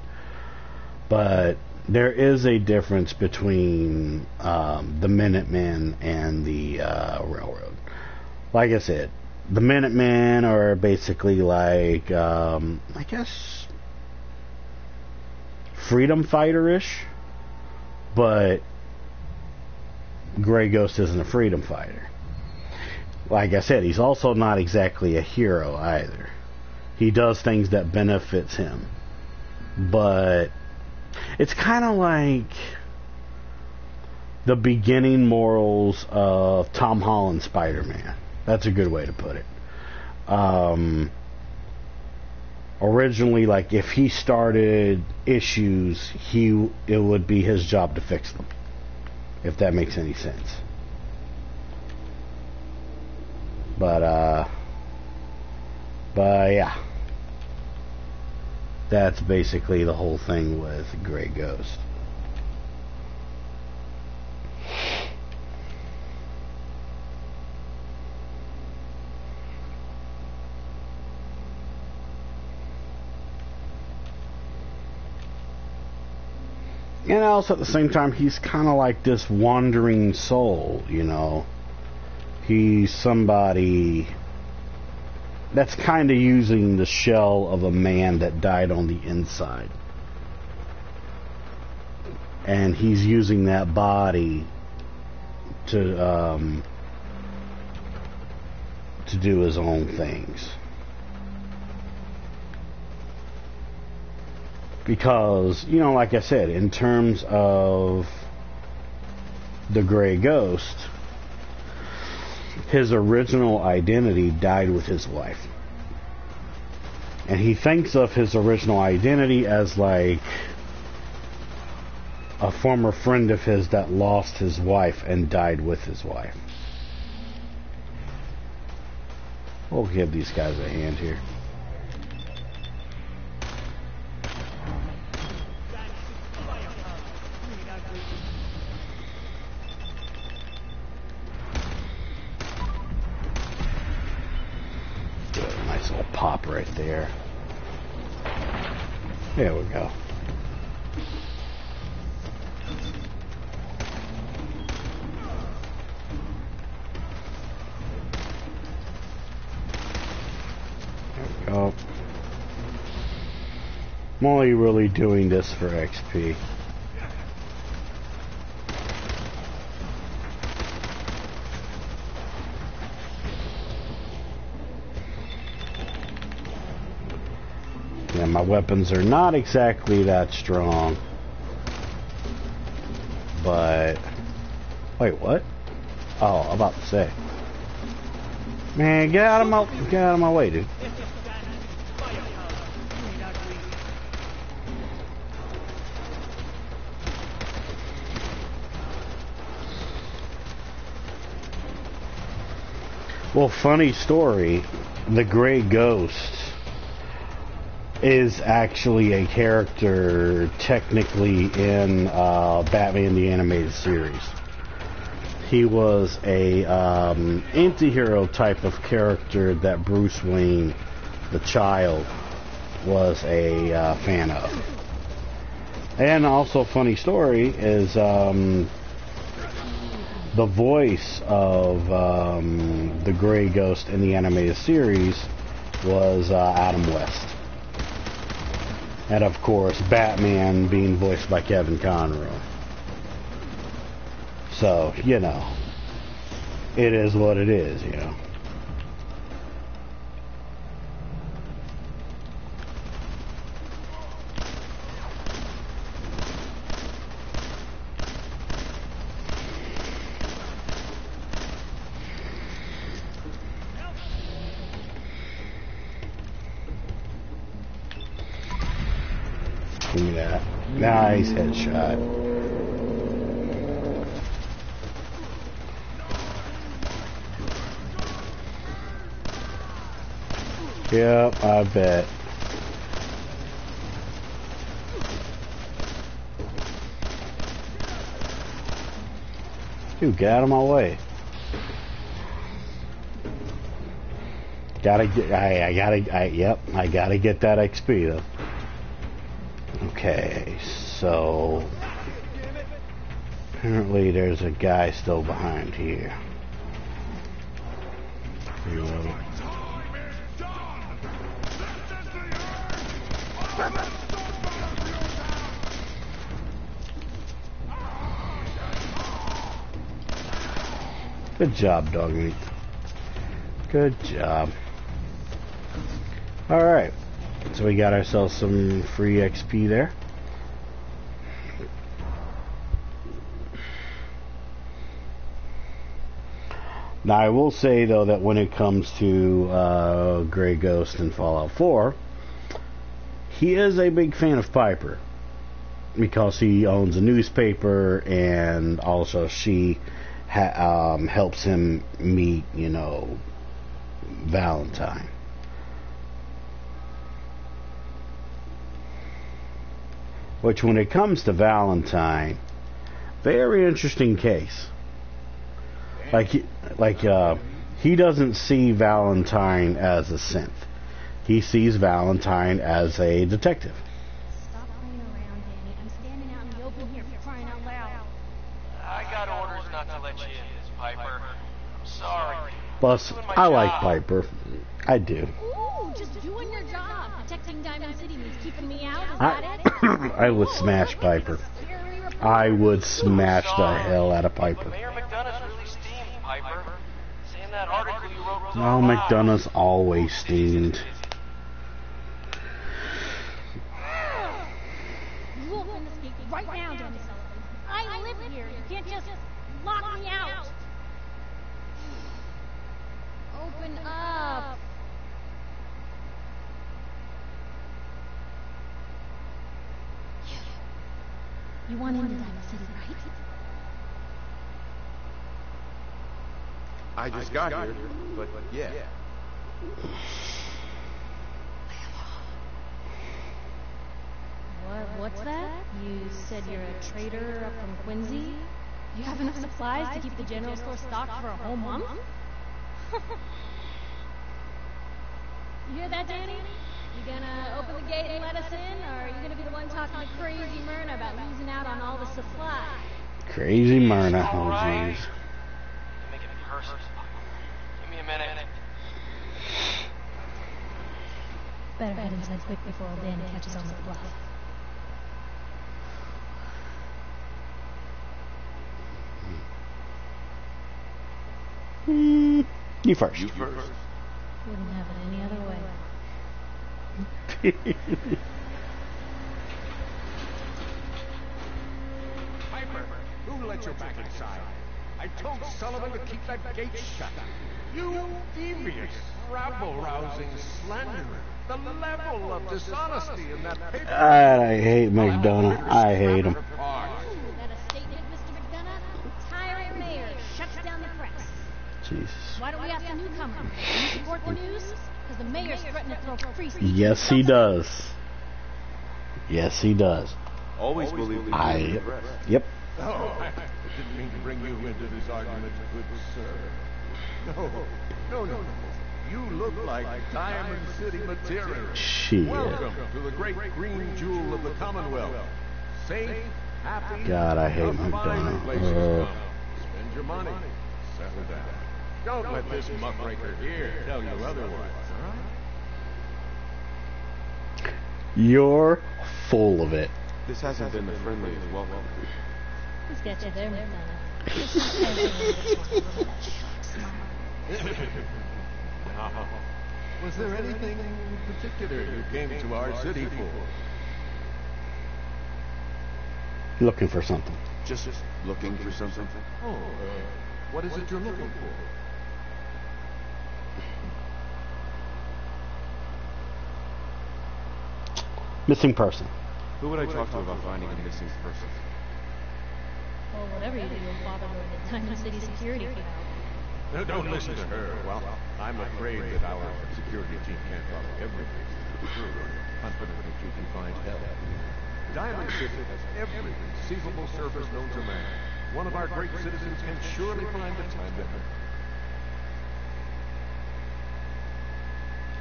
but there is a difference between um, the Minutemen and the uh, Railroad. Like I said, the Minutemen are basically like, um, I guess, freedom fighter-ish, but Gray Ghost isn't a freedom fighter like I said, he's also not exactly a hero either. He does things that benefits him. But it's kind of like the beginning morals of Tom Holland Spider-Man. That's a good way to put it. Um, originally, like if he started issues, he it would be his job to fix them. If that makes any sense. But, uh, but yeah. That's basically the whole thing with Gray Ghost. And also at the same time, he's kind of like this wandering soul, you know he's somebody that's kind of using the shell of a man that died on the inside. And he's using that body to um, to do his own things. Because, you know, like I said, in terms of the gray ghost, his original identity died with his wife. And he thinks of his original identity as like a former friend of his that lost his wife and died with his wife. We'll give these guys a hand here. Right there. There we go. There we go. I'm only really doing this for XP. My weapons are not exactly that strong. But wait, what? Oh, I'm about to say. Man, get out of my get out of my way, dude. Well, funny story. The Gray Ghost is actually a character technically in uh, Batman the Animated Series. He was a um, anti-hero type of character that Bruce Wayne, the child, was a uh, fan of. And also, funny story is um, the voice of um, the Gray Ghost in the animated series was uh, Adam West. And of course, Batman being voiced by Kevin Conroy. So, you know, it is what it is, you know. Give me that. Nice headshot. Yep, I bet. Dude, get out of my way. Gotta get, I, I gotta, I, yep, I gotta get that XP though. Okay, so apparently there's a guy still behind here. Good job, Dogmeat. Good job. Alright. So we got ourselves some free XP there. Now I will say though that when it comes to uh, Gray Ghost and Fallout 4, he is a big fan of Piper because he owns a newspaper and also she ha- um, helps him meet, you know, Valentine. Which, when it comes to Valentine, very interesting case. Like, he- like uh, he doesn't see Valentine as a synth. He sees Valentine as a detective. Stop playing around, Danny. I'm standing out in the open here crying out loud. I got orders not to let you in, Miss Piper. I'm sorry. Plus, I like Piper. I do. protecting Diamond City means keeping me out. Is I, it? I would smash Piper. I would smash the hell out of Piper. Mayor McDonough's really steamed, Piper. Saying that article you wrote was Oh, all lies. McDonough's always steamed. You open this gate right now, Danny Sullivan. I live here. You can't just lock me out. Open up. You want into Diamond I just got here, but yeah. What? What's that? You said you're a trader up from Quincy? You have enough supplies to keep the general store stocked for a whole month? you hear that, Danny? You gonna open the gate and let us in, or are you gonna be the one talking to crazy Myrna about losing out on all the supplies? Crazy Myrna. Oh, jeez. Make it personal. Give me a minute. Better head inside quick before old Danny catches on the bluff. Hmm, you first. You first. Wouldn't have it any other way. Piper, who let you back inside? I told Sullivan to keep that gate shut. You devious, rabble-rousing slanderer. The level of dishonesty in that paper. I hate McDonough. I hate him. Is that a statement, Mr. McDonough? Shuts down the press. Jesus. Why don't we ask the newcomer? Do the news? Because the mayor's threatening to throw free. Yes, he does. Yes, he does. Always believe the I. Yep. Oh, I didn't mean to bring you into this argument, good sir. No, no, no, no. You look like Diamond City material. Shit. Welcome to the great green jewel of the Commonwealth. Safe, happy, God, I hate a fine McDonough. place to Uh. Spend your money. Settle down. Don't let this muckraker here tell you otherwise, all right? You're full of it. This hasn't been the friendliest welcome. Who's got you there, Now, was there anything in particular you came to our city for? Looking for something. Just looking for something. Oh, uh, what is it you're looking for? Missing person. Who would I talk to about finding a missing person? Well, whatever you do, you'll bother with the Diamond City security people. No, don't listen to her. Well, I'm afraid that our security team can't follow everything. Confident that you can find help. Diamond City has every conceivable service known to man. One of our great citizens can surely find the time to help.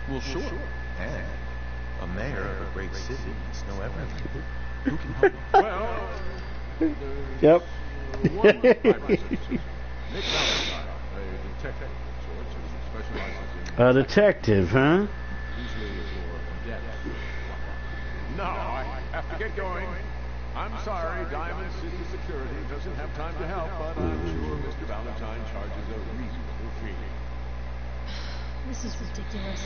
Well, sure. And a mayor of a great city must know everything. Who can help? Well, Yep. One private citizen, Nick Valentine, a detective of sorts who specializes in A detective, huh? usually for debts. No, I have to get going. I'm sorry, Diamond City Security doesn't have time to help, but I'm sure Mr. Valentine charges a reasonable fee. This is ridiculous.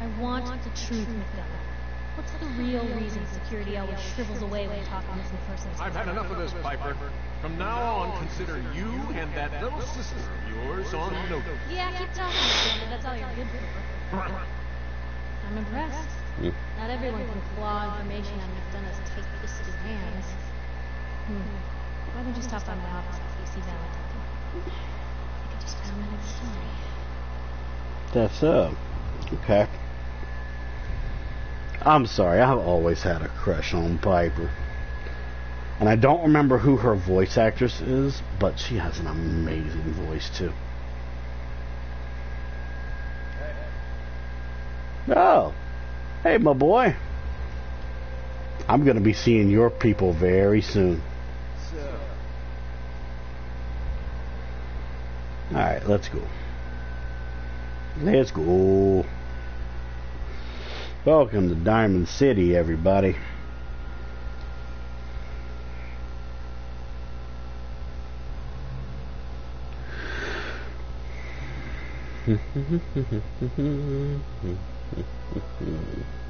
I want the truth, McDonough. What's the real reason security always shrivels away when talking missing persons? I've had enough of this, Piper. From now on, consider you and that little sister of yours on notice. Yeah, keep talking, McDonough. That's all you're good for. I'm impressed. Not everyone can claw information out of McDonough's tight-fisted hands. Hmm. Why don't you stop by my office after you see Valentine? I could just found out his story. That's uh okay. I'm sorry, I've always had a crush on Piper. And I don't remember who her voice actress is, but she has an amazing voice too. Oh. Hey my boy. I'm gonna be seeing your people very soon. Alright, let's go. Let's go. Welcome to Diamond City, everybody.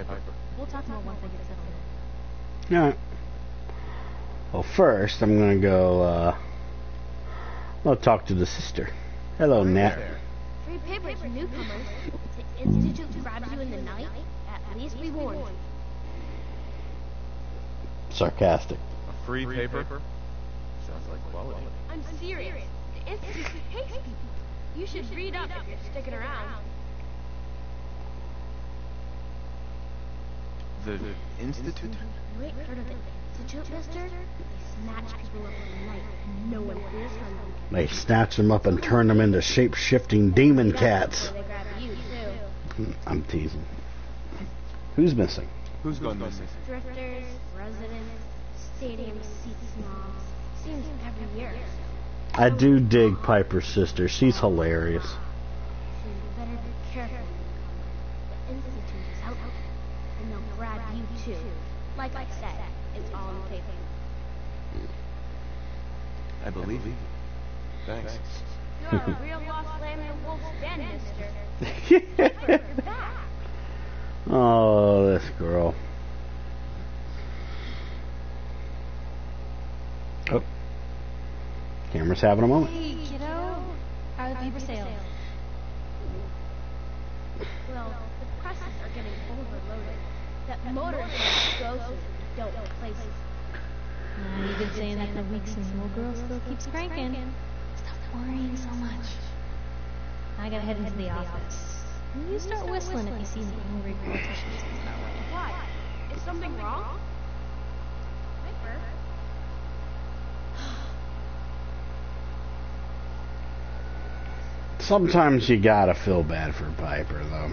Hey, Piper. We'll talk more once I get settled. Yeah. Well, first I'm gonna go. Uh, I'll talk to the sister. Hello, Nat. Free paper for newcomers. The Institute grabs you in the night. At least we warned. Sarcastic. A free paper? Sounds like quality. I'm serious. The Institute pays people. You should read up if you're sticking around. The Institute? You heard of the Institute, mister? They snatch people up in the night. No one hears from them. They snatch them up and turn them into shape-shifting demon cats. They grab you, too. I'm teasing. Who's missing? Who's gone missing? Drifters, residents, stadium seat snobs. Seems every year. I do dig Piper's sister. She's hilarious. So you better be careful. The Institute is out there, and they'll grab you too. Like I said, it's all in paper. I believe you. Thanks. You're a real lost lamb in a wolf's den, mister. You're back. Oh, this girl. Oh. Camera's having a moment. Hey, kiddo. How are the paper sales? Well, the presses are getting overloaded. That motorist goes to don't places. Nah, you've been saying that for weeks and the old girl still keeps cranking. Stop worrying so much. I gotta head into the office. You start whistling if you see any angry politicians coming our way. Why? Is something wrong? Piper? Sometimes you gotta feel bad for Piper, though.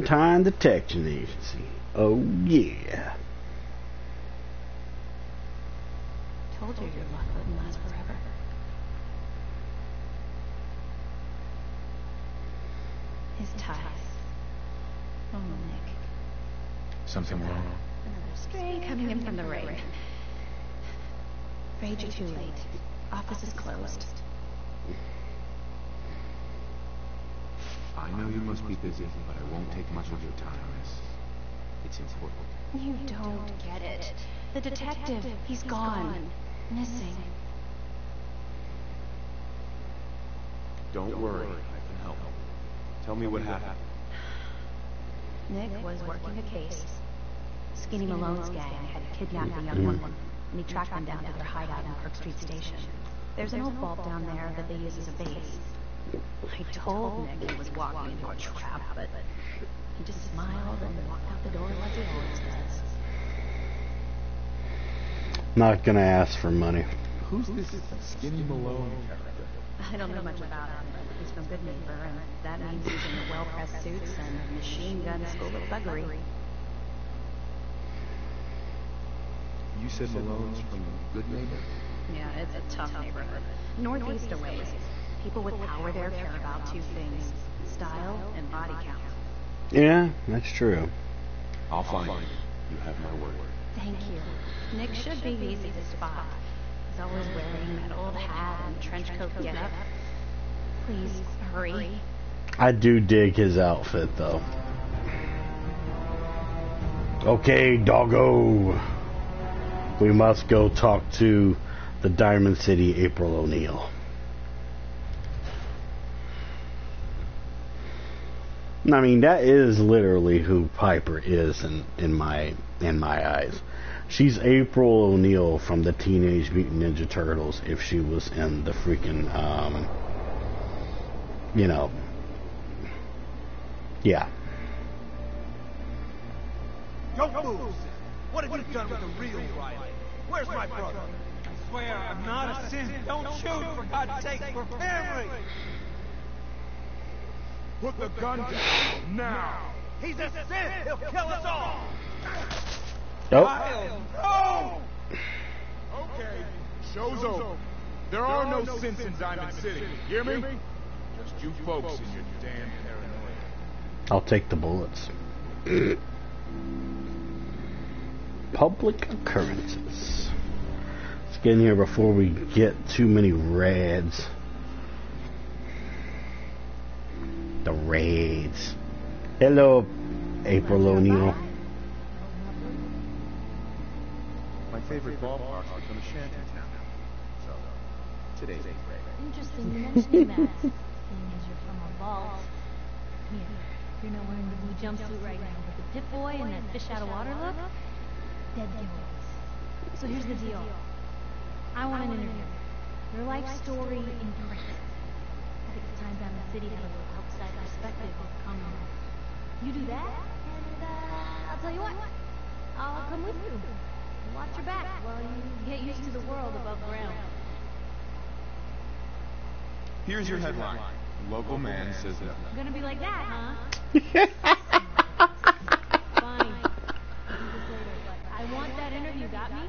Valentine Detection Agency. Oh, yeah. Told you your luck wouldn't last forever. His ties. Oh, Nick. Something wrong? Another stray coming in from the rain. Afraid you're too late. Office is closed. I know you must be busy, but I won't take much of your time, miss. It's important. You don't get it. The detective, he's gone. Missing. Don't worry, I can help. Tell me what happened. Nick was working a case. Skinny Malone's gang had kidnapped a young woman, and he tracked them down to their hideout in Park Street Station. There's an old vault down there that they use as a base. I told Nick he was walking into a trap, but he just smiled and walked out the door like he always does. Not gonna ask for money. Who's this Skinny Malone character? I don't know much about him, but he's from Goodneighbor, and that means he's in the well-pressed suits and machine gun school of buggery. You said Malone's from Goodneighbor? Yeah, it's a tough neighborhood. Northeast a ways. People with power there care about two things. Style and body count. Yeah, that's true. I'll find you. You have my word. Thank you. Nick should be easy to spot. He's always wearing that old hat and trench coat getup. Please, hurry. I do dig his outfit, though. Okay, doggo. we must go talk to the Diamond City April O'Neil. I mean, that is literally who Piper is in, in my in my eyes. She's April O'Neil from the Teenage Mutant Ninja Turtles if she was in the freaking um you know yeah. Don't move! What have you done with the real Riley? Where's my brother? I swear I'm not a synth. Don't shoot, for God's sake, we're family! Put the gun down now. He's a synth! He'll kill us all! Nope. Kyle, no! Okay, show's over. There are no synths in Diamond City. Hear me? Just you folks and your damn paranoia. I'll take the bullets. Public occurrences. Let's get in here before we get too many raids. The raids. Hello, April O'Neil. My favorite ballpark's become a shanty town. So, today's ain't great. Interesting you mentioning that, seeing as you're from a vault. Here, you're not wearing the blue jumpsuit right now, but the Pip-Boy and that fish out of water look? Dead giveaways. So here's the deal. I want an interview. Your life story in print. I think it's time Diamond City had a little outside perspective of Commonwealth. You do that, and uh, I'll tell you what. I'll come with you. Watch your back while you get used to the world above ground. Here's your headline. Local man says no. Gonna be like that, huh? Fine. I'll do this later, but I want that interview, got me?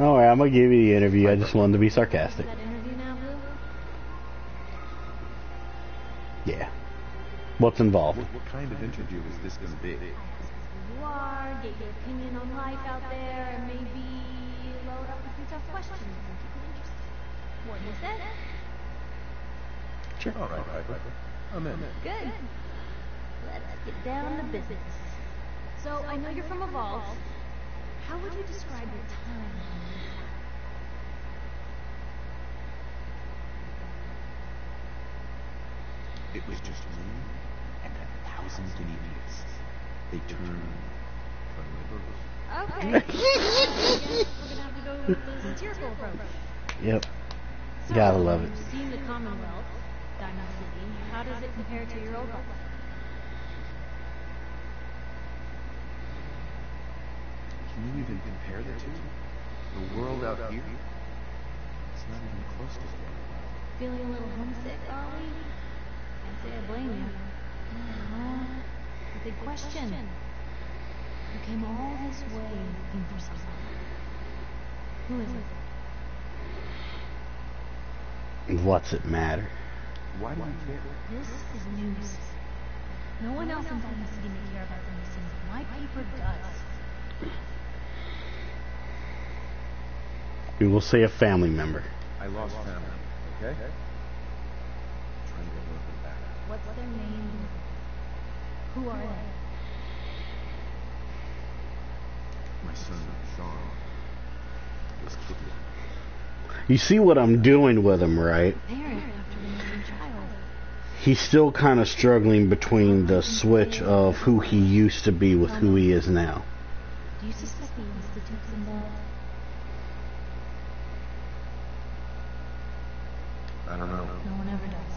Alright, I'm gonna give you the interview. I just wanted to be sarcastic. That interview now, Blue? Yeah. What's involved? What kind of interview is this going to be? Who you are, get your opinion on life out there, and maybe load up a few tough questions and keep it interesting. What you said? Sure. All right, Piper. I'm in. Good. Let's get down to business. So, I know you're from a vault. How would you describe your time It was just me and a thousand idiots. They turned carnivorous. Okay. We're gonna have to go with the satirical approach. Yep. So, Gotta love it. You've seen the Commonwealth, Diamond City. How does it compare to your old life? Can you even compare the two? The world out here? It's not even close to here. Feeling a little homesick, are we? I'd say I blame you. Oh, the big question. You came all this way looking for someone. Who is it? What's it matter? Why do you care? This is news. No one else in Diamond City may care about the missing, but my paper does. We will say a family member. I lost family, okay? Trying to work it back. What's their name? Who are they? My son, Shaun, was kidnapped. You see what I'm doing with him, right? Parent after the missing child. He's still kind of struggling between the switch of who he used to be with who he is now. Do you suspect the Institute's involved? I don't know. No one ever does.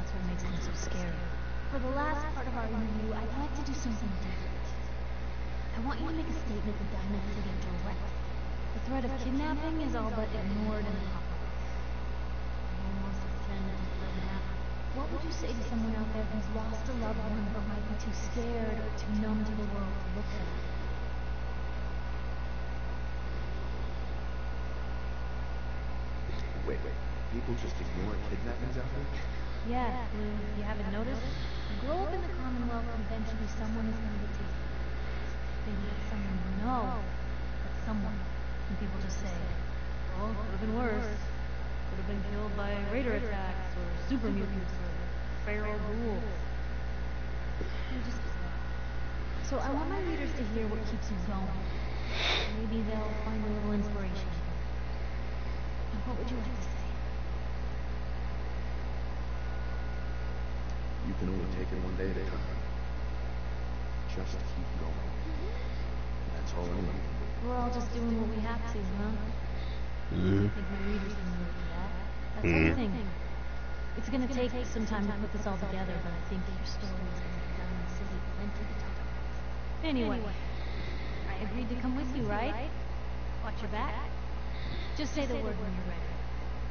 That's what makes them so scary. For the last part of our interview, I'd like to do something different. I want you to make a statement to Diamond City direct. The threat of kidnapping is all but ignored in the apocalypse. No one wants to pretend that it doesn't happen. What would you say to someone out there who's lost a loved one but might be too scared or too numb to the world to look for them? Wait, wait. People just ignore kidnappings out there? Yeah, Blue, if you haven't noticed, you grow up in the Commonwealth and eventually someone is going to get taken. Maybe it's someone you know, but someone. And people just say, oh, could have been worse. Could have been killed by raider attacks, or super mutants, or feral ghouls. You just So I want my readers to hear what keeps you going. Maybe they'll find a take it one day at a time. Just keep going. That's all I need. We're all just doing what we have to, huh? Mhm. I think my readers can relate to that. That's Mm. everything. It's gonna take some time to put this all together, but I think your story is gonna be down in the city plenty to talk about. Anyway, I agreed to come with you, right? Watch your back. Just say the word when you're ready.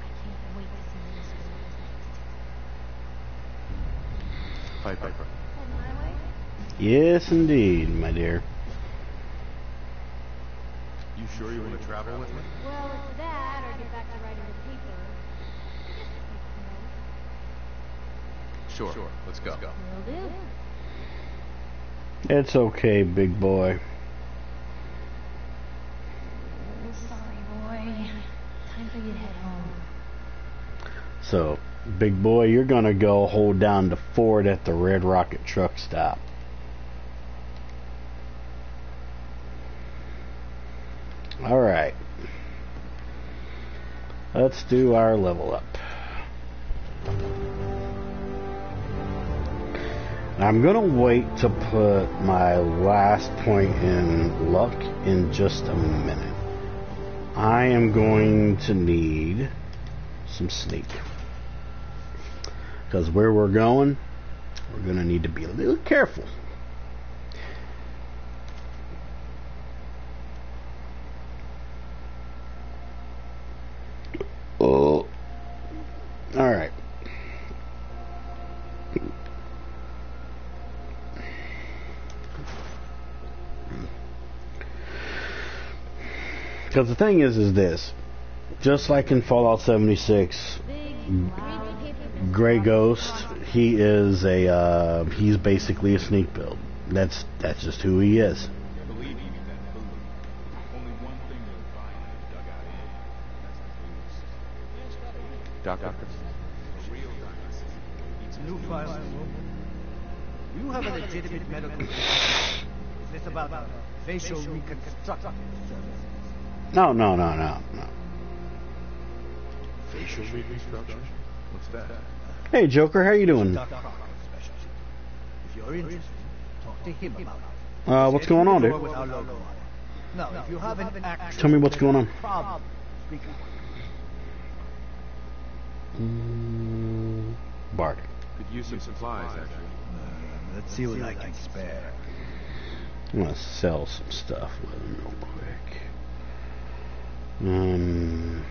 I can't wait to see this Piper. Yes, indeed, my dear. You sure you want to travel with me? Well, it's that, or get back to writing the paper. Sure. Sure. Let's go. Will do. It's okay, big boy. Sorry, boy. Time for you to head home. So, big boy, you're gonna go hold down the fort at the Red Rocket truck stop. Alright. Let's do our level up. I'm gonna wait to put my last point in luck in just a minute. I am going to need some sneak. Because where we're going, we're going to need to be a little careful. Oh. Alright. Because the thing is, is this. Just like in Fallout 76, Gray Ghost, he is a, uh, he's basically a sneak build. That's, that's just who he is. Doctor. New file. You have a legitimate medical condition? About facial reconstruction services? No, no, no, no, no. Facial reconstruction? What's that? Hey, Joker, how you doing? Dr. Crocker's specialty. If you're interested, talk to him about it. Uh, what's going on, dude? With our logo on it. Now, if you have an actual Tell me what's going on. problem, speak up. Mm, Bart. Could use some supplies, actually. Let's see what I can spare. I'm gonna sell some stuff with him real quick. Um,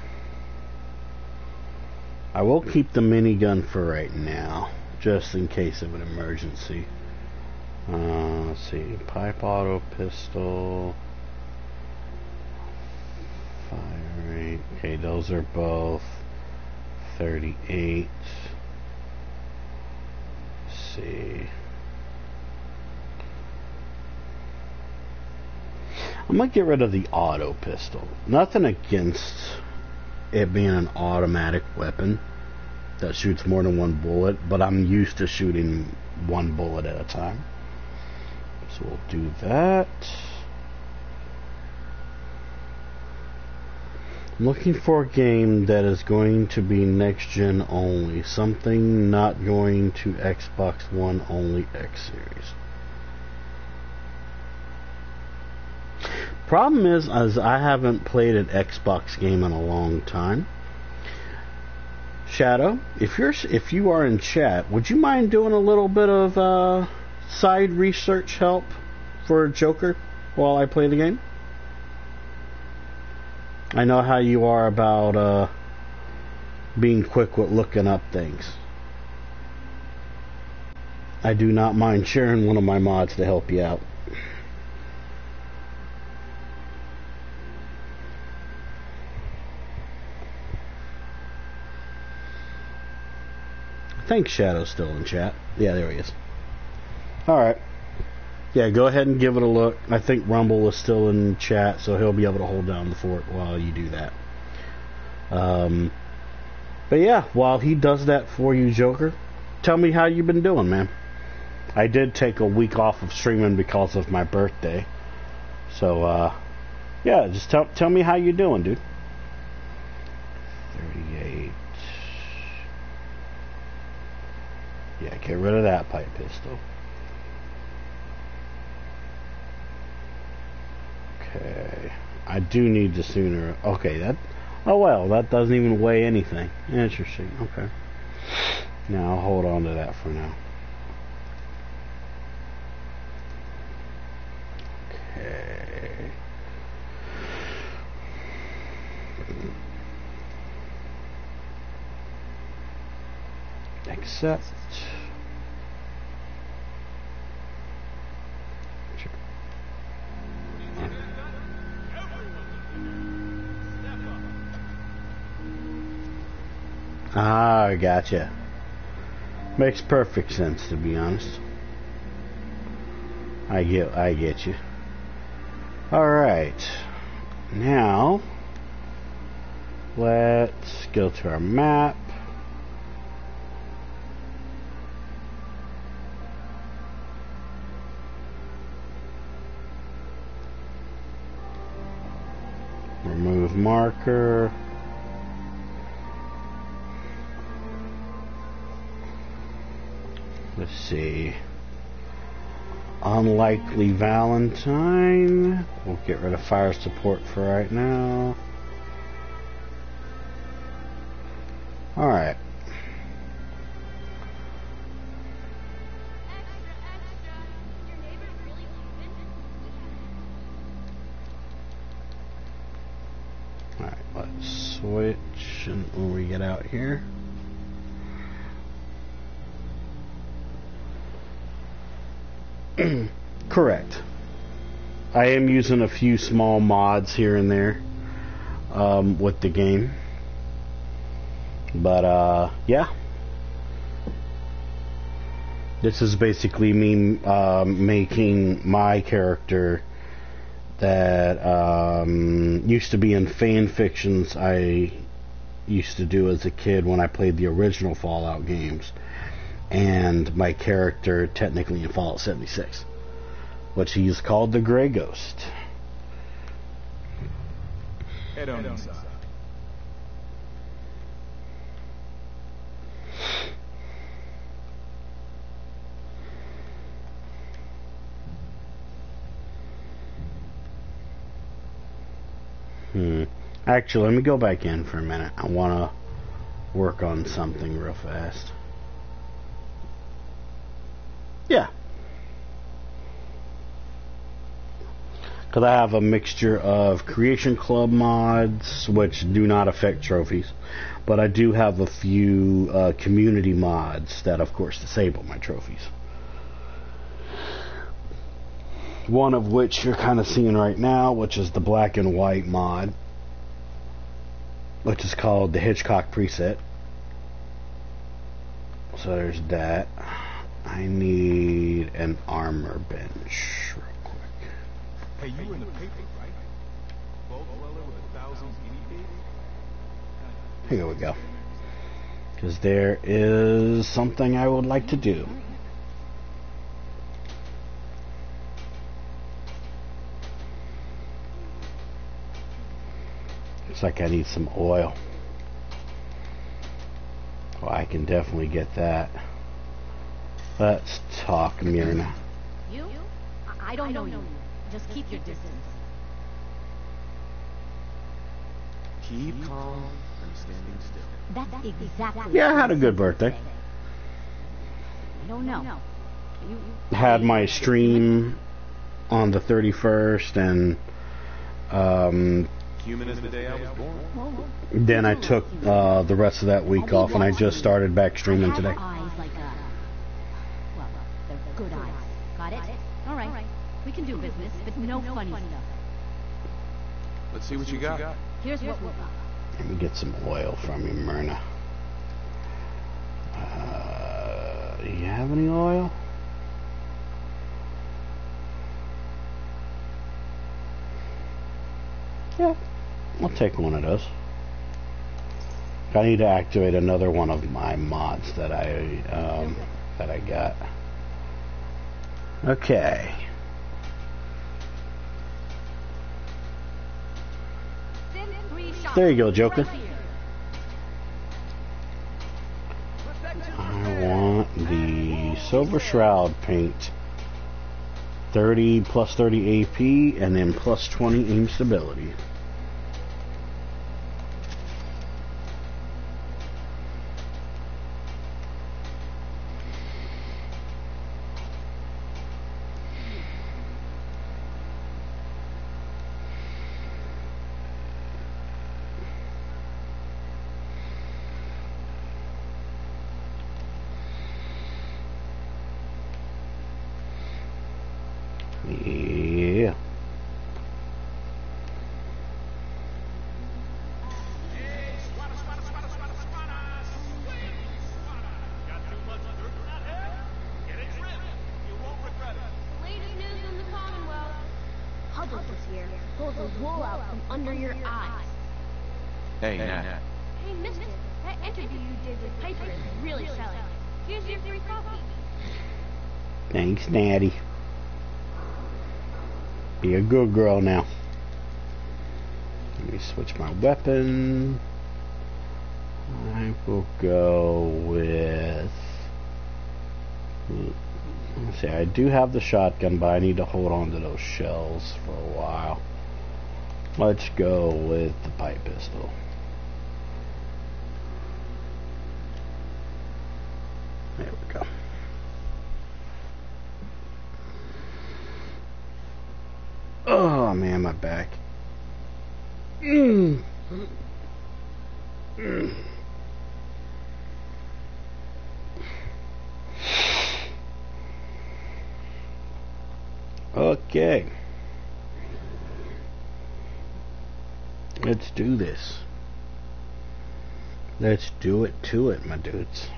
I will keep the minigun for right now, just in case of an emergency. Uh, let's see, pipe auto pistol, fire rate. Okay, those are both 38. Let's see. I'm gonna get rid of the auto pistol. Nothing against it being an automatic weapon that shoots more than one bullet, but I'm used to shooting one bullet at a time. So we'll do that. I'm looking for a game that is going to be next gen only. Something not going to Xbox One only X Series. Problem is, as I haven't played an Xbox game in a long time. Shadow, if you're if you are in chat, would you mind doing a little bit of uh, side research help for Joker while I play the game? I know how you are about uh, being quick with looking up things. I do not mind sharing one of my mods to help you out. Think Shadow's still in chat. Yeah, there he is. Alright. Yeah, go ahead and give it a look. I think Rumble is still in chat, so he'll be able to hold down the fort while you do that. Um, but yeah, while he does that for you, Joker, tell me how you've been doing, man. I did take a week off of streaming because of my birthday. So, uh, yeah, just tell, tell me how you're doing, dude. 38. Yeah, Get rid of that pipe pistol. Okay. I do need the sooner. Okay, that. Oh well, that doesn't even weigh anything. Interesting. Okay. Now I'll hold on to that for now. Okay. Accept. Ah, gotcha. Makes perfect sense to be honest. I get I get you. Alright. Now let's go to our map. Remove marker. Let's see. Unlikely Valentine. We'll get rid of fire support for right now. Using a few small mods here and there um, with the game. But, uh, yeah. This is basically me um, making my character that um, used to be in fan fictions I used to do as a kid when I played the original Fallout games and my character technically in Fallout 76, which he's called the Gray Ghost. Head on inside. Hmm. Actually, let me go back in for a minute. I want to work on something real fast. Yeah. Because I have a mixture of Creation Club mods, which do not affect trophies. But I do have a few uh, community mods that, of course, disable my trophies. One of which you're kind of seeing right now, which is the black and white mod, which is called the Hitchcock preset. So there's that. I need an armor bench real. Hey, you were in the paper, right? Vault dweller with a thousand guinea pigs? Here we go. Because there is something I would like to do. Looks like I need some oil. Oh, I can definitely get that. Let's talk, Myrna. You? I I don't know you. Just keep your distance. Keep calm and standing still. That's exactly. Yeah, I had a good birthday. I don't know. You, Had my stream on the 31st, and um, Human as the day I was born. then I took uh, the rest of that week off, and I just started back streaming today. eyes like a. Well, they're good eyes. Got it? All right. We can do business, but no funny stuff. Let's see what you got. Here's what we've got. Let me get some oil from you, Myrna. Uh, do you have any oil? Yeah, I'll take one of those. I need to activate another one of my mods that I um, that I got. Okay. There you go, Joker. I want the Silver Shroud paint. 30 plus 30 AP and then plus 20 aim stability. Yeah. Latest news from the Commonwealth. Hubbard was here. Pulled the wool out from under your eyes. Hey, Nat. Hey, mister, that interview you did with Piper is really selling. Here's your free coffee. Thanks, Natty. Be a good girl now. Let me switch my weapon. I will go with. Hmm, let's see, I do have the shotgun, but I need to hold on to those shells for a while. Let's go with the pipe pistol. There we go. Oh man, my back. Mm. Mm. Okay. Let's do this. Let's do it to it, my dudes.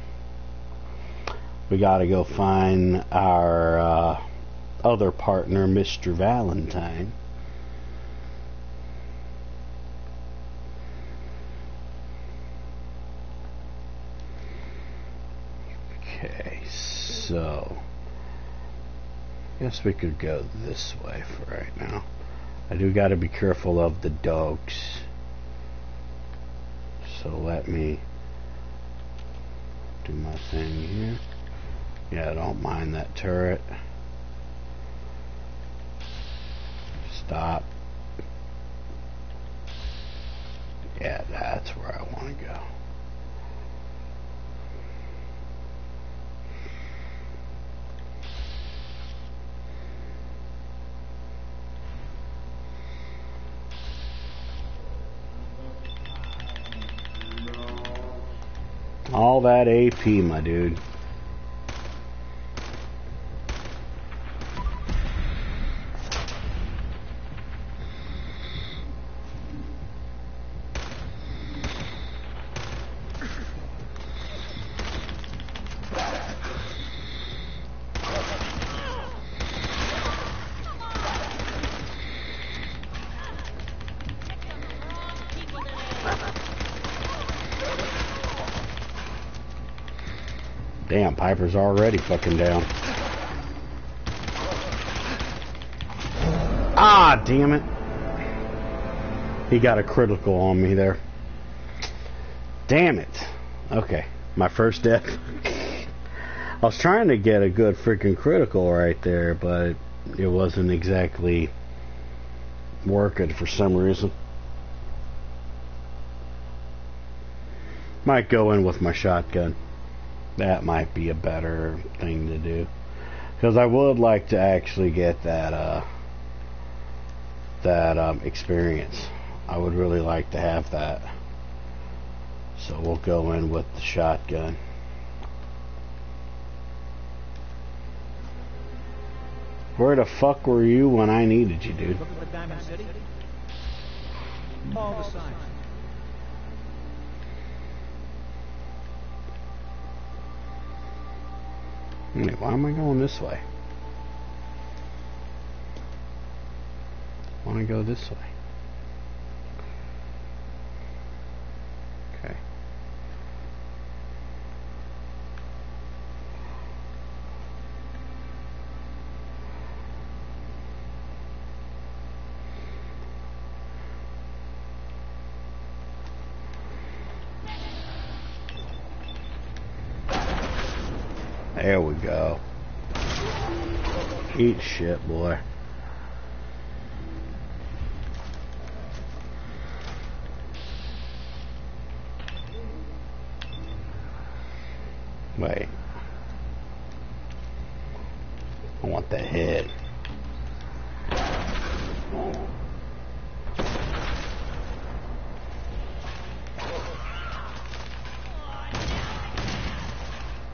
We gotta go find our uh, other partner, Mr. Valentine. Okay, so guess we could go this way for right now. I do got to be careful of the dogs. So let me do my thing here. Yeah, I don't mind that turret. Stop. Yeah, that's where I want to go. All that AP, my dude. Damn, Piper's already fucking down. Ah, damn it. He got a critical on me there. Damn it. Okay, my first death. I was trying to get a good freaking critical right there, but it wasn't exactly working for some reason. Might go in with my shotgun. That might be a better thing to do. Because I would like to actually get that, uh, that, um, experience. I would really like to have that. So we'll go in with the shotgun. Where the fuck were you when I needed you, dude? Wait, why am I going this way? I want to go this way. Okay. There we go. Shit, boy. Wait. I want the head.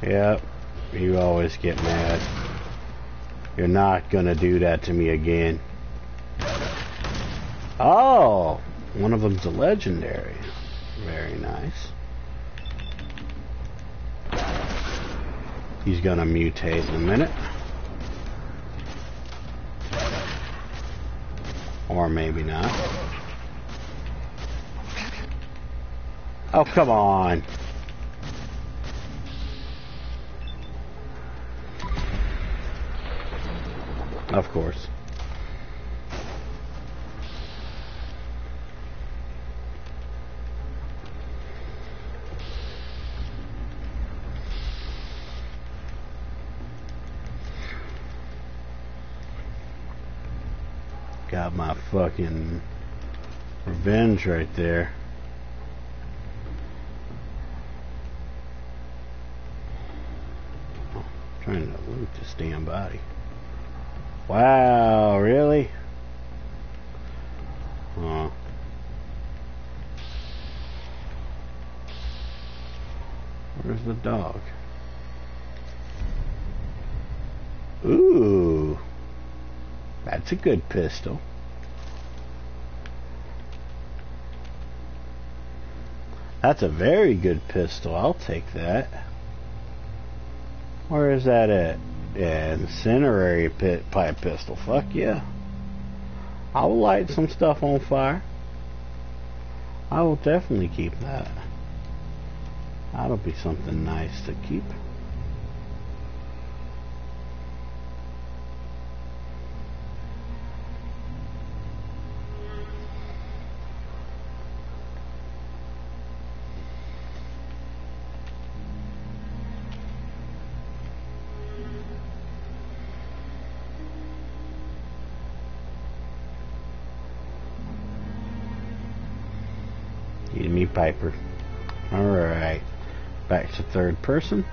Yep, you always get mad. You're not gonna do that to me again. Oh, one of them's a legendary. Very nice. He's gonna mutate in a minute. Or maybe not. Oh, come on. Of course. Got my fucking revenge right there. Oh, trying to loot this damn body. Wow, really? Huh. Where's the dog? Ooh. That's a good pistol. That's a very good pistol. I'll take that. Where is that at? Yeah, incendiary pit pipe pistol. Fuck yeah. I will light some stuff on fire. I will definitely keep that. That'll be something nice to keep. Me, Alright. Back to third person.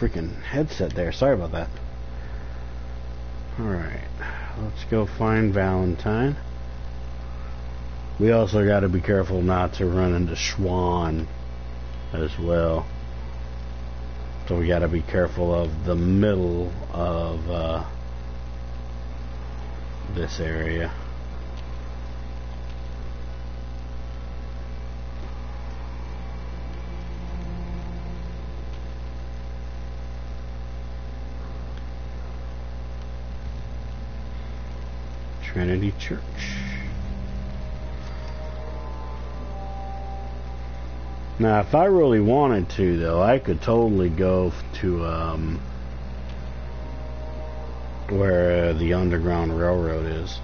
Freaking headset there. Sorry about that. Alright, let's go find Valentine. We also got to be careful not to run into Swan as well. So we got to be careful of the middle of uh, this area. Trinity Church. Now, if I really wanted to, though, I could totally go to um, where the Underground Railroad is.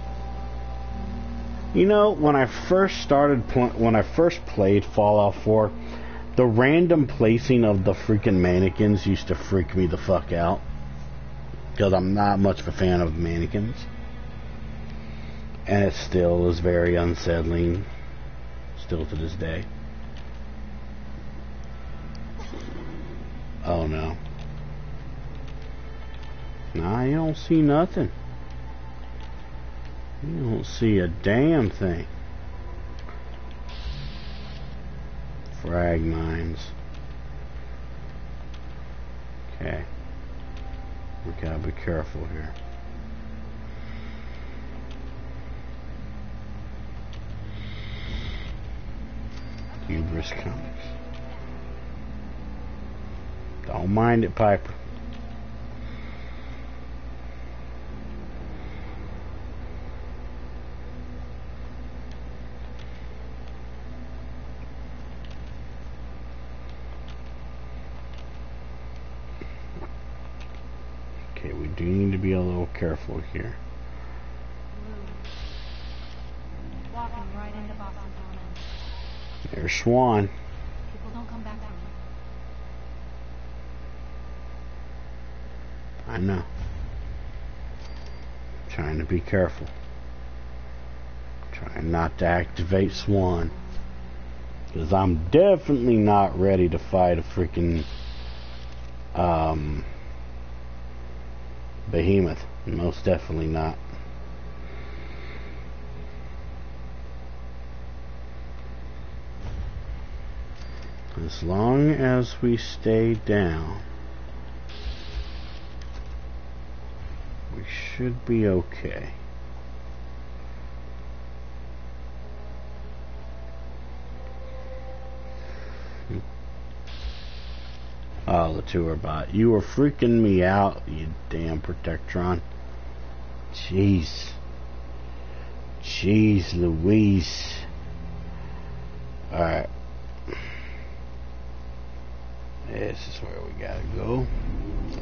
You know, when I first started, when I first played Fallout 4, the random placing of the freaking mannequins used to freak me the fuck out. Because I'm not much of a fan of mannequins. And it still is very unsettling, still to this day. Oh no. Nah, you don't see nothing. You don't see a damn thing. Frag mines. Okay. We gotta be careful here. Don't mind it, Piper. Okay, we do need to be a little careful here. Walking right into Boston Common. Swan. People don't come back from here. I know. Trying to be careful. Trying not to activate Swan. Because I'm definitely not ready to fight a freaking um, behemoth. Most definitely not. As long as we stay down, we should be okay. Oh, the tour bot. You were freaking me out, you damn Protectron. Jeez. Jeez Louise. Alright. This is where we gotta go.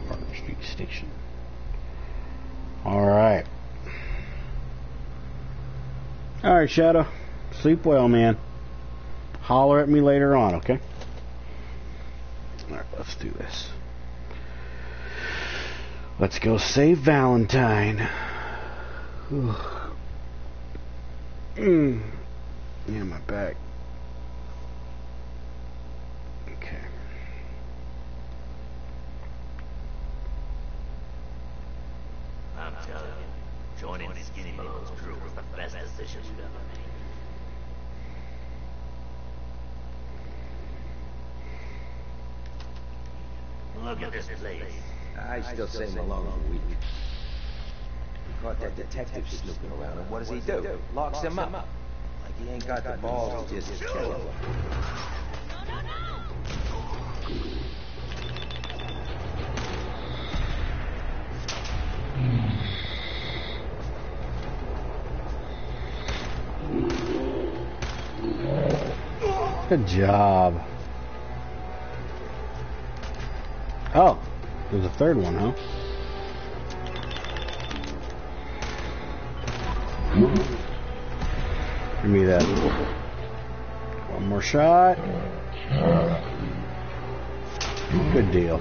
Parker Street Station. Alright. Alright, Shadow. Sleep well, man. Holler at me later on, okay? Alright, let's do this. Let's go save Valentine. mm. Yeah, my back. Okay. I'm telling you, joining Skinny Malone's crew was the best decision you've ever made. Look at this place. I still say Malone's weak. He caught that detective snooping around, and what does he do? Locks him up. Like he ain't got the balls to just kill him. Good job. Oh, there's a third one, huh? Give me that. One more shot. Good deal.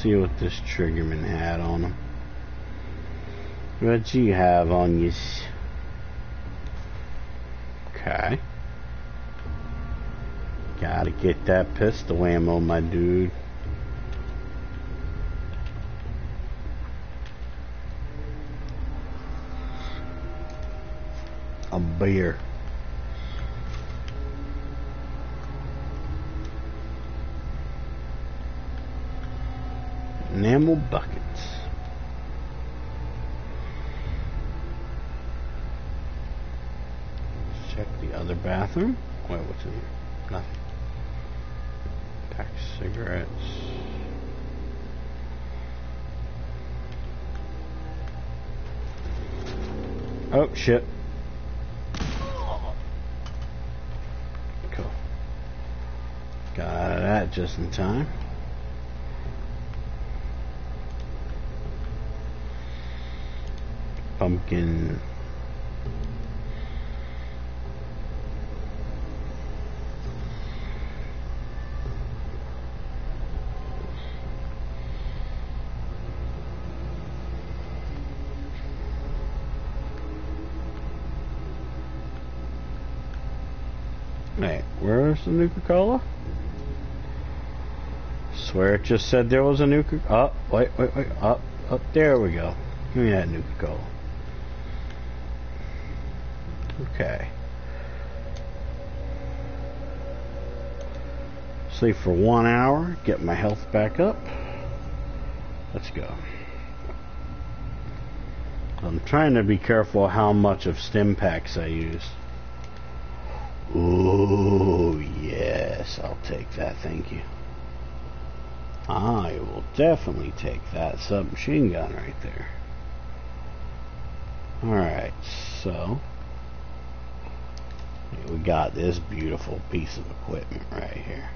See what this triggerman had on him. What you have on you? Okay. Gotta get that pistol ammo, my dude. A beer. Enamel buckets. Let's check the other bathroom. Wait, what's in here? Nothing. Pack cigarettes. Oh, shit. Cool. Got out of that just in time. Pumpkin. Wait, where's the Nuka-Cola? Swear it just said there was a Nuka... Oh, wait, wait, wait. Up, up, there we go. Give me that Nuka-Cola. Okay. Sleep for one hour, get my health back up. Let's go. I'm trying to be careful how much of Stimpaks I use. Oh, yes, I'll take that, thank you. I will definitely take that submachine gun right there. Alright, so we got this beautiful piece of equipment right here.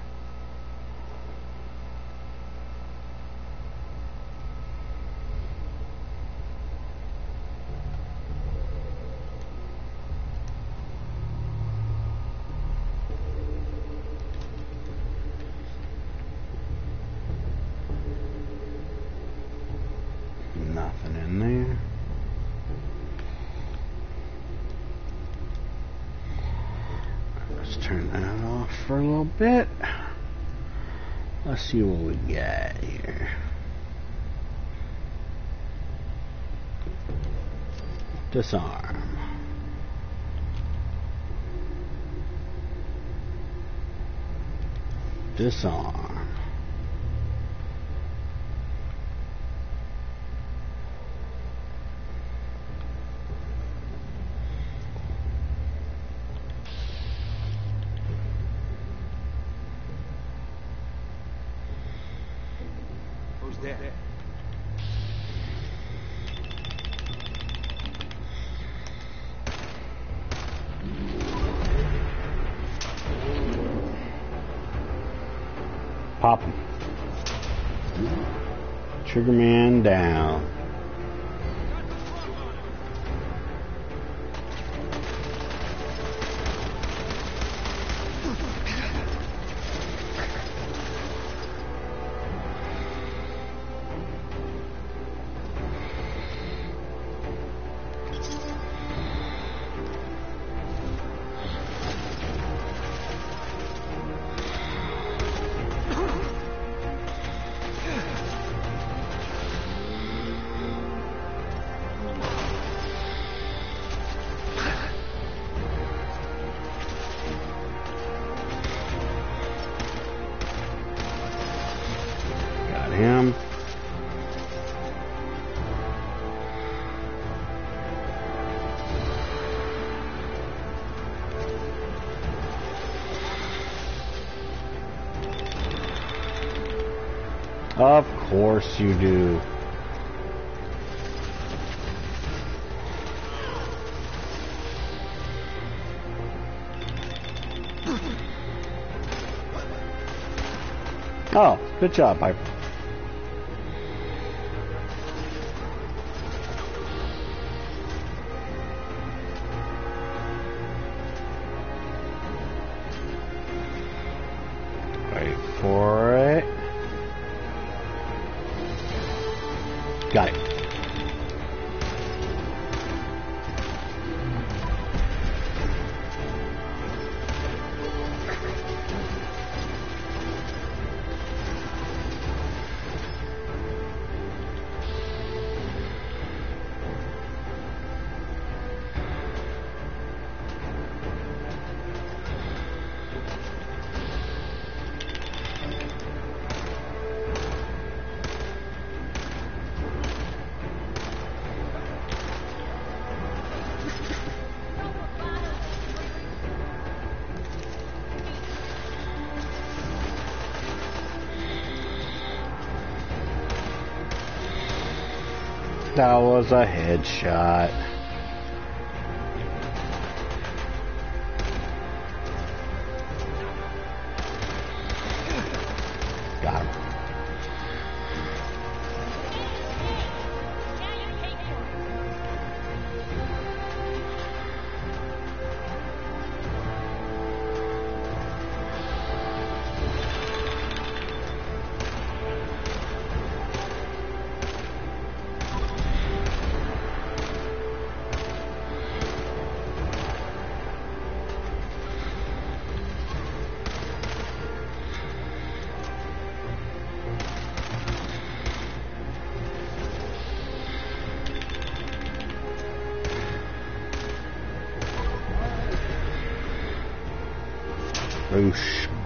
Nothing in there. Let's turn that off for a little bit. Let's see what we got here. Disarm. Disarm. Course you do. Oh, good job, Piper. Was a headshot.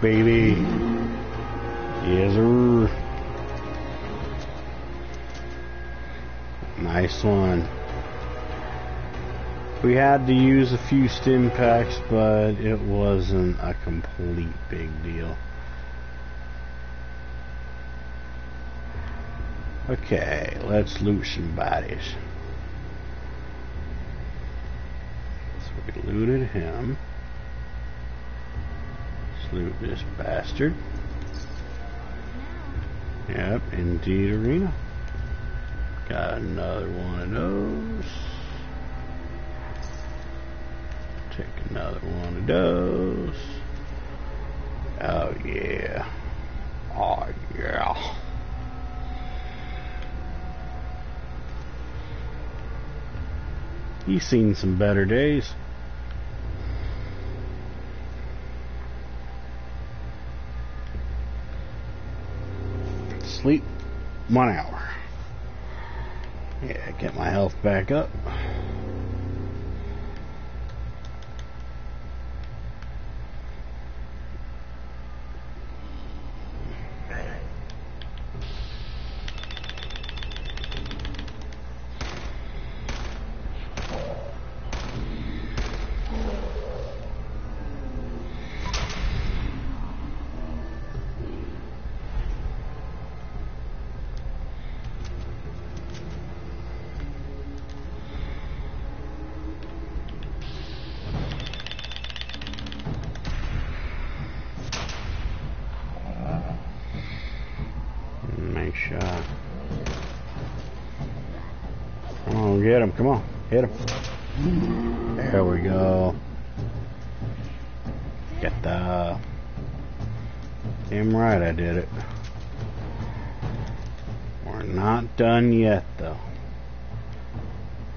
Baby. Yes, sir. Nice one. We had to use a few Stimpaks, but it wasn't a complete big deal. Okay, let's loot some bodies. So we looted him. Loot this bastard. Yep, indeed arena. Got another one of those. Take another one of those. Oh yeah. Oh yeah. He's seen some better days. Sleep one hour. Yeah, get my health back up. Done yet, though.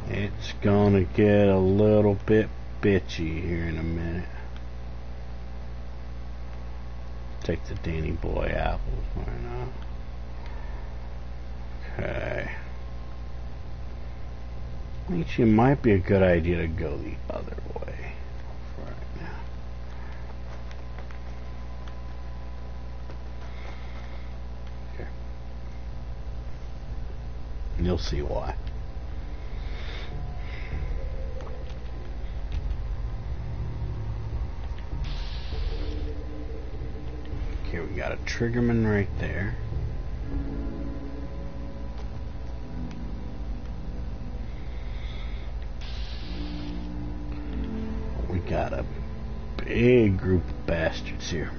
It's gonna get a little bit bitchy here in a minute. Take the Dandy Boy apples, why not? Okay. I think it might be a good idea to go the other way for right now. Okay. And you'll see why. Okay, we got a triggerman right there. We got a big group of bastards here.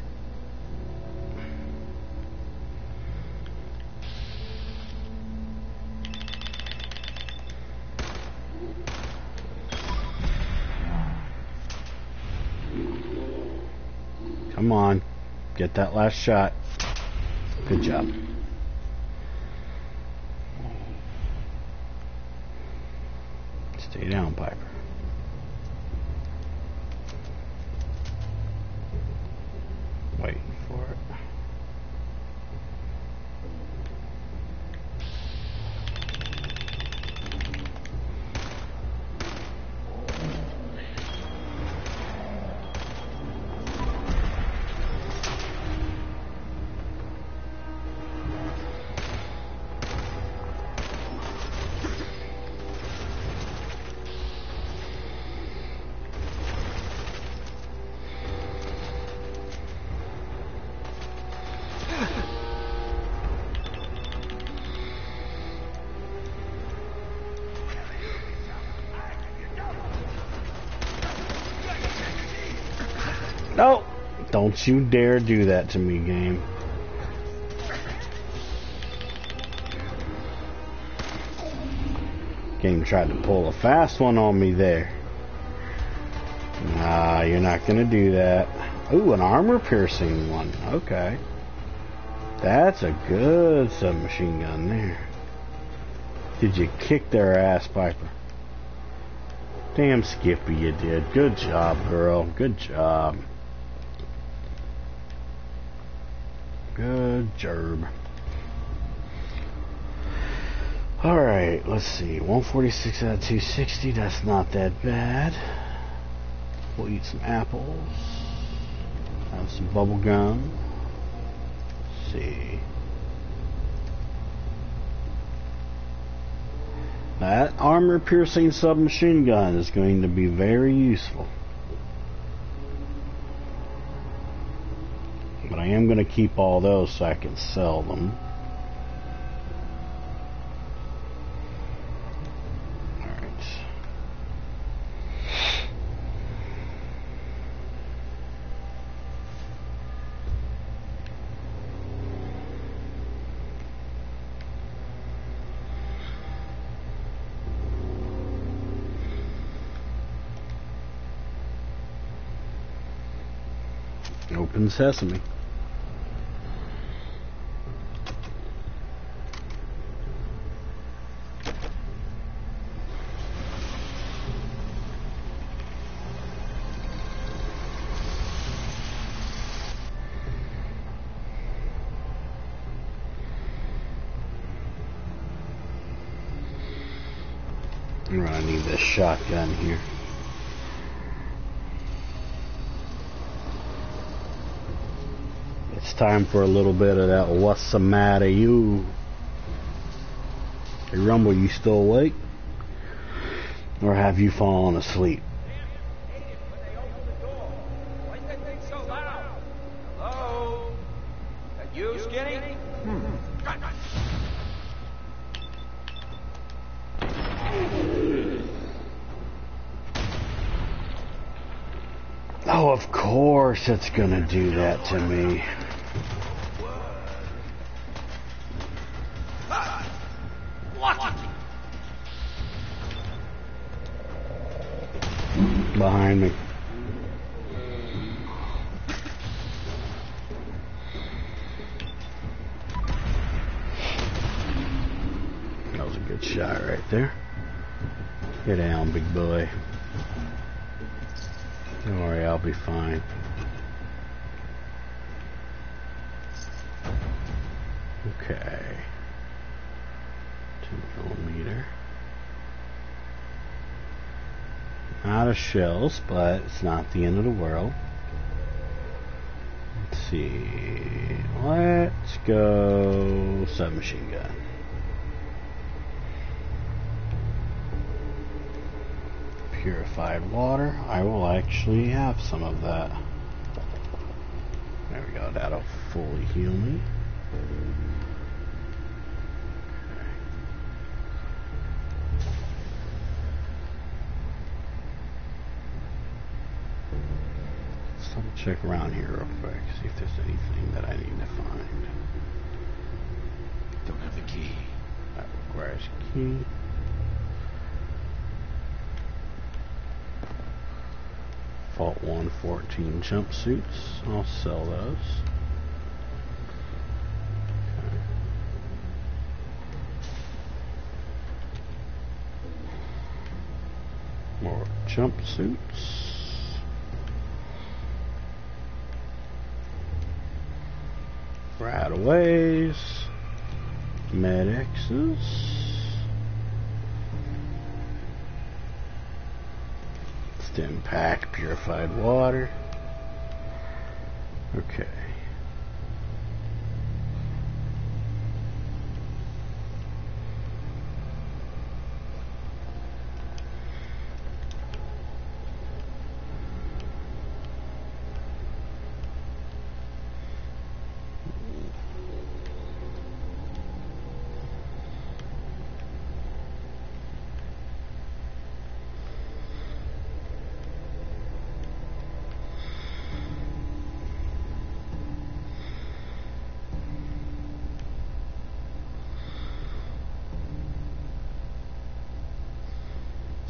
Come on, get that last shot. Good job. You dare do that to me, game. Game tried to pull a fast one on me there. Nah, you're not gonna do that. Ooh, an armor piercing one. Okay. That's a good submachine gun there. Did you kick their ass, Piper? Damn Skippy, you did. Good job, girl. Good job. Job. Alright, let's see. 146 out of 260. That's not that bad. We'll eat some apples. Have Some bubble gum. Let's see. That armor piercing submachine gun is going to be very useful. But I am going to keep all those so I can sell them. Open sesame. I'm gonna need this shotgun here. It's time for a little bit of that what's the matter you? Hey Rumble, you still awake? Or have you fallen asleep? Oh, of course it's gonna do that to me. Fine. Okay. Two millimeter. Out of shells, but it's not the end of the world. Let's see. Let's go submachine gun. Purified water. I will actually have some of that. There we go. That'll fully heal me. So I'm gonna check around here real quick, see if there's anything that I need to find. Don't have the key. That requires key. Vault 114 jumpsuits. I'll sell those. More jumpsuits. RadAways. Medexes. Stimpak purified water. Okay.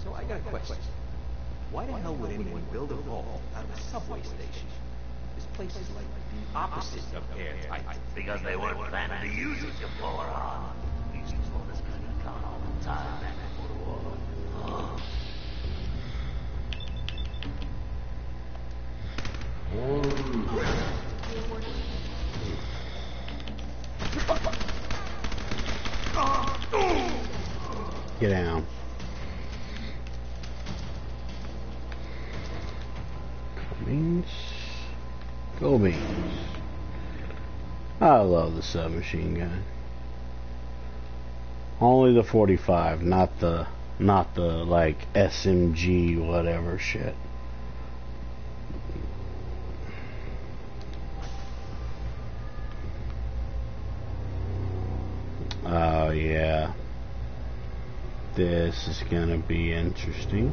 So I got a question. Why the hell would anyone build a vault out of a subway station? This place is like the opposite of airtight. Because they weren't planning to use it, you moron. We used to slow this kind of down all the time back before the war. Oh. Get down. Cummings. Go Cool beans. I love the submachine gun. Only the 45, not the not the like SMG whatever shit. Oh yeah. This is gonna be interesting.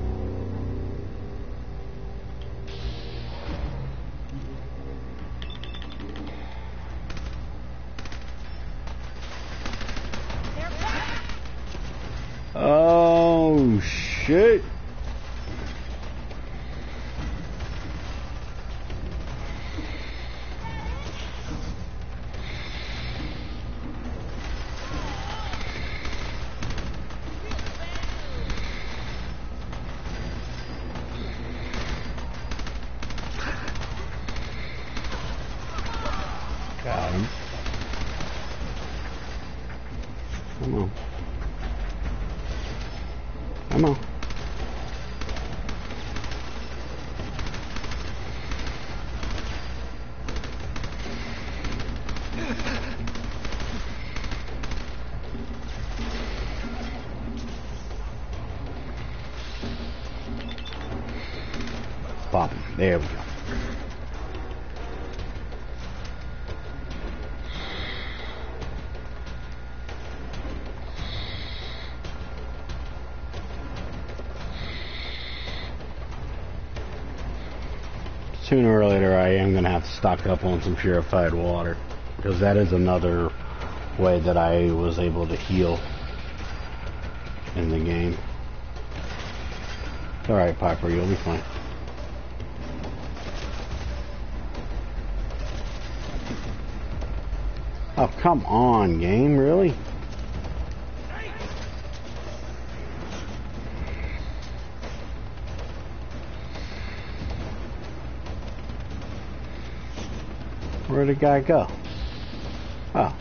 Stock up on some purified water. Because that is another way that I was able to heal in the game. Alright, Piper, you'll be fine. Oh, come on, game, really? Where'd the guy go? Oh.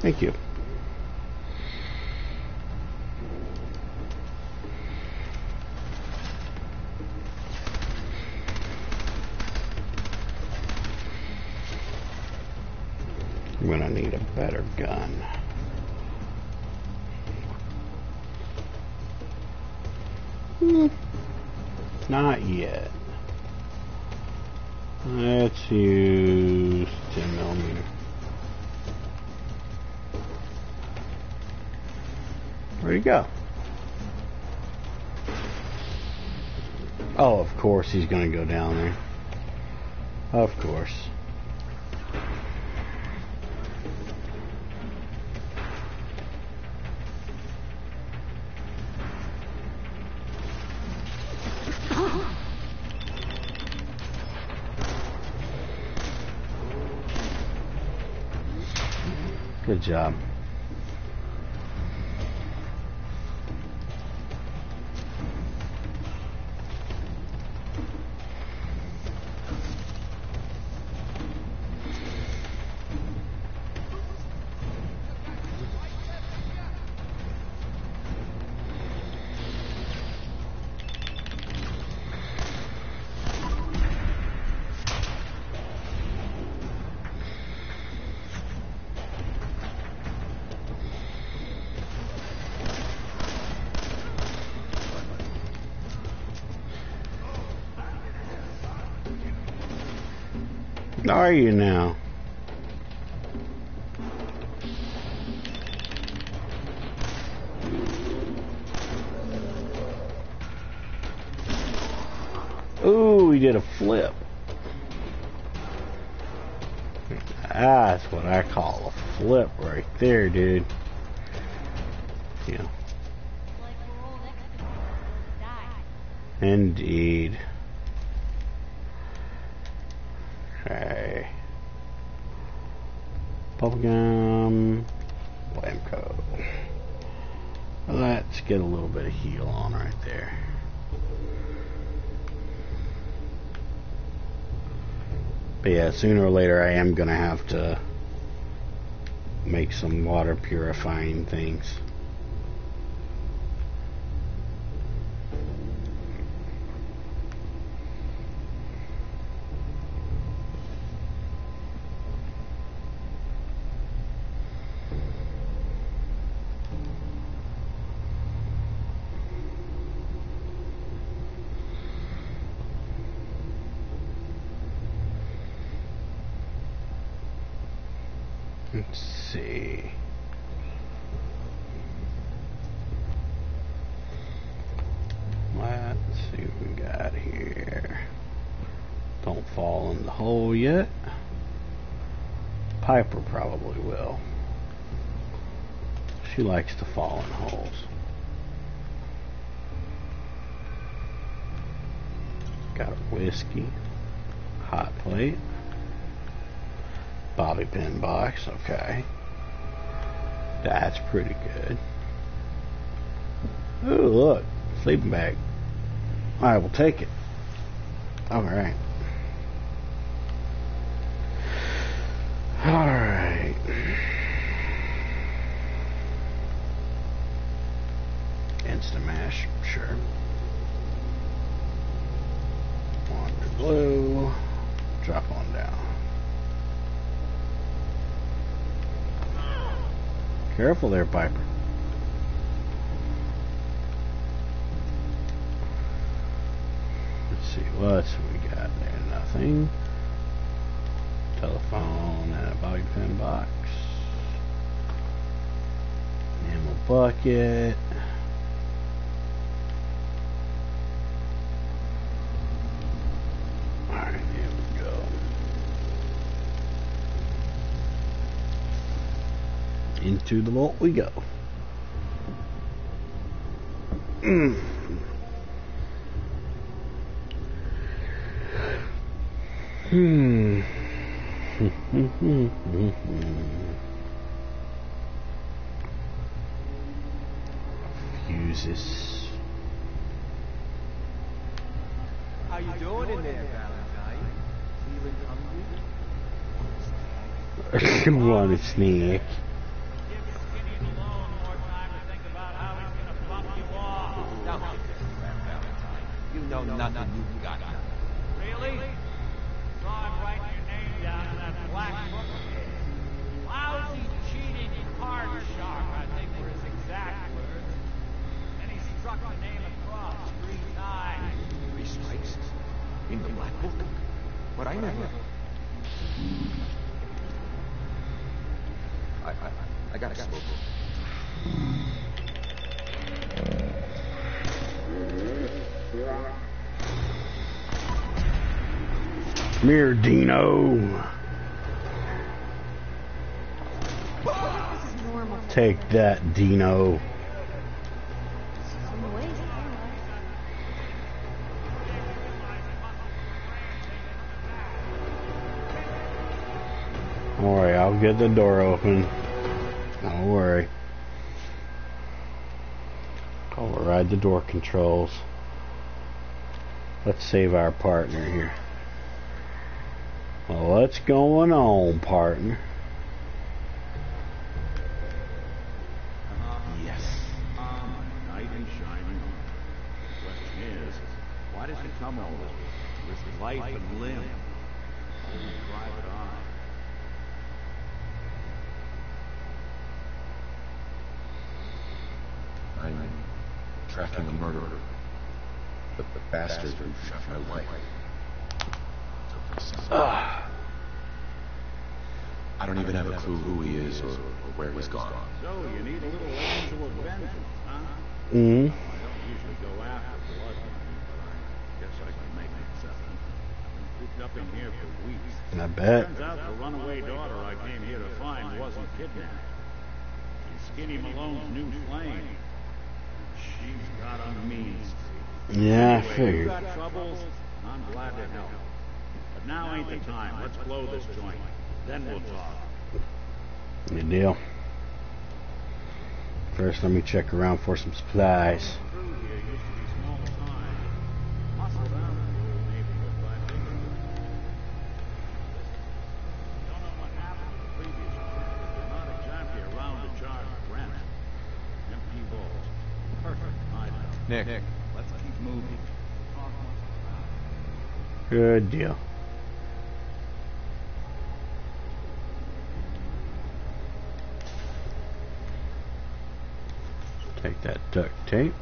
Thank you. I'm gonna need a better gun. Hmm. Not yet. Let's use 10 millimeter. Where'd he go? Oh, of course he's gonna go down there. Of course. Good job. Are you now? Ooh, he did a flip. That's what I call a flip right there, dude. Yeah. Indeed. Okay. Bubblegum. BlamCo. Let's get a little bit of heal on right there. Sooner or later I am going to have to make some water purifying things. Let's see. Let's see what we got here. Don't fall in the hole yet. Piper probably will. She likes to fall in holes. Got whiskey, hot plate, bobby pin box, okay. That's pretty good. Ooh, look, sleeping bag. I will take it. Alright. Alright. Instant mash, sure. Blue. Drop on down. Careful there, Piper. Let's see, what's we got there? Nothing. Telephone and a bobby pin box. Enamel bucket. Alright, here we go. Into the vault we go. Mm. Hmm. Fuses. How you doing in there, Valentine? Feeling hungry? Come on, snack. That, Dino. Worry, I'll get the door open. Don't worry. Override the door controls. Let's save our partner here. Well, what's going on, partner? Yes. Um, knight in shining armor. The question is, why does he come all this way? Risk life and limb. Only private eye. I'm tracking a murderer. The, the bastard who shot my wife. Took my son. Ah. I don't even have a clue who he is or, or where he's gone. So, you need a little angel of vengeance, huh? Mm. I don't usually go after blood money, but I guess I can make an exception. I've been cooped up in here for weeks. I bet. Turns out the runaway daughter I came here to find wasn't kidnapped. She's Skinny Malone's new flame. She's got a mean streak. Yeah, I Anyway, figured. You got troubles? I'm glad to help. But now ain't the time. Let's blow this joint. Then we'll talk. Good deal. First, let me check around for some supplies. Let's keep moving. Good deal. Take that duct tape.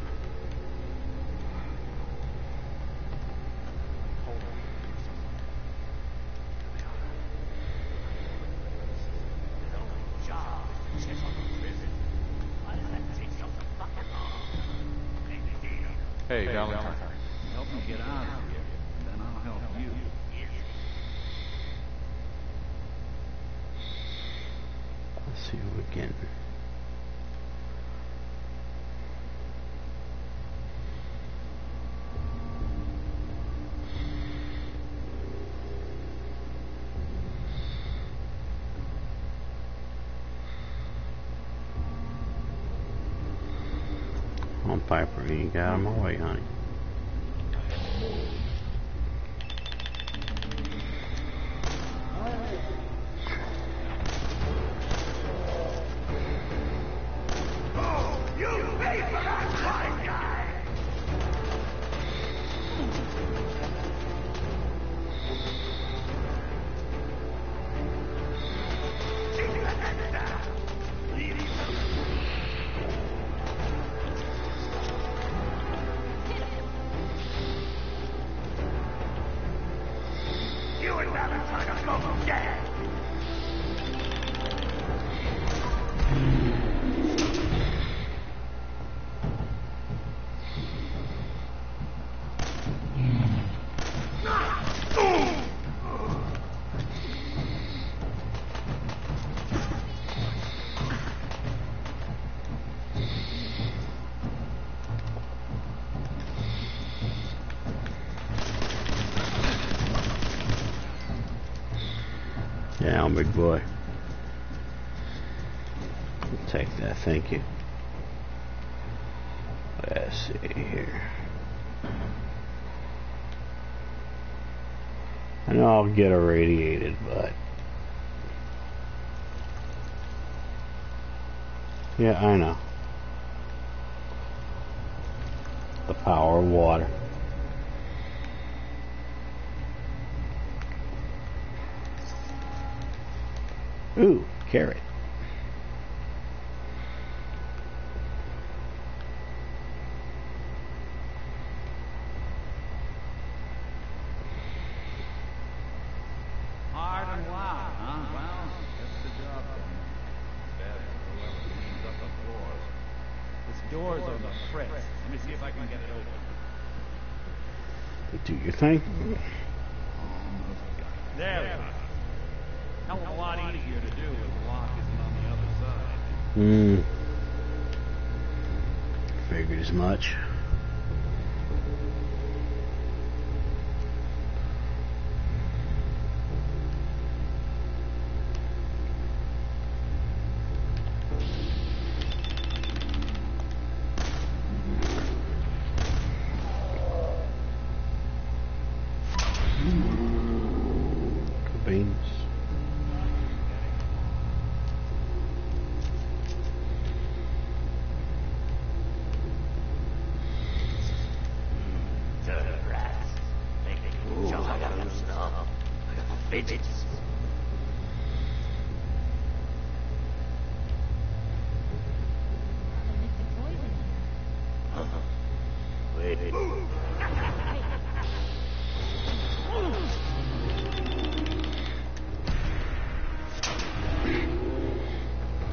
boy. We'll take that, thank you. Let's see here. I know I'll get irradiated, but... Yeah, I know. The power of water. thing?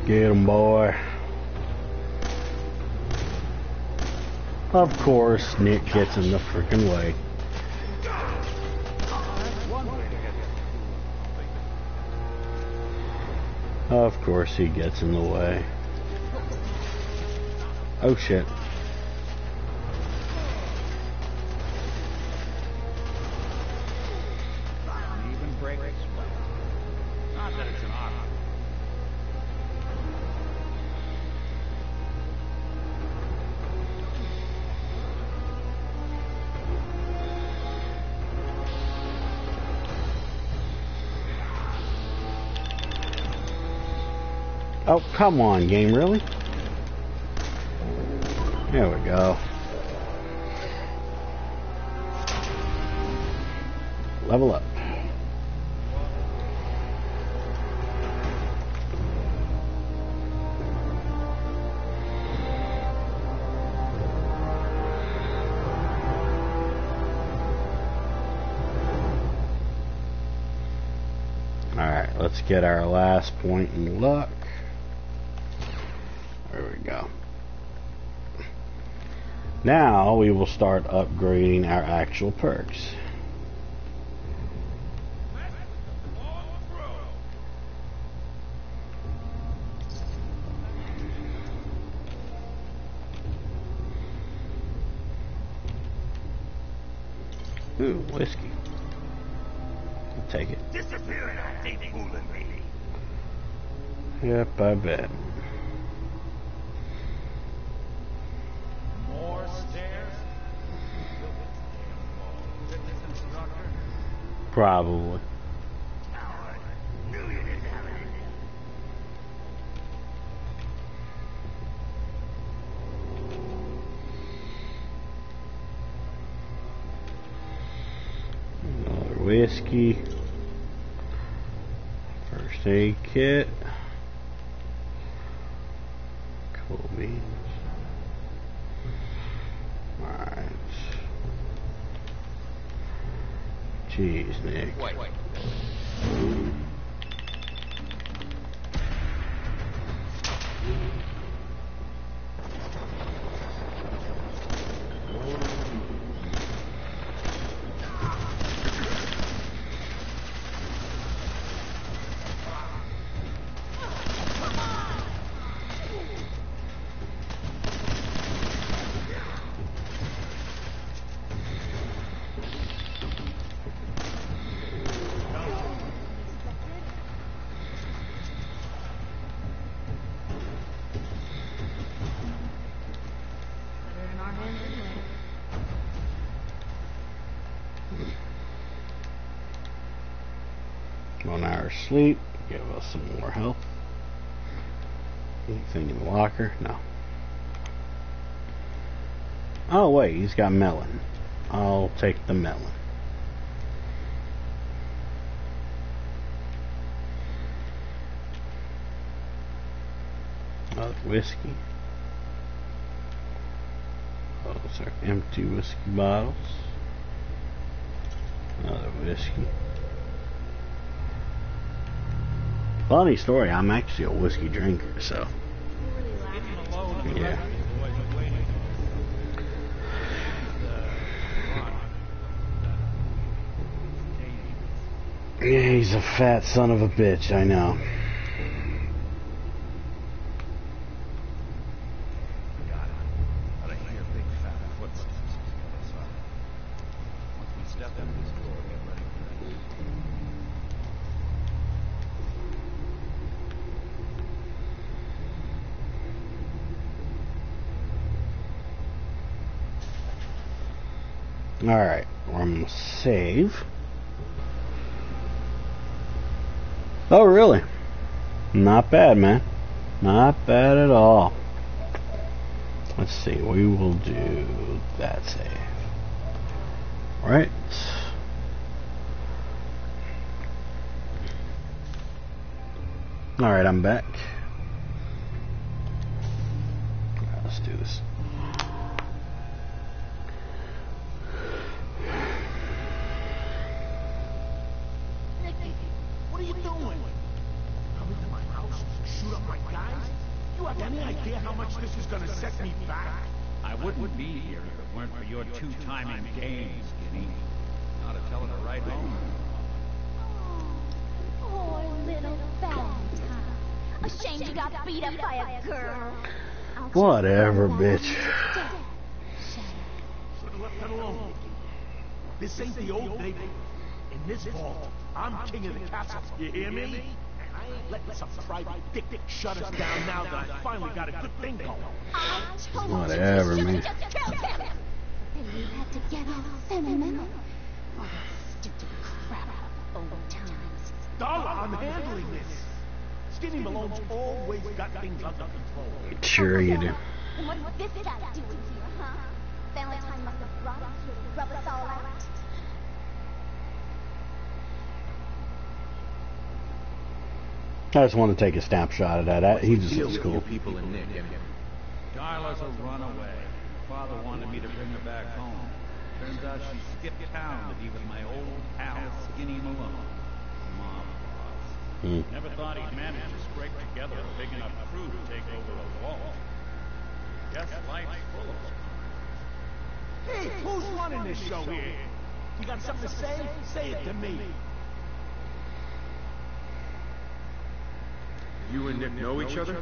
Get him, boy. Of course, Nick gets in the freaking way. Of course he gets in the way. Oh shit. come on, game, really? There we go. Level up. Alright, let's get our last point in luck. Now we will start upgrading our actual perks. Ooh, whiskey. I'll take it. Disappearing act ain't fooling me. Yep, I bet. Probably. Another whiskey. First aid kit. Locker? No. Oh, wait. He's got melon. I'll take the melon. Another whiskey. Oh, those are empty whiskey bottles. Another whiskey. Funny story, I'm actually a whiskey drinker, so. Yeah. Yeah, he's a fat son of a bitch, I know. All right, I hear big fat footsteps on the other side. Once we step in this door, get ready for it. Alright, I'm gonna save. Oh, really? Not bad, man. Not bad at all. Let's see, we will do that save. Right. Alright, I'm back. Whatever, bitch. Should have left that alone, Nicky. This ain't the old days. In this vault, I'm king of the castle. You hear me? And I ain't letting some private dick dick shut us down now that I finally got a good thing going. Whatever, you, you man. should've just killed him. Then you had to get all sentimental. Stupid crap old times. Darla, I'm handling this. Skinny Malone's always got things under control. Sure you do. Huh? Valentine must have brought us here to rub us all out. I just wanted to take a snapshot of that. he just looks cool. People and Nick him. Darla's a runaway. Father wanted me to bring her back home. Turns out she skipped town with my old pal Skinny Malone. Mom boss. Hmm. Never thought he'd manage to scrape together a big enough crew to take over a vault. Guess life's full of Hey, who's running this show here? You got something to say? Say it to me. You and Nick know each other?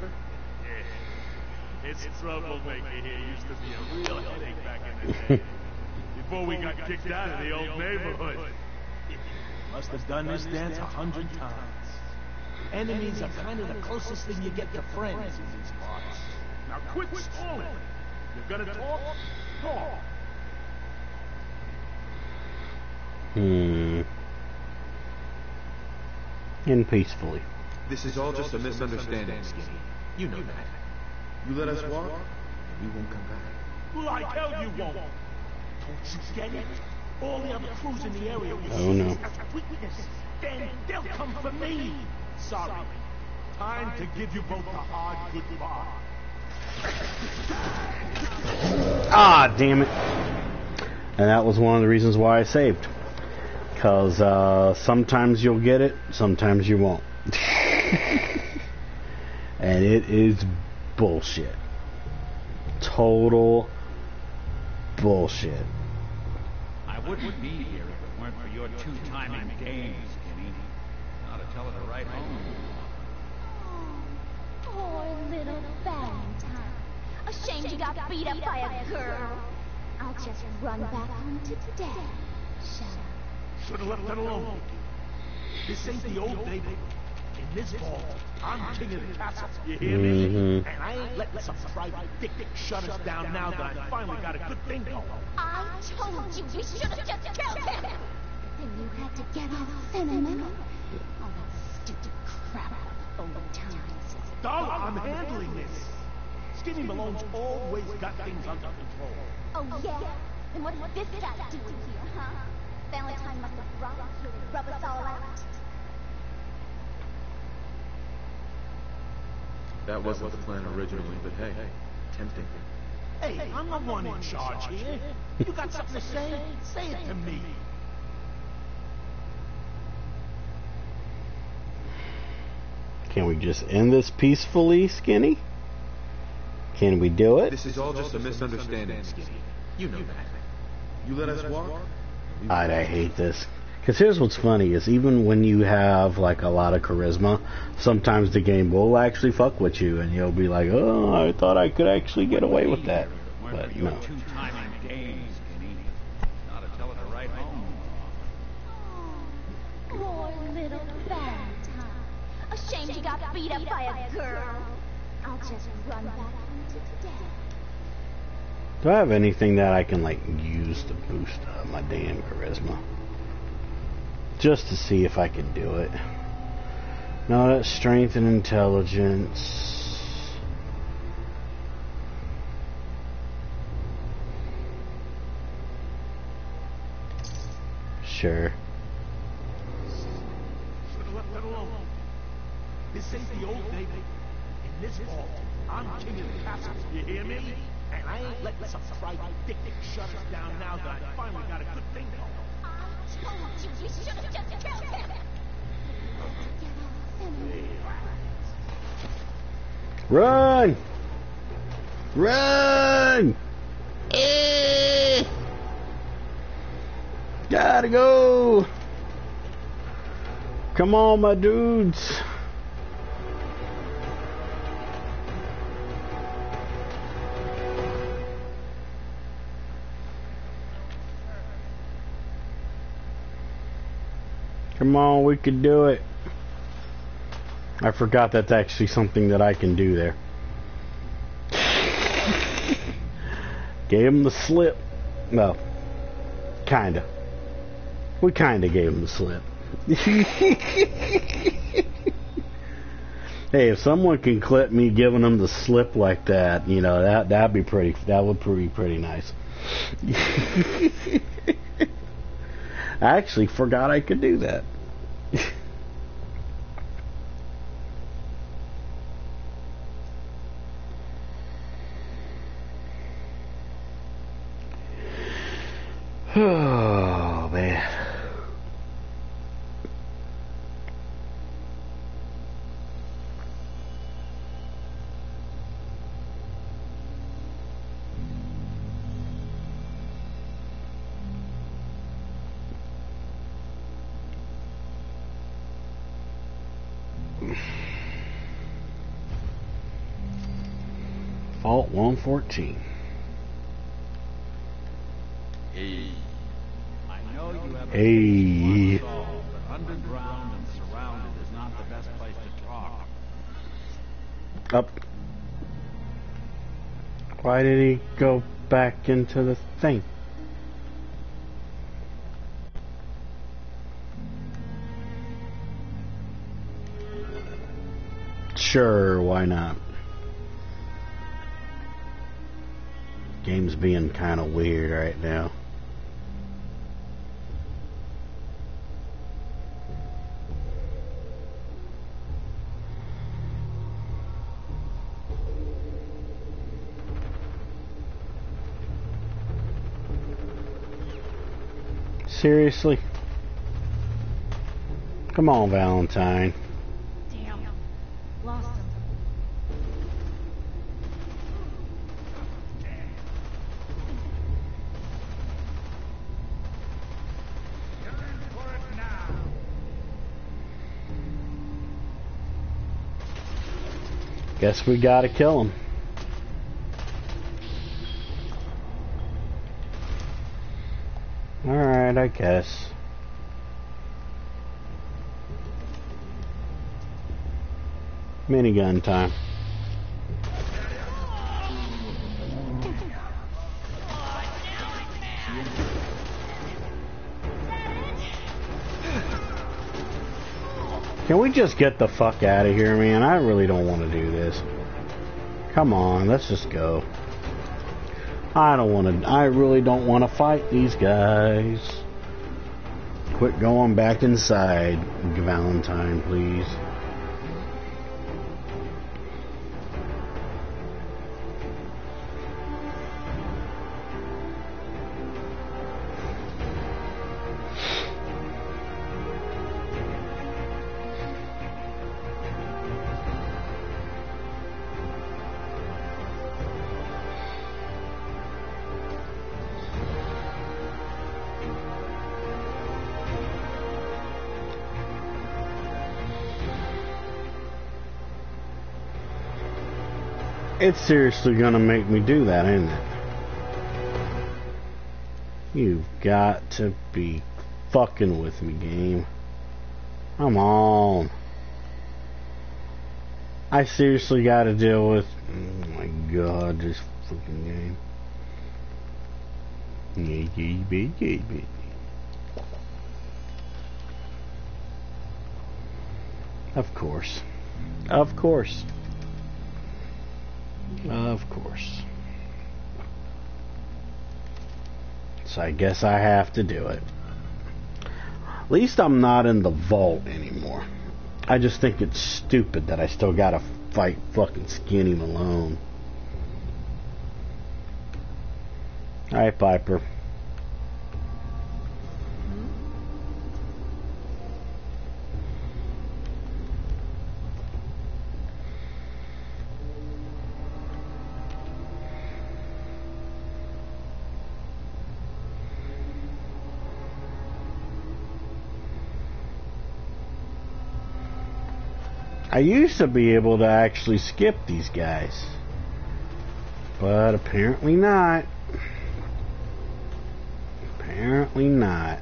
Yeah. It's troublemaker here used to be a real headache back in the day. Before we got kicked out of the old neighborhood. Must have done this dance a hundred times. Enemies are kind of the closest thing you get to friends in these parts. Now quit stalling. You're gonna talk? Talk. Hmm. And peacefully. This is all just a misunderstanding, Skinny. You know that. You let us walk, and we won't come back. Like hell you won't. Don't you get it? All the other crews in the area will Oh, see no. this as a weakness. Then they'll come for me. Sorry. Time to give you both the hard goodbye. Ah, damn it. And that was one of the reasons why I saved. Because uh, sometimes you'll get it, sometimes you won't. and it is bullshit. Total bullshit. I wouldn't be here if it weren't for your two-timing games, Skinny. Now to tell her to write home. Poor little Valentine. Ashamed you got beat up by a girl. I'll just run back home to Dad. Shall I? Should have left that alone. This ain't the old neighborhood. In this vault, I'm king of the castle. You hear me? Mhm. And I ain't letting some private dick dick shut us down now that I finally got a good thing going. I told you we should have just killed him. Then you had to get all sentimental. All that stupid crap about old times. Darla, I'm handling this. Skinny Malone's always got things under control. Oh, yeah? And what's this guy doing here, huh? Valentine must have brought us here to rub us all out. That wasn't the plan originally, but hey, hey. tempting. Hey, I'm the one in charge here. You got something to say? Say it to me. Can we just end this peacefully, Skinny? Can we do it? This is all just a misunderstanding, Skinny. You know that. You let us walk, I, I hate this. Because here's what's funny is even when you have like a lot of charisma, sometimes the game will actually fuck with you, and you'll be like, "Oh, I thought I could actually get away with that," but no. Two-timing games, Skinny. Now to tell her to write home. Poor little Valentine. Ashamed you got beat up by a girl. I'll just run back home to Do I have anything that I can like use to boost uh, my damn charisma? Just to see if I can do it. No, that's strength and intelligence. Sure. Should have alone. This ain't the old neighborhood. This vault, I'm king of the castle. You hear me? And I ain't letting some private dick shut us down now that I finally got a good thing going. I told you we should have just killed him. Run! Run! Eh! Gotta go! Come on, my dudes. Come on, we could do it. I forgot that's actually something that I can do there. gave him the slip. Well, kinda. We kinda gave him the slip. hey, if someone can clip me giving them the slip like that, you know that that'd be pretty. That would be pretty nice. I actually forgot I could do that. oh, man. Vault 114. Hey. I know you have Hey. but underground and surrounded is not the best place to talk. Up. Why did he go back into the thing? Sure, why not? Game's being kind of weird right now. Seriously? Come on, Valentine. Guess we gotta kill him. Alright, I guess. Minigun time. Can we just get the fuck out of here, man? I really don't want to do this. Come on, let's just go. I don't want to, I really don't want to fight these guys. Quit going back inside, Valentine, please. It's seriously gonna make me do that, ain't it? You've got to be fucking with me, game. Come on. I seriously gotta deal with. Oh my god, this fucking game. Of course. Of course. Of course. So I guess I have to do it. At least I'm not in the vault anymore. I just think it's stupid that I still gotta fight fucking Skinny Malone. Alright, Piper. I used to be able to actually skip these guys. But apparently not. Apparently not.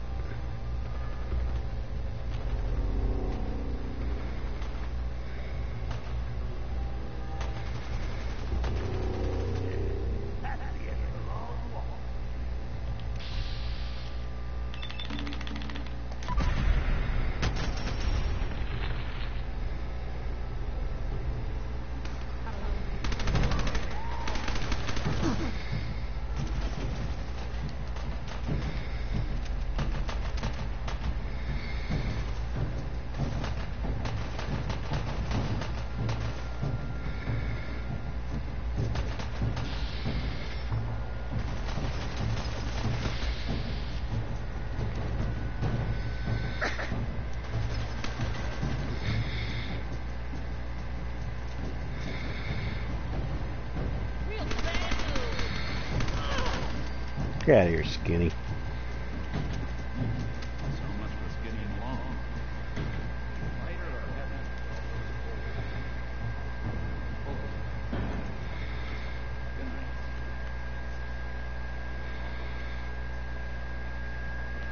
Get out of here, skinny. So much for Skinny Malone. Lighter or heavy? Good night.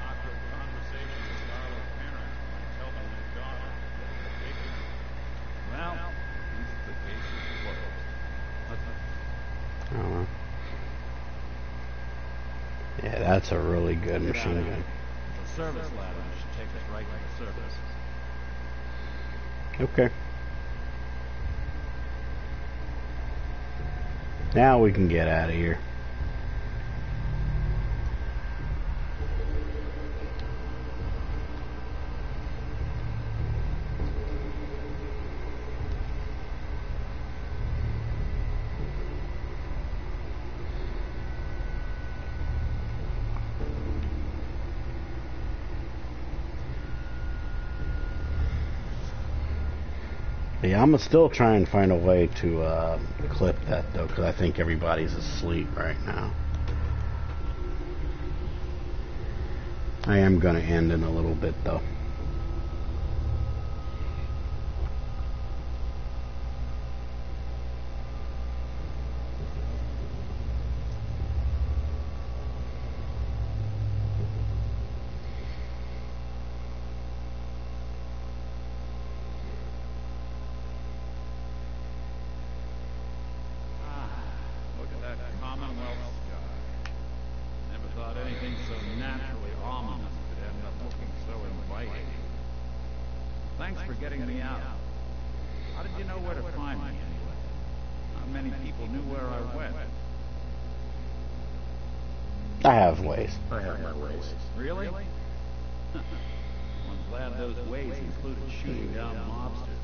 Awkward conversation with Darla's parents when I tell them their daughter is taken. Well, at least the case is closed. I don't know. Yeah, that's a really good machine gun. The service ladder should take us right to the surface. Okay. Now we can get out of here. I'm gonna still try and find a way to uh, clip that though, because I think everybody's asleep right now. I am gonna end in a little bit though. Ah, look at that Commonwealth sky. Never thought anything so naturally ominous could end up looking so inviting. Thanks for getting me out. How did you know where to find me anyway? Not many people knew where I went. I have ways. I have my ways. Really? I'm glad those ways included shooting down mobsters.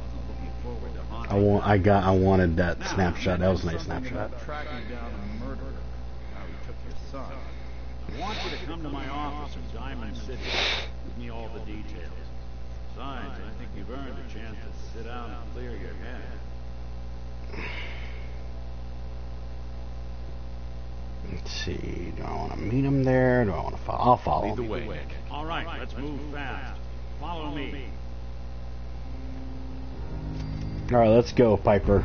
Wasn't looking forward to haunting I got. I wanted that snapshot. That was a nice snapshot. Tracking down a murderer. How he took your son. I want you to come to my office in Diamond City. Give me all the details. Besides, I think you've earned a chance to sit down and clear your head. Let's see. Do I want to meet him there? Do I want to follow? I'll follow. Lead the him. way. All right, let's move fast. Follow me. All right, let's go, Piper.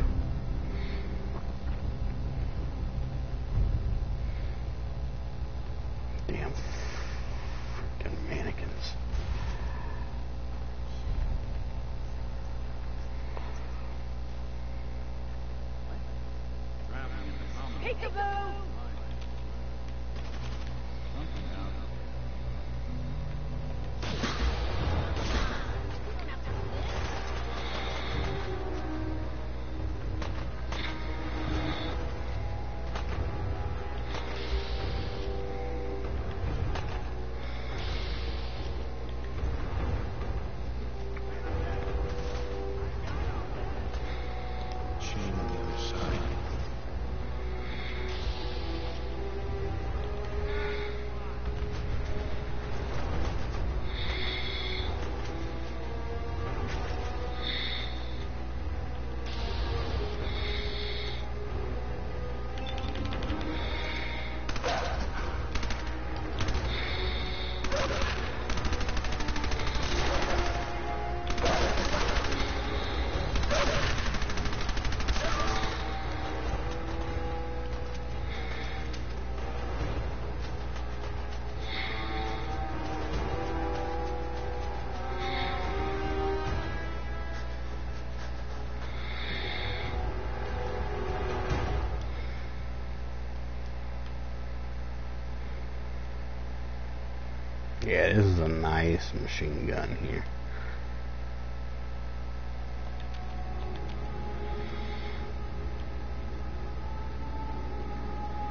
Nice machine gun here.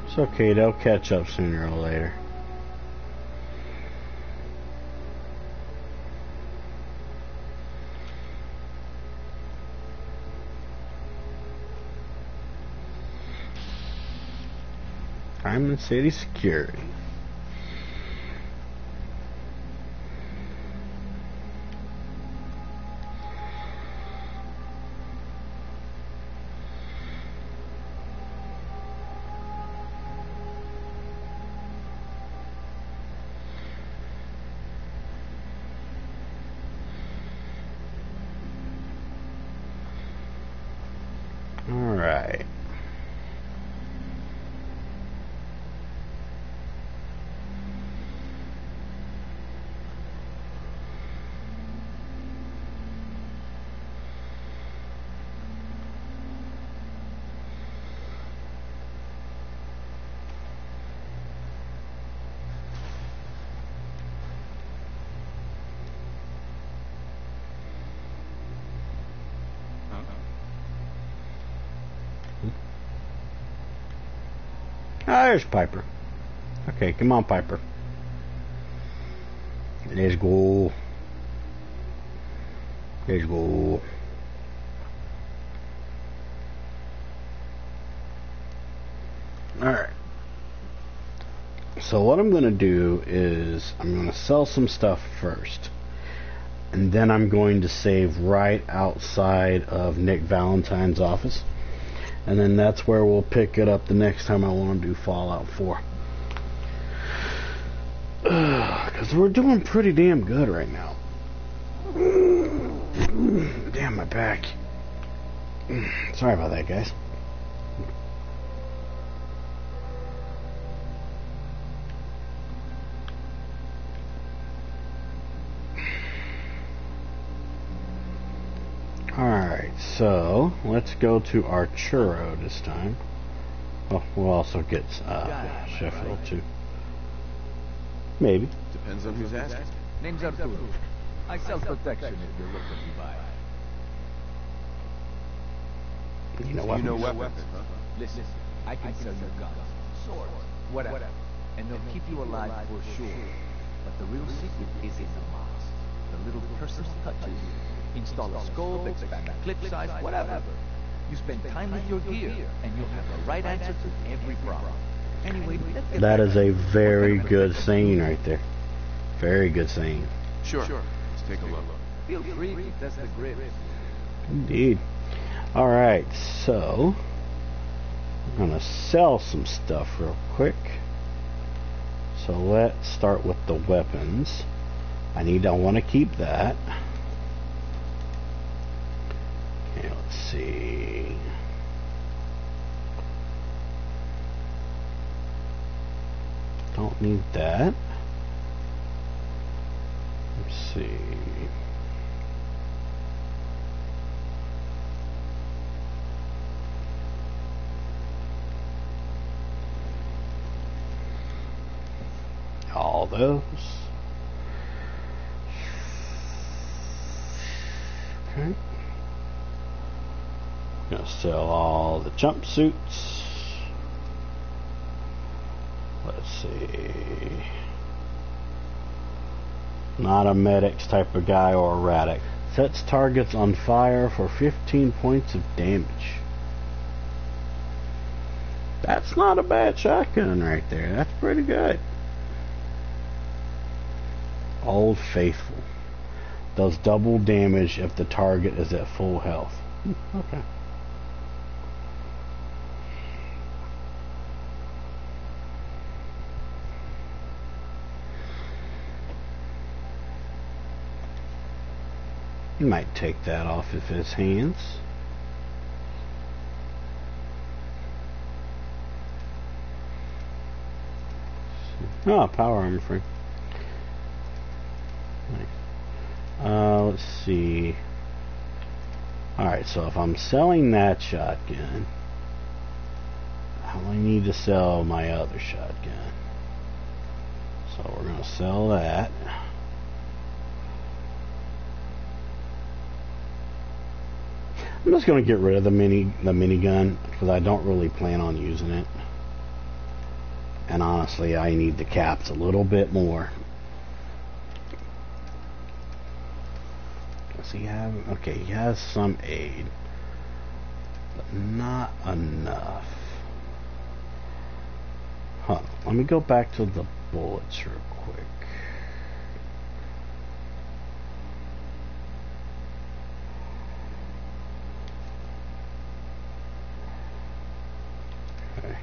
It's okay, they'll catch up sooner or later. Diamond City Security. There's Piper. Okay, come on, Piper. Let's go. Let's go. Alright. So what I'm going to do is I'm going to sell some stuff first. And then I'm going to save right outside of Nick Valentine's office. And then that's where we'll pick it up the next time I want to do Fallout 4. Because we're doing pretty damn good right now. Damn, my back. Sorry about that, guys. Alright, so let's go to Arturo this time. Oh, we'll also get uh, Sheffield too. Maybe. Depends on who's asking. Name's Arturo. I sell protection if you're looking to buy. You know You what? know weapons, huh? Listen, I can sell you guns, swords, whatever, and they'll keep you alive for sure. But the real secret is in the mods. The little personal touches. Install a scope, expand the clip size, whatever. You spend time with your gear, and you'll have the right answer to every problem. Anyway, let's get That back is to a very good scene right there. Very good scene. Sure. Let's take a look. Feel free to test the grips. Indeed. Alright, so I'm gonna sell some stuff real quick. So let's start with the weapons. I need I wanna keep that. Okay, let's see. Don't need that. Let's see. All those. Sell all the jumpsuits. Let's see. Not a medics type of guy or erratic. Sets targets on fire for 15 points of damage. That's not a bad shotgun right there. That's pretty good. Old Faithful. Does double damage if the target is at full health. Hmm, Okay. You might take that off of his hands. Oh, power armor free. Nice. Uh, let's see. Alright, so if I'm selling that shotgun, I only need to sell my other shotgun. So we're going to sell that. I'm just going to get rid of the mini the minigun because I don't really plan on using it. And honestly, I need the caps a little bit more. Does he have? Okay, he has some aid, but not enough. Huh. Let me go back to the bullets real quick. Okay.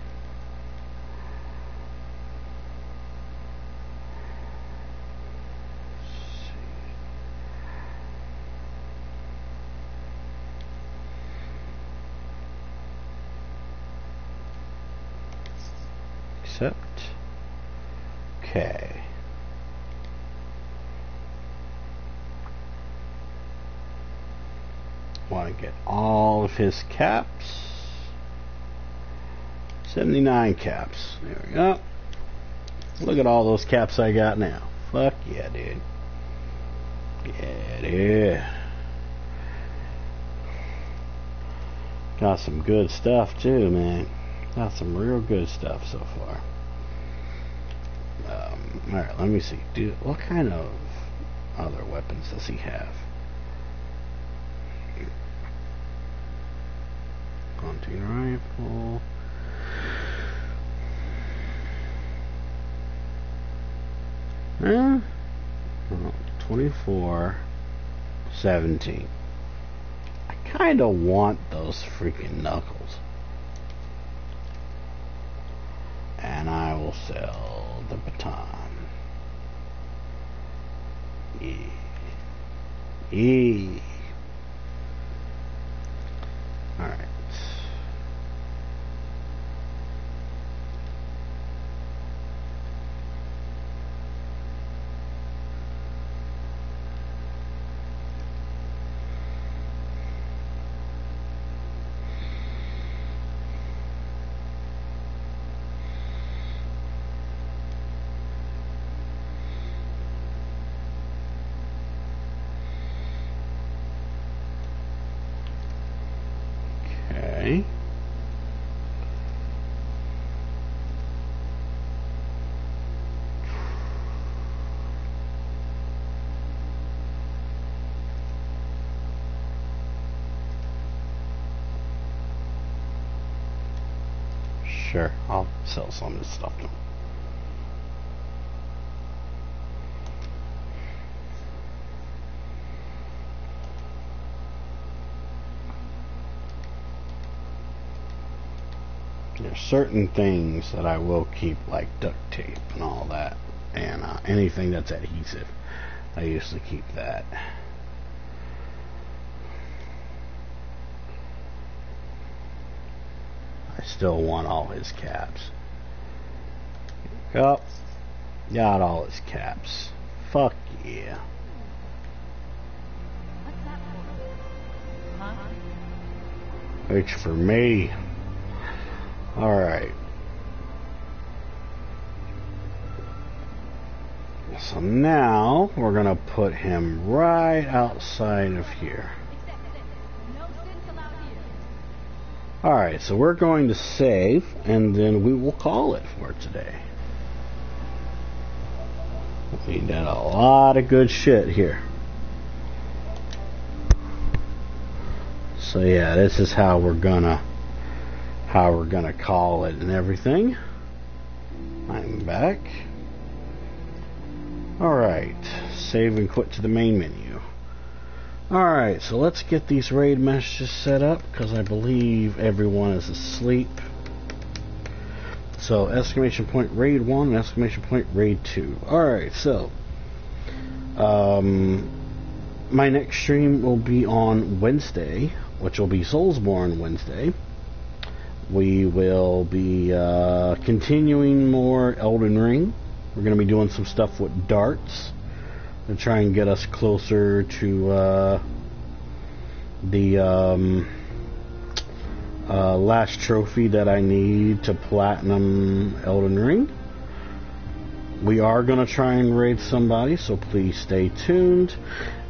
Accept. Okay. Want to get all his caps. 79 caps. There we go. Look at all those caps I got now. Fuck yeah, dude. Yeah, dude. Got some good stuff too, man. Got some real good stuff so far. Um, Alright, let me see. Dude, What kind of other weapons does he have? Hunting rifle. Eh? Oh, 24, 17. I kind of want those freaking knuckles. And I will sell the baton. Yeah. Yeah. Alright. Okay. Sure, I'll sell some this stuff. There's certain things that I will keep, like duct tape and all that, and uh, anything that's adhesive. I usually keep that. I still want all his caps. Yup. Got all his caps. Fuck yeah. It's for me. Alright. So now we're going to put him right outside of here. Alright, so we're going to save and then we will call it for today. We did a lot of good shit here. So yeah, this is how we're gonna how we're gonna call it and everything. I'm back. Alright, save and quit to the main menu. Alright, so let's get these raid messages set up because I believe everyone is asleep. So, exclamation point raid 1 and exclamation point raid 2. Alright, so. Um, my next stream will be on Wednesday, which will be Soulsborne Wednesday. We will be uh, continuing more Elden Ring. We're going to be doing some stuff with darts to try and get us closer to uh, the um, uh, last trophy that I need to platinum Elden Ring. We are going to try and raid somebody, so please stay tuned.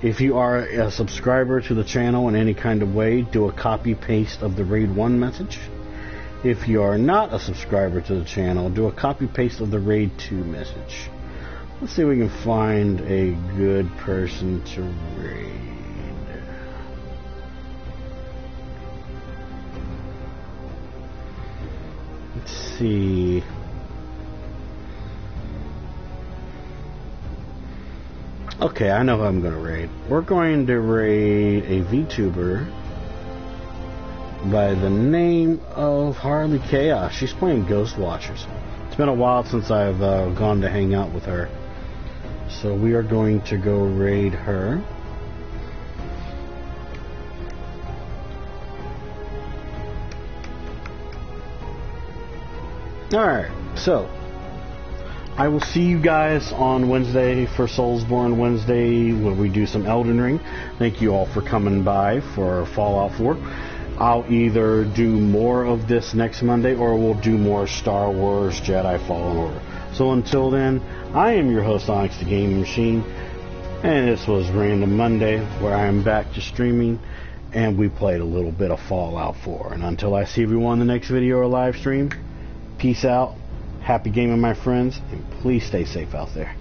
If you are a subscriber to the channel in any kind of way, do a copy paste of the raid 1 message. If you are not a subscriber to the channel, do a copy paste of the raid 2 message. Let's see if we can find a good person to raid. Let's see. Okay, I know who I'm going to raid. We're going to raid a VTuber by the name of Harley Chaos. She's playing Ghost Watchers. It's been a while since I've uh, gone to hang out with her. So we are going to go raid her. Alright, so I will see you guys on Wednesday for Soulsborne Wednesday when we do some Elden Ring. Thank you all for coming by for Fallout 4. I'll either do more of this next Monday or we'll do more Star Wars Jedi Fallen Order. So until then, I am your host, Onyx the Gaming Machine, and this was Random Monday, where I am back to streaming and we played a little bit of Fallout 4. And until I see everyone in the next video or live stream, peace out, happy gaming, my friends, and please stay safe out there.